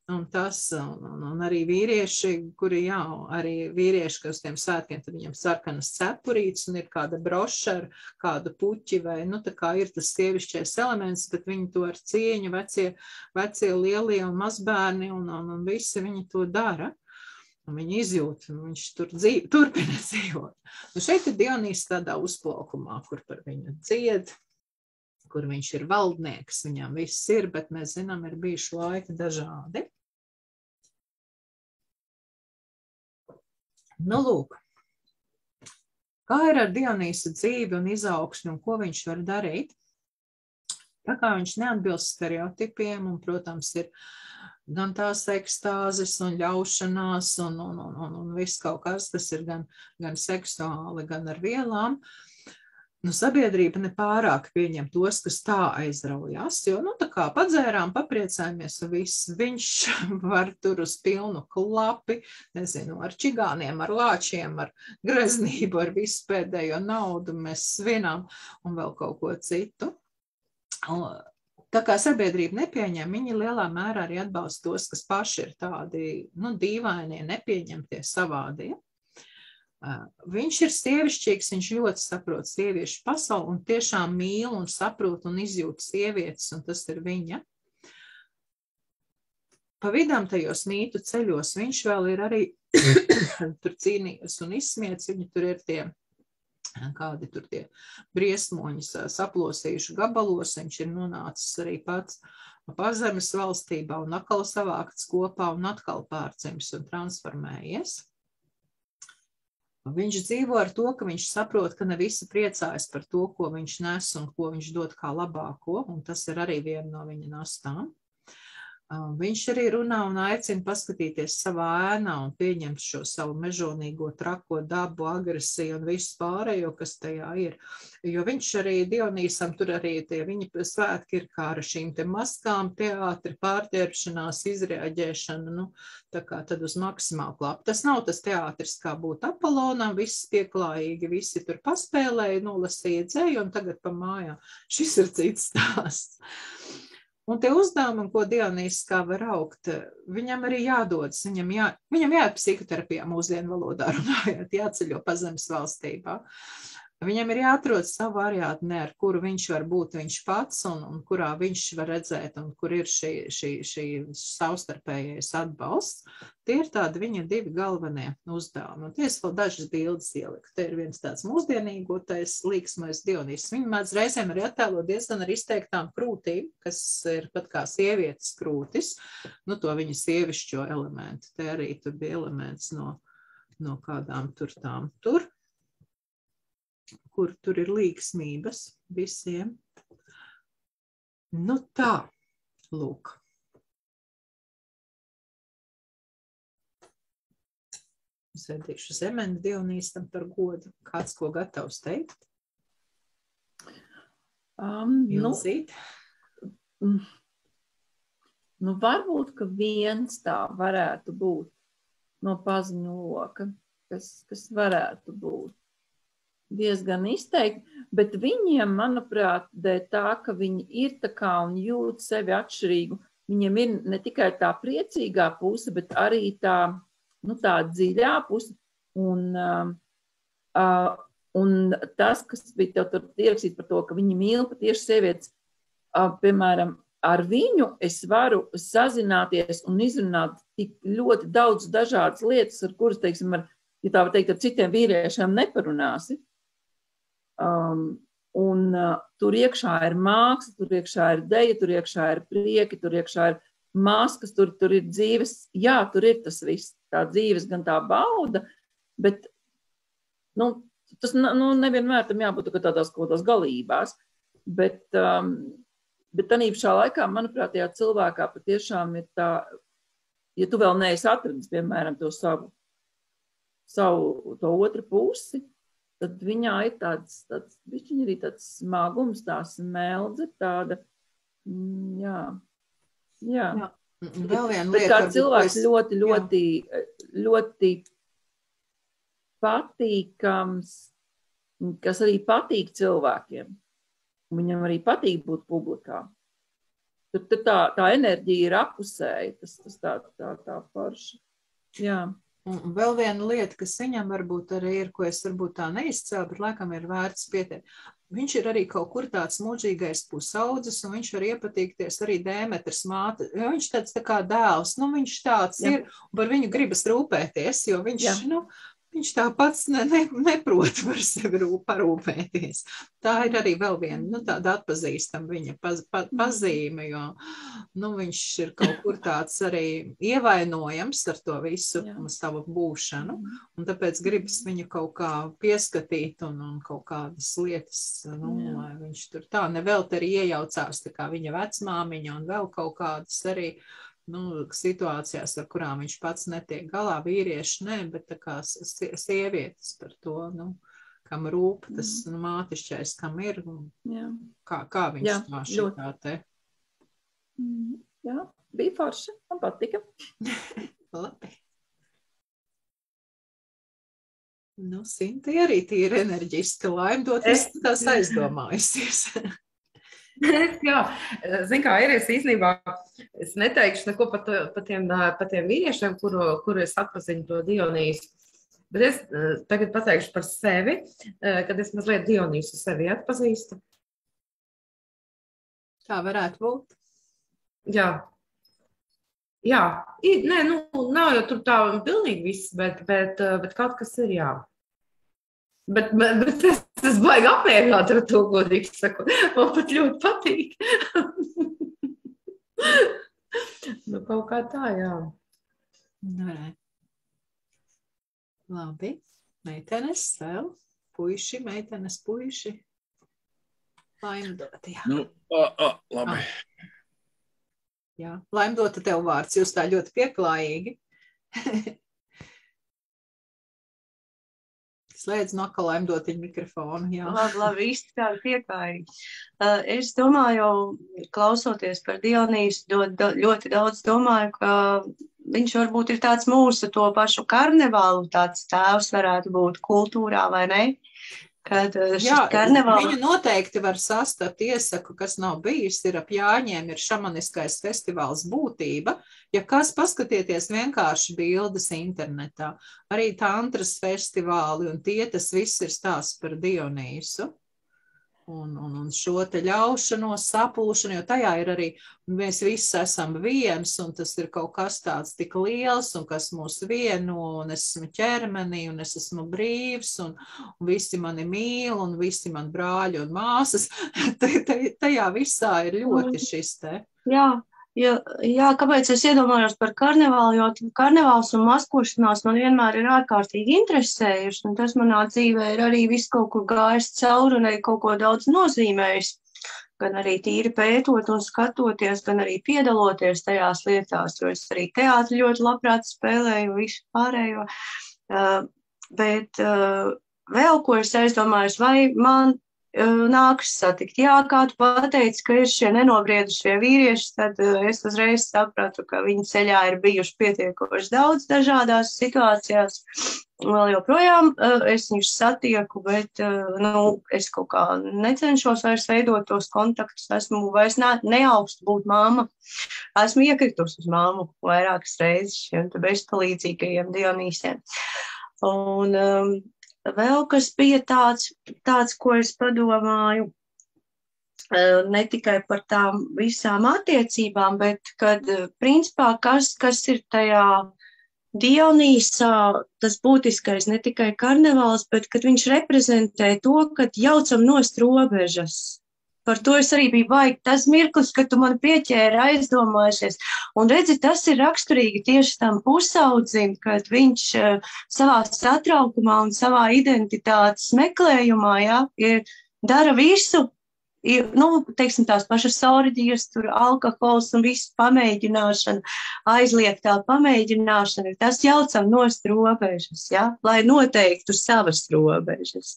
Un tas, un, un, un arī vīrieši, kuri, jā, arī vīrieši, kas tiem svētkiem, tad viņam sarkanas cepurītes un ir kāda broša ar kādu puķi vai, nu, tā kā ir tas sievišķais elements, bet viņi to ar cieņu, vecie, vecie lielie un mazbērni un, un, un visi viņi to dara. Un viņi izjūt, un viņš tur dzīv, turpina dzīvot. Nu, šeit ir Dionīs tādā uzplaukumā, kur par viņu dzied, kur viņš ir valdnieks, viņam viss ir, bet mēs zinām, ir bijuši laiki dažādi. Nu, lūk, kā ir ar Dionīsa dzīvi un izaugsmi un ko viņš var darīt? Tā kā viņš neatbilst stereotipiem un, protams, ir gan tās ekstāzes un ļaušanās un, un, un, un, un viss kaut kas, kas ir gan, gan seksuāli, gan ar vielām, uh, nu, sabiedrība nepārāk pieņem tos, kas tā aizraujās. Jo, nu, tā kā padzērām, papriecājamies, un viss viņš var tur uz pilnu klapi, nezinu, ar čigāniem, ar lāčiem, ar greznību, ar visu pēdējo naudu mēs svinām un vēl kaut ko citu. Tā kā sabiedrība nepieņem, viņi lielā mērā arī atbalsta tos, kas paši ir tādi, nu, dīvainie, nepieņemtie savādie. Viņš ir sievišķīgs, viņš ļoti saprot sieviešu pasauli un tiešām mīl un saprot un izjūt sievietes, un tas ir viņa. Pa vidām tajos mītu ceļos viņš vēl ir arī tur cīnījies un izsmiets, viņi tur ir tie kādi tur tie briesmoņi saplosījuši gabalos, viņš ir nonācis arī pats pazemes valstībā un atkal savākts kopā un atkal pārcemis un transformējies. Viņš dzīvo ar to, ka viņš saprot, ka ne visi priecājas par to, ko viņš nes un ko viņš dod kā labāko, un tas ir arī viena no viņa nastām. Viņš arī runā un aicina paskatīties savā ēnā un pieņemt šo savu mežonīgo, trako dabu, agresiju un visu pārējo, kas tajā ir. Jo viņš arī Dionīsam tur arī tie viņa svētki ir kā ar šīm te maskām, teātri, pārģērbšanās, izreaģēšana, nu, tā kā tad uz maksimālu klapu. Tas nav tas teātris, kā būtu Apolonam, viss pieklājīgi, visi tur paspēlēja, nolasīja dzēju un tagad pa mājām. Šis ir cits stāsts. Un tie uzdevumi, ko Dionīs kā var augt, viņam arī jādodas, viņam, jā, viņam jāiet psihoterapijā mūsdienu valodā runājot, jāceļo pazemes valstībā. Uh, Viņam ir jāatrod savu variātni, ar kuru viņš var būt viņš pats un, un kurā viņš var redzēt, un kur ir šī, šī, šī savstarpējais atbalsts. Tie ir tādi viņa divi galvenie uzdevumi. Un ties vēl dažas bildes ielikt. Te ir viens tāds mūsdienīgotais līksmais Dionīs. Viņa mēdz reizēm arī attēlot diezgan ar izteiktām krūtīm, kas ir pat kā sievietes krūtis, nu to viņa sievišķo elementu. Te arī tur bija elements no, no kādām tur tām tur kur tur ir līgsmības visiem. Nu tā, lūk. Sēdīšu zemeni Dionīstam par godu. Kāds ko gatavs teikt? Um, Ilzīt? nu, nu, varbūt, ka viens tā varētu būt no paziņu loka, kas, kas varētu būt diezgan izteikti, bet viņiem, manuprāt, dēļ tā, ka viņi ir tā kā un jūt sevi atšķirīgu, viņiem ir ne tikai tā priecīgā puse, bet arī tā, nu, tā dziļā puse. Un, uh, un tas, kas bija tev tur ierakstīts par to, ka viņi mīl patieši sievietes, uh, piemēram, ar viņu es varu sazināties un izrunāt tik ļoti daudz dažādas lietas, ar kuras, teiksim, ar, ja tā var teikt, ar citiem vīriešiem neparunāsi. Um, un uh, tur iekšā ir māksla, tur iekšā ir deja, tur iekšā ir prieki, tur iekšā ir maskas, tur, tur ir dzīves. Jā, tur ir tas viss, tā dzīves, gan tā bauda, bet nu, tas nu, nevienmēr tam jābūt tādās kaut kādās galībās. Bet, um, bet tā pašā laikā, manuprāt, tajā cilvēkā patiešām ir tā, ja tu vēl neesi atradis, piemēram, to savu, savu to otru pusi, tad viņā ir tāds, tāds viņa arī tāds smagums, tā smeldze, tāda, mm, jā, jā. jā. Vēl viena lieta. Tā cilvēks es... ļoti, ļoti, jā. ļoti patīkams, kas arī patīk cilvēkiem. Viņam arī patīk būt publikā. Tad, tad tā, tā enerģija ir apusēja, tas, tas tā, tā, tā forša. Jā. Un vēl viena lieta, kas viņam varbūt arī ir, ko es varbūt tā neizcēlu, bet laikam ir vērts pieteikt. Viņš ir arī kaut kur tāds mūžīgais pusaudzis, un viņš var iepatīkties arī Dēmetras māte. Viņš tāds tā kā dēls, nu viņš tāds Jā. ir, un par viņu gribas rūpēties, jo viņš, Jā. nu, Viņš tāpats ne, ne, neprot par sevi parūpēties. Tā ir arī vēl viena nu, tāda atpazīstama viņa paz, pa, pazīme, jo nu, viņš ir kaut kur tāds arī ievainojams ar to visu Jā. savu būšanu, mhm. un tāpēc gribas viņu kaut kā pieskatīt un, un kaut kādas lietas, nu, Jā. lai viņš tur tā nevēl te arī iejaucās, tā kā viņa vecmāmiņa un vēl kaut kādas arī nu, situācijās, ar kurām viņš pats netiek galā, vīrieši ne, bet tā kā sievietes par to, nu, kam rūp tas mm. nu, mātišķais, kam ir, jā. kā, kā viņš jā, tā šitā te. Mm, jā, bija forši, man patika. Labi. Nu, Sinti arī tīri enerģiska laime dot, es tās aizdomājusies. Jā, zinu, kā ir. Es īstenībā es neteikšu neko par, to, par, tiem, par tiem vīriešiem, kuru, kuru es atpazinu to Dionīsu. Bet es tagad pateikšu par sevi, kad es mazliet Dionīsu sevi atpazīstu. Tā varētu būt. Jā. Jā, nē, nu, nav jau tur tā pilnīgi viss, bet, bet, bet kaut kas ir jā. Bet, bet, bet es, es baigi apmierināta ar to, godīgi sakot. Man pat ļoti patīk. nu, kaut kā tā, jā. Nē. Labi. Meitenes vēl. Puiši, meitenes, puiši. Laimdot, jā. Nu, a, a, labi. A. Jā, laimdota tev vārds, jūs tā ļoti pieklājīgi. Slēdz no kā laimdot viņa mikrofonu. Jā, labi, labi īsti tādi pieklājīgi. Uh, es domāju, klausoties par Dionīsu, ļoti daudz domāju, ka viņš varbūt ir tāds mūsu to pašu karnevālu, tāds tēvs varētu būt kultūrā vai ne. Kad uh, Jā, karnevāla... Viņu noteikti var sastapt. Iesaku, kas nav bijis, ir ap Jāņiem, ir šamaniskais festivāls būtība. Ja kas paskatieties vienkārši bildes internetā, arī tantras festivāli un tie tas viss ir stāsts par Dionīsu un, un, un šo te ļaušanos, sapulšanu, jo tajā ir arī mēs visi esam viens, un tas ir kaut kas tāds tik liels, un kas mūs vieno, un es esmu ķermenī, un es esmu brīvs, un, un visi mani mīl, un visi man brāļi un māsas. tajā visā ir ļoti šis te. Jā, Ja, jā, kāpēc es iedomājos par karnevālu? Jo karnevāls un maskošanās man vienmēr ir ārkārtīgi interesējuši, un tas manā dzīvē ir arī viss kaut kur gājis cauri un arī kaut ko daudz nozīmējis. Gan arī tīri pētot un skatoties, gan arī piedaloties tajās lietās, jo es arī teātri ļoti labprāt spēlēju visu pārējo. Uh, bet uh, vēl ko es aizdomājos, vai man nāks satikt. Jā, kā tu pateici, ka ir šie nenobriedušie vīrieši, tad es uzreiz sapratu, ka viņi ceļā ir bijuši pietiekoši daudz dažādās situācijās. Vēl joprojām es viņus satieku, bet nu, es kaut kā necenšos vairs veidot tos kontaktus. Esmu vairs ne, neaugstu būt māma. Esmu iekritusi uz māmu vairākas reizes šiem bezpalīdzīgajiem Dionīsiem. Un um, vēl kas bija tāds, tāds ko es padomāju, ne tikai par tām visām attiecībām, bet kad, principā, kas, kas ir tajā Dionīsā, tas būtiskais ne tikai karnevāls, bet kad viņš reprezentē to, kad jaucam nost robežas Par to es arī biju baigi. Tas mirklis, kad tu man pieķēri aizdomājušies. Un redzi, tas ir raksturīgi tieši tam pusaudzim, kad viņš uh, savā satraukumā un savā identitātes meklējumā, jā, ir, dara visu, ir, nu, teiksim, tās pašas oriģijas, tur alkohols un viss pamēģināšana, aizliegtā pamēģināšana, tas jaucam nost robežas, ja, lai noteiktu savas robežas.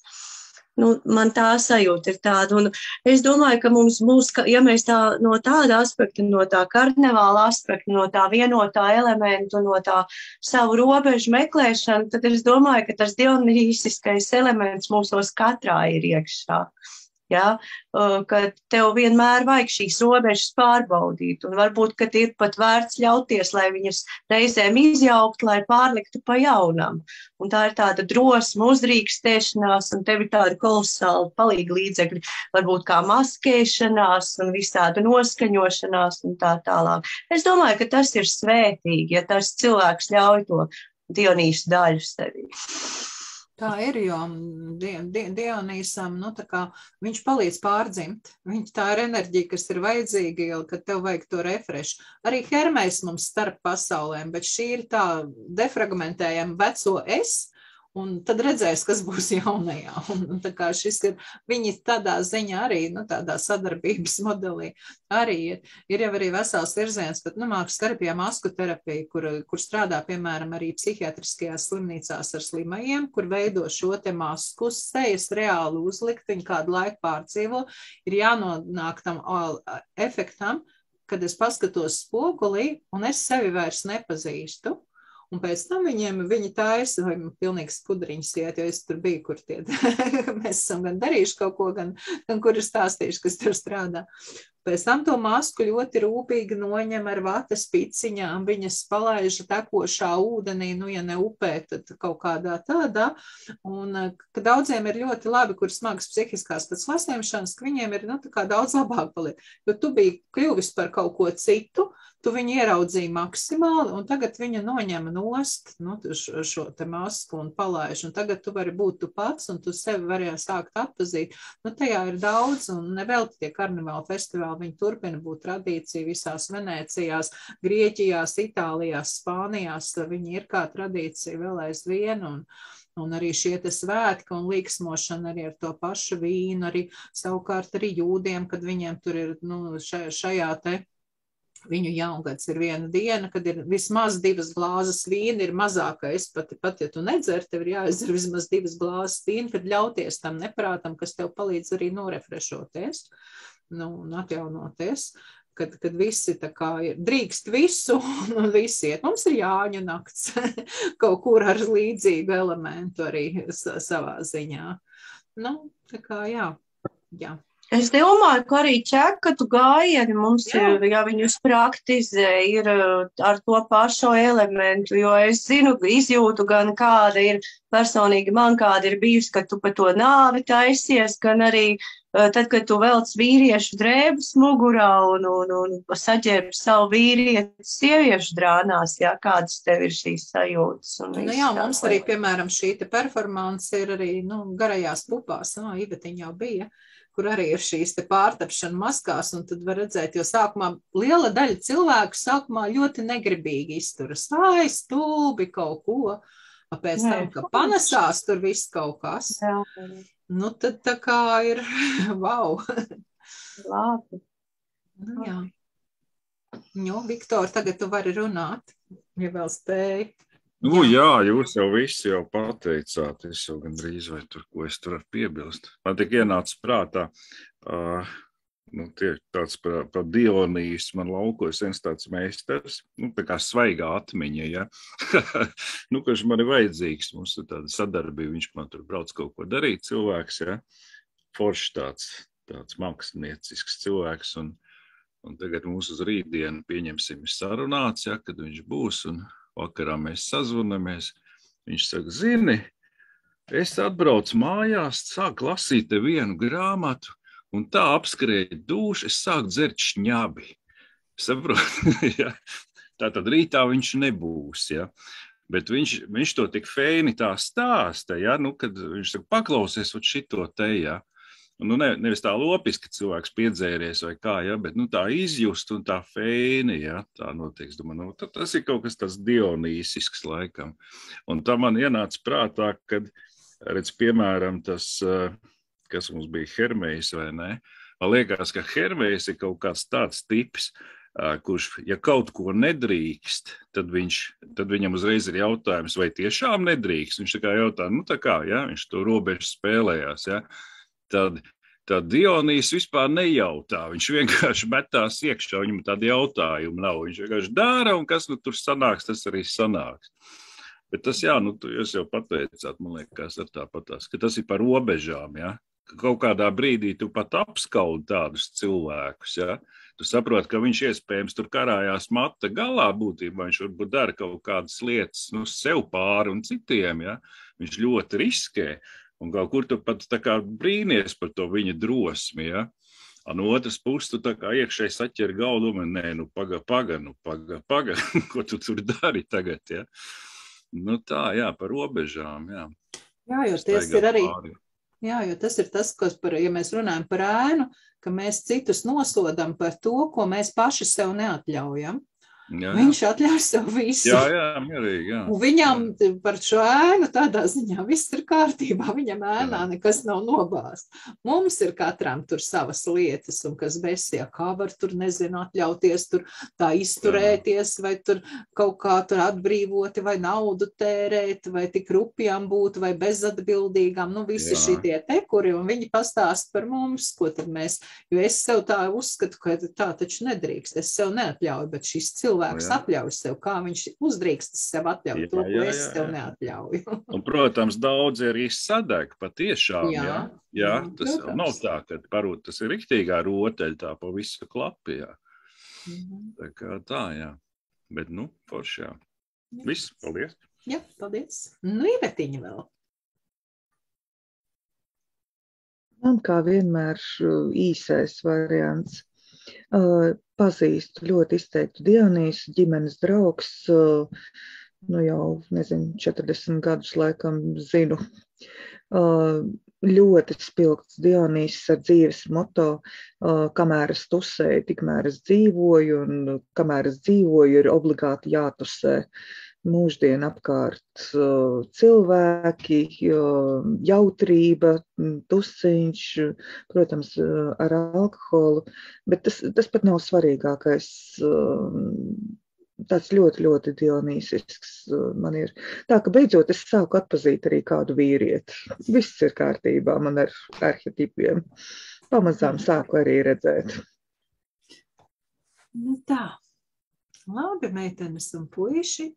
Nu, man tā sajūta ir tāda. Un es domāju, ka mums būs, ja mēs tā no tāda aspekta, no tā karnevāla aspekta, no tā vienotā elementu, no tā savu robežu meklēšana, tad es domāju, ka tas dionīsiskais elements mūsos katrā ir iekšā. Ja, ka tev vienmēr vajag šīs robežas pārbaudīt, un varbūt, ka ir pat vērts ļauties, lai viņas reizēm izjaukt, lai pārliktu pa jaunam. Un tā ir tāda drosma, uzdrīkstēšanās, un tev ir tāda kolosāla palīga līdzekļi, varbūt kā maskēšanās un visāda noskaņošanās un tā tālāk. Es domāju, ka tas ir svētīgi, ja tas cilvēks ļauj to Dionīšu daļu sevī. Tā ir, jo di, Dionīsam, nu, kā, viņš palīdz pārdzimt. Viņš tā ir enerģija, kas ir vajadzīga, jo, kad tev vajag to refresh. Arī Hermējs mums starp pasaulēm, bet šī ir tā defragmentējama veco es, Un tad redzēs, kas būs jaunajā. Un, un tā kā šis ir, viņi tādā ziņā arī, nu, tādā sadarbības modelī arī ir. Ir jau arī vesels virziens, bet, nu, mākslas terapijā, masku terapija, kur, kur strādā, piemēram, arī psihiatriskajās slimnīcās ar slimajiem, kur veido šo te masku, sejas reāli uzlikt, viņi kādu laiku pārdzīvo, ir jānonāk tam efektam, kad es paskatos spogulī un es sevi vairs nepazīstu. Un pēc tam viņiem viņi taisa, vai pilnīgi skudriņas iet, jo es tur biju, kur tie mēs esam gan darījuši kaut ko, gan, gan kur ir stāstījuši, kas tur strādā. Pēc tam to masku ļoti rūpīgi noņem ar vatas piciņām, viņas palaiž tekošā ūdenī, nu, ja ne upē, tad kaut kādā tādā. Un daudziem ir ļoti labi, kur smagas psihiskās pēc saslimšanas, ka viņiem ir, nu, daudz labāk paliek. Jo tu biji kļuvis par kaut ko citu, tu viņu ieraudzīji maksimāli, un tagad viņa noņem nost nu, šo, te masku un palaiž, un tagad tu vari būt tu pats, un tu sevi varēja sākt atpazīt. Nu, tajā ir daudz, un nevelti tie karnevāla festivāli, viņi turpina būt tradīcija visās Venecijās, Grieķijās, Itālijās, Spānijās, viņi ir kā tradīcija vēl aizvien, un, un arī šie svētki un līksmošana arī ar to pašu vīnu, arī savukārt arī jūdiem, kad viņiem tur ir nu, šajā te Viņu jaungads ir viena diena, kad ir vismaz divas glāzes vīna, ir mazākais, pat, pat ja tu nedzer, tev ir jāizdzer vismaz divas glāzes vīna, kad ļauties tam neprātam, kas tev palīdz arī norefrešoties nu, un atjaunoties. Kad, kad visi ir, drīkst visu, un visi iet. Mums ir jāņa nakts kaut kur ar līdzīgu elementu arī savā ziņā. Nu, tā kā jā. jā. Es domāju, ka arī ķekatu gājieni mums Jā. ir, ja viņus praktizē, ir uh, ar to pašu elementu, jo es zinu, izjūtu gan kāda ir personīgi man kāda ir bijusi, ka tu pa to nāvi taisies, gan arī uh, tad, kad tu velc vīriešu drēbes mugurā un, un, un saģērb savu vīrieti sieviešu drānās, jā, kādas tev ir šīs sajūtas. Nu, jā, mums arī, piemēram, šī te performance ir arī, nu, garajās pupās, nā, Ivetiņā jau bija. Kur arī ir šīs pārtapšana maskās, un tad var redzēt, jo sākumā liela daļa cilvēku sākumā ļoti negribīgi izturas, ai, stulbi kaut ko, pēc tam, ka panesās tur viss kaut kas. Jā. Nu, tad tā kā ir, wow. Labi. Nu, jā. Nu, Viktor, tagad tu vari runāt, ja vēl spēj. Nu, jā. jā, jūs jau visu jau pateicāt. Es jau gandrīz vai tur, ko es tur varu piebilst. Man tik ienāca prātā, uh, nu, tie tāds par, par Dionīs, man laukojas viens tāds meistars, nu, tā kā svaigā atmiņa, ja. nu, kurš man ir vajadzīgs, mums ir tāda sadarbība, viņš man tur brauc kaut ko darīt cilvēks, ja. Forši tāds, tāds māksliniecisks cilvēks, un, un tagad mūs uz rītdienu pieņemsim sarunāts, ja, kad viņš būs, un Vakarā mēs sazvanāmies. Viņš saka, zini, es atbraucu mājās, sāku lasīt vienu grāmatu, un tā apskrēja dušu, es sāku dzert šņabi. Saprotu, ja? tā tad rītā viņš nebūs. Ja? Bet viņš, viņš to tik fēni tā stāsta, ja? nu, kad viņš saka, paklausies šito te, ja? nu, ne, nevis tā lopiski cilvēks piedzēries vai kā, ja, bet nu, tā izjust un tā fēni, ja, tā notiek. Domāju, nu, tas ir kaut kas tāds dionīsisks laikam. Un tā man ienāca prātā, kad, redz, piemēram, tas, eh, kas mums bija Hermējs vai ne, man liekas, ka Hermējs ir kaut kāds tāds tips, kurš, ja kaut ko nedrīkst, tad, viņš, tad viņam uzreiz ir jautājums, vai tiešām nedrīkst. Viņš tā kā jautā, nu tā kā, ja, viņš to robežu spēlējās, ja, tad, tad Dionīs vispār nejautā. Viņš vienkārši metās iekšā, viņam tāda jautājuma nav. Viņš vienkārši dara, un kas nu tur sanāks, tas arī sanāks. Bet tas, jā, nu, jūs jau pateicāt, man liekas, ar tāpatās, ka tas ir par robežām, jā. Ka kaut kādā brīdī tu pat apskaudi tādus cilvēkus, jā. Tu saproti, ka viņš iespējams tur karājās mata galā būtībā, viņš varbūt dara kaut kādas lietas, nu, sev pāri un citiem, jā. Viņš ļoti riskē. Un kaut kur tu pat brīnies par to viņa drosmi. Ja? No otras puses, tu tā kā iekšēji saķeri galvu, un nē, nu, paga, paga, nu, paga, paga, ko tu tur dari tagad. Ja? Nu, tā, jā, par robežām. Jā, jā jo tas ir arī. Pāri. Jā, jo tas ir tas, kas, par, ja mēs runājam par ēnu, ka mēs citus nosodam par to, ko mēs paši sev neatļaujam. Jā, jā. Viņš atļauj sev visu. Jā, jā, mierīgi. Jā. Un viņam jā. par šo ēnu tādā ziņā viss ir kārtībā. Viņam ēnā jā. nekas nav nobāzt. Mums ir katram tur savas lietas, un kas besijā, kā var tur, nezinu, atļauties tur tā izturēties, jā. vai tur kaut kā tur atbrīvoti, vai naudu tērēt, vai tik rupjām būt, vai bezatbildīgām. Nu, visi jā. šitie tekuri, un viņi pastāst par mums, ko tad mēs, jo es sev tā uzskatu, ka tā taču nedrīkst. Es sev neatļauju, bet šis cilvēks cilvēks jā. atļauj sev, kā viņš uzdrīkst sev atļaut jā, to, ko jā, es tev neatļauju. Un, protams, daudz arī sadeg patiešām. Jā, jā, jā tas protams. nav tā, ka parūt, tas ir riktīgā roteļa tā pa visu klapi. Jā. Mhm. Tā kā tā, jā. Bet, nu, forši, jā. Viss, paldies. Jā, paldies. Nu, Ivetiņa vēl. Man kā vienmēr īsais variants. Uh, pazīstu ļoti izteiktu Dionīsu, ģimenes draugs, uh, nu jau, nezinu, 40 gadus laikam zinu. Uh, ļoti spilgts Dionīss ar dzīves moto, kamēr es tusēju, tikmēr es dzīvoju, un kamēr es dzīvoju, ir obligāti jātusē. Mūždien apkārt cilvēki, jautrība, tusiņš, protams, ar alkoholu, bet tas, tas pat nav svarīgākais. Tas ļoti, ļoti dionīsisks man ir. Tā ka beidzot es sāku atpazīt arī kādu vīrieti. Viss ir kārtībā man ar arhetipiem. Pamazām sāku arī redzēt. Nu tā, labi, meitenes un puiši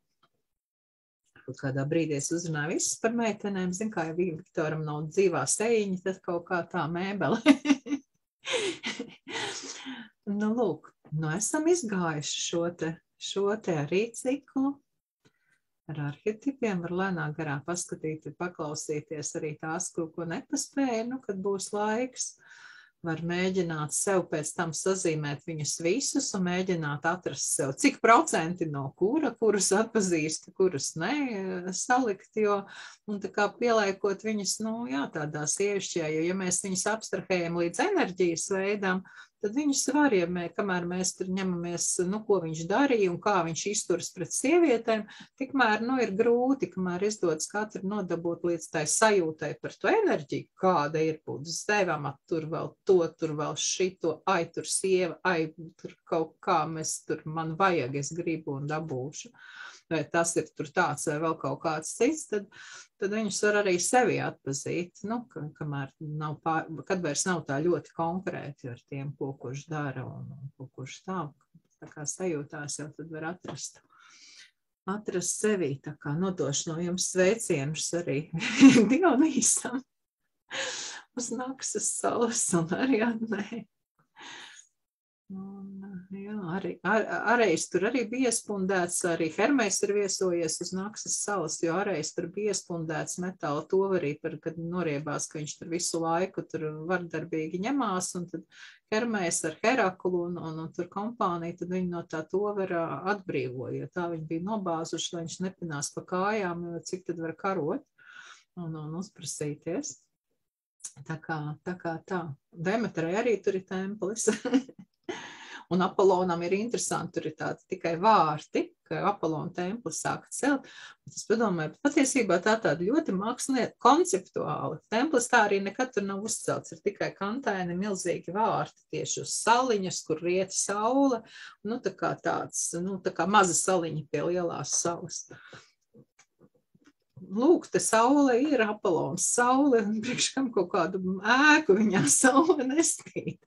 kaut kādā brīdī es uzrunāju visus par meitenēm. Zinu, kā jau Viktoram nav dzīvā sēņa, tad kaut kā tā mēbele. nu, lūk, nu esam izgājuši šo te, šo te arī ciklu. Ar arhetipiem var lēnāk garā paskatīt, paklausīties arī tās, ko, ko nepaspēja, nu, kad būs laiks. Uh, var mēģināt sev pēc tam sazīmēt viņus visus un mēģināt atrast sev, cik procenti no kura, kurus atpazīst, kurus ne, salikt, jo, un tā kā pieliekot viņus, nu, jā, tādā sievišķajā, jo, ja mēs viņus abstrahējam līdz enerģijas veidam, tad viņus var, ja mē, kamēr mēs tur ņemamies, nu, ko viņš darīja un kā viņš izturas pret sievietēm, tikmēr, nu, ir grūti, kamēr izdodas katru nodabūt līdz tai sajūtai par to enerģiju, kāda ir būt zdevam, tur vēl to, tur vēl šito, ai, tur sieva, ai, tur kaut kā mēs tur man vajag, es gribu un dabūšu. Vai tas ir tāds vai vēl kaut kāds cits, tad, tad viņus var arī sevi atpazīt, nu, ka, kamēr nav pār, kad vairs nav tā ļoti konkrēti ar tiem, ko kurš dara un, un ko kurš stāv. Tā kā sajūtās jau tad var atrast. Atrast sevi, tā kā nodošu no jums sveicienus arī Dionīsam uz Naksas salas un arī Annē. Un, jā, arī, ar, arējs tur arī bija iespundēts, arī Hermēs ir viesojies uz Naksas salas, jo arējs tur bija iespundēts metāla tovarī, par, kad noriebās, ka viņš tur visu laiku tur vardarbīgi ņemās, un tad Hermēs ar Heraklu un, un, un tur kompāniju, tad viņi no tā tovara atbrīvoja, jo tā viņi bija nobāzuši, lai viņš nepinās pa kājām, cik tad var karot un, un uzprasīties. Tā kā tā. Kā tā. Demetrai arī tur ir templis. Un Apollonam ir interesanti, tur ir tādi tikai vārti, ka Apollona templis sāk celt. Bet es padomāju, bet patiesībā tā tāda ļoti mākslinieka konceptuāla. Templis tā arī nekad tur nav uzcelts, ir tikai kantaini milzīgi vārti tieši uz saliņas, kur riet saule. Nu, tā kā tāds, nu, tā kā maza saliņa pie lielās saules lūk, te saule ir apelons, saule, un priekš kam kaut kādu ēku viņā saule nespīt.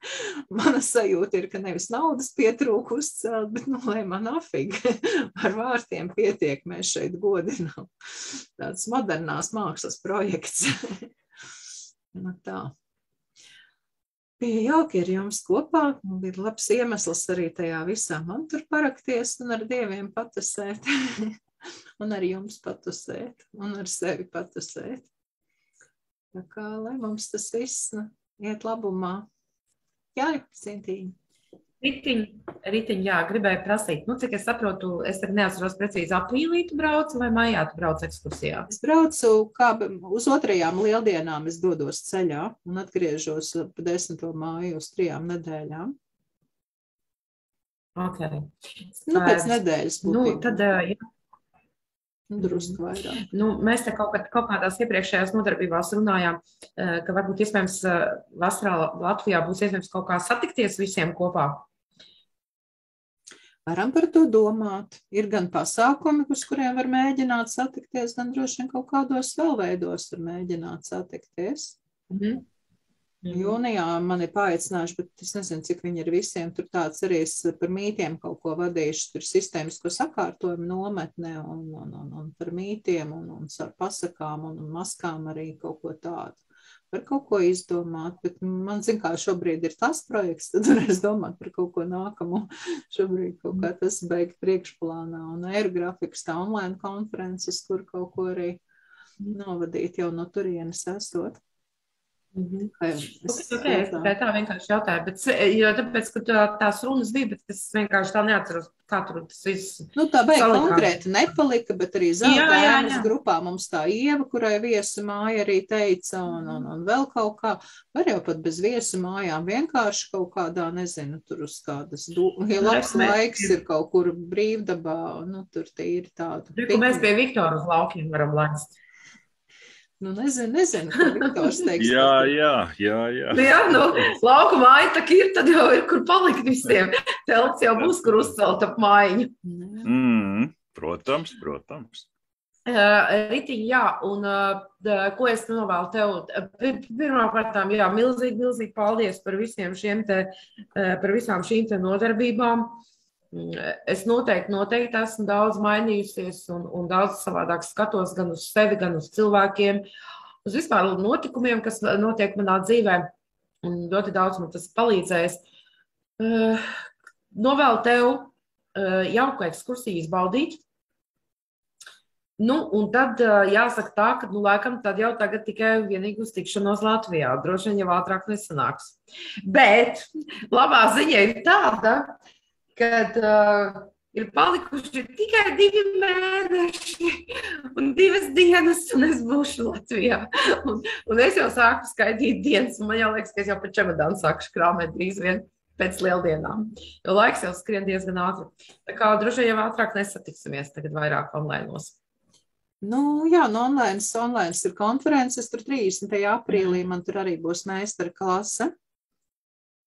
Mana sajūta ir, ka nevis naudas pietrūk uzcelt, bet, nu, lai man afīgi ar vārtiem pietiek, mēs šeit godinām. Tāds modernās mākslas projekts. nu, tā. Bija jauki ar jums kopā, bija labs iemesls arī tajā visā man tur parakties un ar dieviem patasēt. Un ar jums patusēt, un ar sevi patusēt. Tā kā, lai mums tas viss nu, iet labumā. Jā, Sintīņa. Ritiņ, ritiņ, jā, gribēju prasīt, nu, cik es saprotu, es tagad neatceros precīzi, aprīlī tu brauc vai maijā tu brauc ekskursijā? Es braucu, kā uz otrajām lieldienām es dodos ceļā un atgriežos pa 10. māju uz trijām nedēļām. Ok. Nu, pēc nedēļas. Nu, tad, jā, Nu, drusku vairāk. Nu, mēs te kaut, kad, kaut kādās iepriekšējās nodarbībās runājām, eh, ka varbūt iespējams eh, vasarā Latvijā būs iespējams kaut kā satikties visiem kopā. Varam par to domāt. Ir gan pasākumi, uz kuriem var mēģināt satikties, gan droši vien kaut kādos vēl veidos var mēģināt satikties. Mm -hmm. Mhm. Jūnijā man ir paaicinājuši, bet es nezinu, cik viņi ir visiem. Tur tāds arī es par mītiem kaut ko vadījuši, tur sistēmisko sakārtojumu nometne un, un, un, un par mītiem un, un ar pasakām un, un maskām arī kaut ko tādu. Par kaut ko izdomāt, bet man zina, kā šobrīd ir tas projekts, tad varēs domāt par kaut ko nākamo. Šobrīd kaut kā tas beigt priekšplānā un aerografikas tā online konferences, kur kaut ko arī novadīt jau no turienes esot. Mhm. Es, okay, tikai tā vienkārši jautāju, bet, jo tāpēc, ka tā, tās runas bija, bet es vienkārši tā neatceros, kā tur tas viss. Nu, tā beigās Salikās. konkrēti nepalika, bet arī jā. grupā mums tā ieva, kurai viesu māja arī teica, un, un, un vēl kaut kā. Var jau pat bez viesu mājām vienkārši kaut kādā, nezinu, tur uz kādas, du- ja labs mēs- laiks ir kaut kur brīvdabā, nu, tur tīri tādu. Kur mēs pie Viktora uz laukiem varam laist. Nu, nezinu, nezinu, ko Viktors teiks. Jā, jā, jā. jā. Nu, jā, nu, lauka māja tā ir, tad jau ir kur palikt visiem. Telts jau būs, kur uzcelt ap mājiņu. Mm, protams, protams. Uh, Ritiņ, jā, un uh, ko es novēlu tev? Pirmkārt, jā, milzīgi, milzīgi paldies par visiem šiem te, uh, par visām šīm te nodarbībām. Mm, Es noteikti, noteikti esmu daudz mainījusies un, un daudz savādāk skatos gan uz sevi, gan uz cilvēkiem, uz vispār notikumiem, kas notiek manā dzīvē. Un ļoti daudz man tas palīdzēs. Uh, Novēlu tev uh, jauku ekskursiju izbaudīt. Nu, un tad uh, jāsaka tā, ka, nu, laikam, tad jau tagad tikai un vienīgi uz tikšanos Latvijā. Droši vien jau ātrāk nesanāks. Bet labā ziņa ir tāda, ka uh, ir palikuši tikai divi mēneši un divas dienas, un es būšu Latvijā. Un, un es jau sāku skaitīt dienas, un man jau liekas, ka es jau pa čemodānu sāku krāmēt drīz vien. Pēc lieldienām. Jo laiks jau skrien diezgan ātri. Tā kā droši vien ātrāk nesatiksimies, tagad vairāk online. Nu, jā, no online, online ir konferences, tur 30. aprīlī man tur arī būs meistara klase.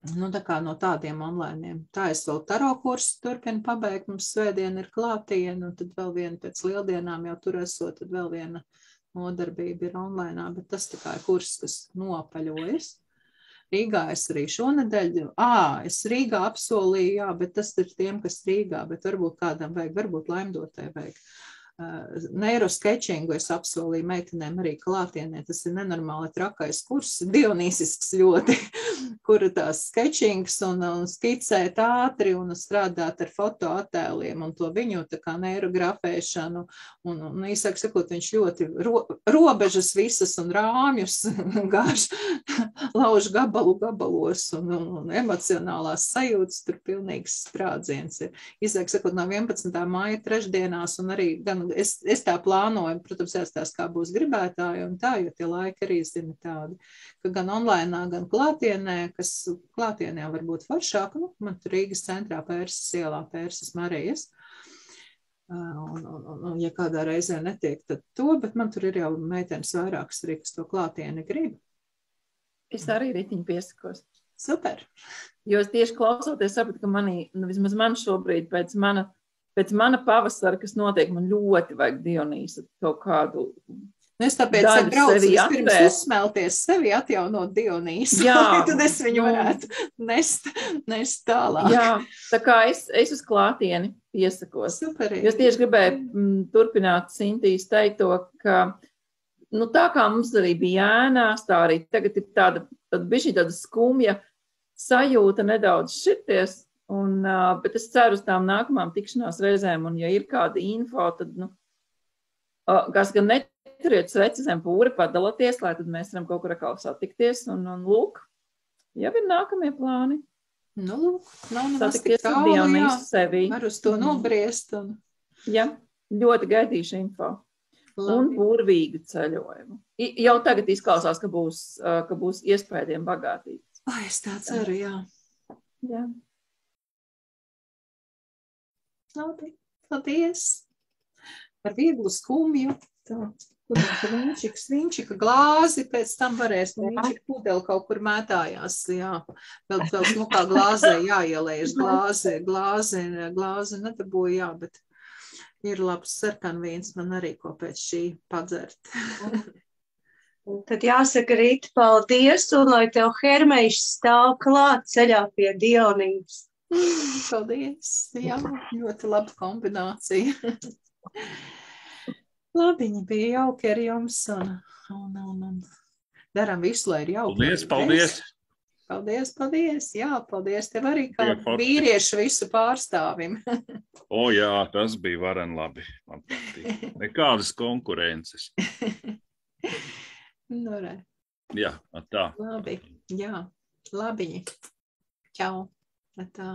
Nu, tā kā no tādiem online. Tā es vēl taro kursu turpinu pabeigt, mums svētdien ir klātiena, un tad vēl viena pēc lieldienām jau tur esot, tad vēl viena nodarbība ir online, bet tas tā kā ir kurs, kas nopaļojas. Rīgā es arī šonadēļ, ā, es Rīgā apsolīju, jā, bet tas ir tiem, kas Rīgā, bet varbūt kādam vajag, varbūt laimdotai vajag. Neirosketčingu es apsolīju meitenēm arī klātienē. Tas ir nenormāli trakais kurs, dionīsisks ļoti, kur tās sketčings un, un skicēt ātri un strādāt ar fotoattēliem un to viņu tā kā neirografēšanu. Un, un īsāk sakot, viņš ļoti ro, robežas visas un rāmjus gāž, lauž gabalu gabalos un, un, un emocionālās sajūtas tur pilnīgs sprādziens ir. Īsāk sakot, no 11. māja trešdienās un arī gan es, es tā plānoju, protams, jāstāsta, kā būs gribētāji un tā, jo tie laiki arī zina tādi, ka gan online, gan klātienē, kas klātienē var būt foršāk, nu, man tur Rīgas centrā Pērsas ielā, Pērsas Marijas. Un, un, un, un, ja kādā reizē netiek, tad to, bet man tur ir jau meitenes vairākas arī, kas to klātieni grib. Es arī ritiņu piesakos. Super! Jo es tieši klausoties, sapratu, ka manī, nu, vismaz man šobrīd, pēc mana, pēc mana pavasara, kas notiek, man ļoti vajag Dionīsu kaut kādu. Nu, Es tāpēc Daļu braucu pirms uzsmelties sevi, atjaunot Dionīsu. Jā, tad es viņu nu. varētu nest, nest tālāk. Jā, tā kā es, es uz klātieni piesakos. Superīgi. Es tieši gribēju mm, turpināt Sintīs teikto, ka nu, tā kā mums arī bija ēnās, tā arī tagad ir tāda, tāda bišķi tāda skumja sajūta nedaudz šities, un, bet es ceru uz tām nākamām tikšanās reizēm, un ja ir kāda info, tad, nu, kas gan neturiet sveci zem pūri, padalieties, lai tad mēs varam kaut kur atkal satikties, un, un lūk, jau ir nākamie plāni. Nu, lūk, nav Satikties ar. Dionīsu sevi. Var uz to nobriest. Un... Jā, ļoti gaidīšu info. un Labi. burvīgu ceļojumu. Jau tagad izklausās, ka būs, ka būs iespējams bagātīgi. Ai, es tā ceru, jā. Jā. Labi, paldies. Par vieglu skumju. Viņš ir glāzi, pēc tam varēs viņš ir pudeli kaut kur mētājās. Jā, vēl, vēl smukā glāzē jāielējas glāzi, glāzi, glāzi nedabūja, jā, bet ir labs sarkanvīns man arī ko pēc šī padzert. Tad jāsaka, Rīt, paldies, un lai tev hermeišs stāv klāt ceļā pie Dionīs. Paldies! Jā, ļoti laba kombinācija. Labi, viņi bija jauki ar jums un, un, un, un darām visu, lai ir jauki. Paldies, paldies! Paldies, paldies! Jā, paldies tev arī kā vīriešu visu pārstāvim. O, jā, tas bija varen labi. Man patīk. Nekādas konkurences. nu, re. Jā, tā. Labi, jā, labi. Čau. Tā.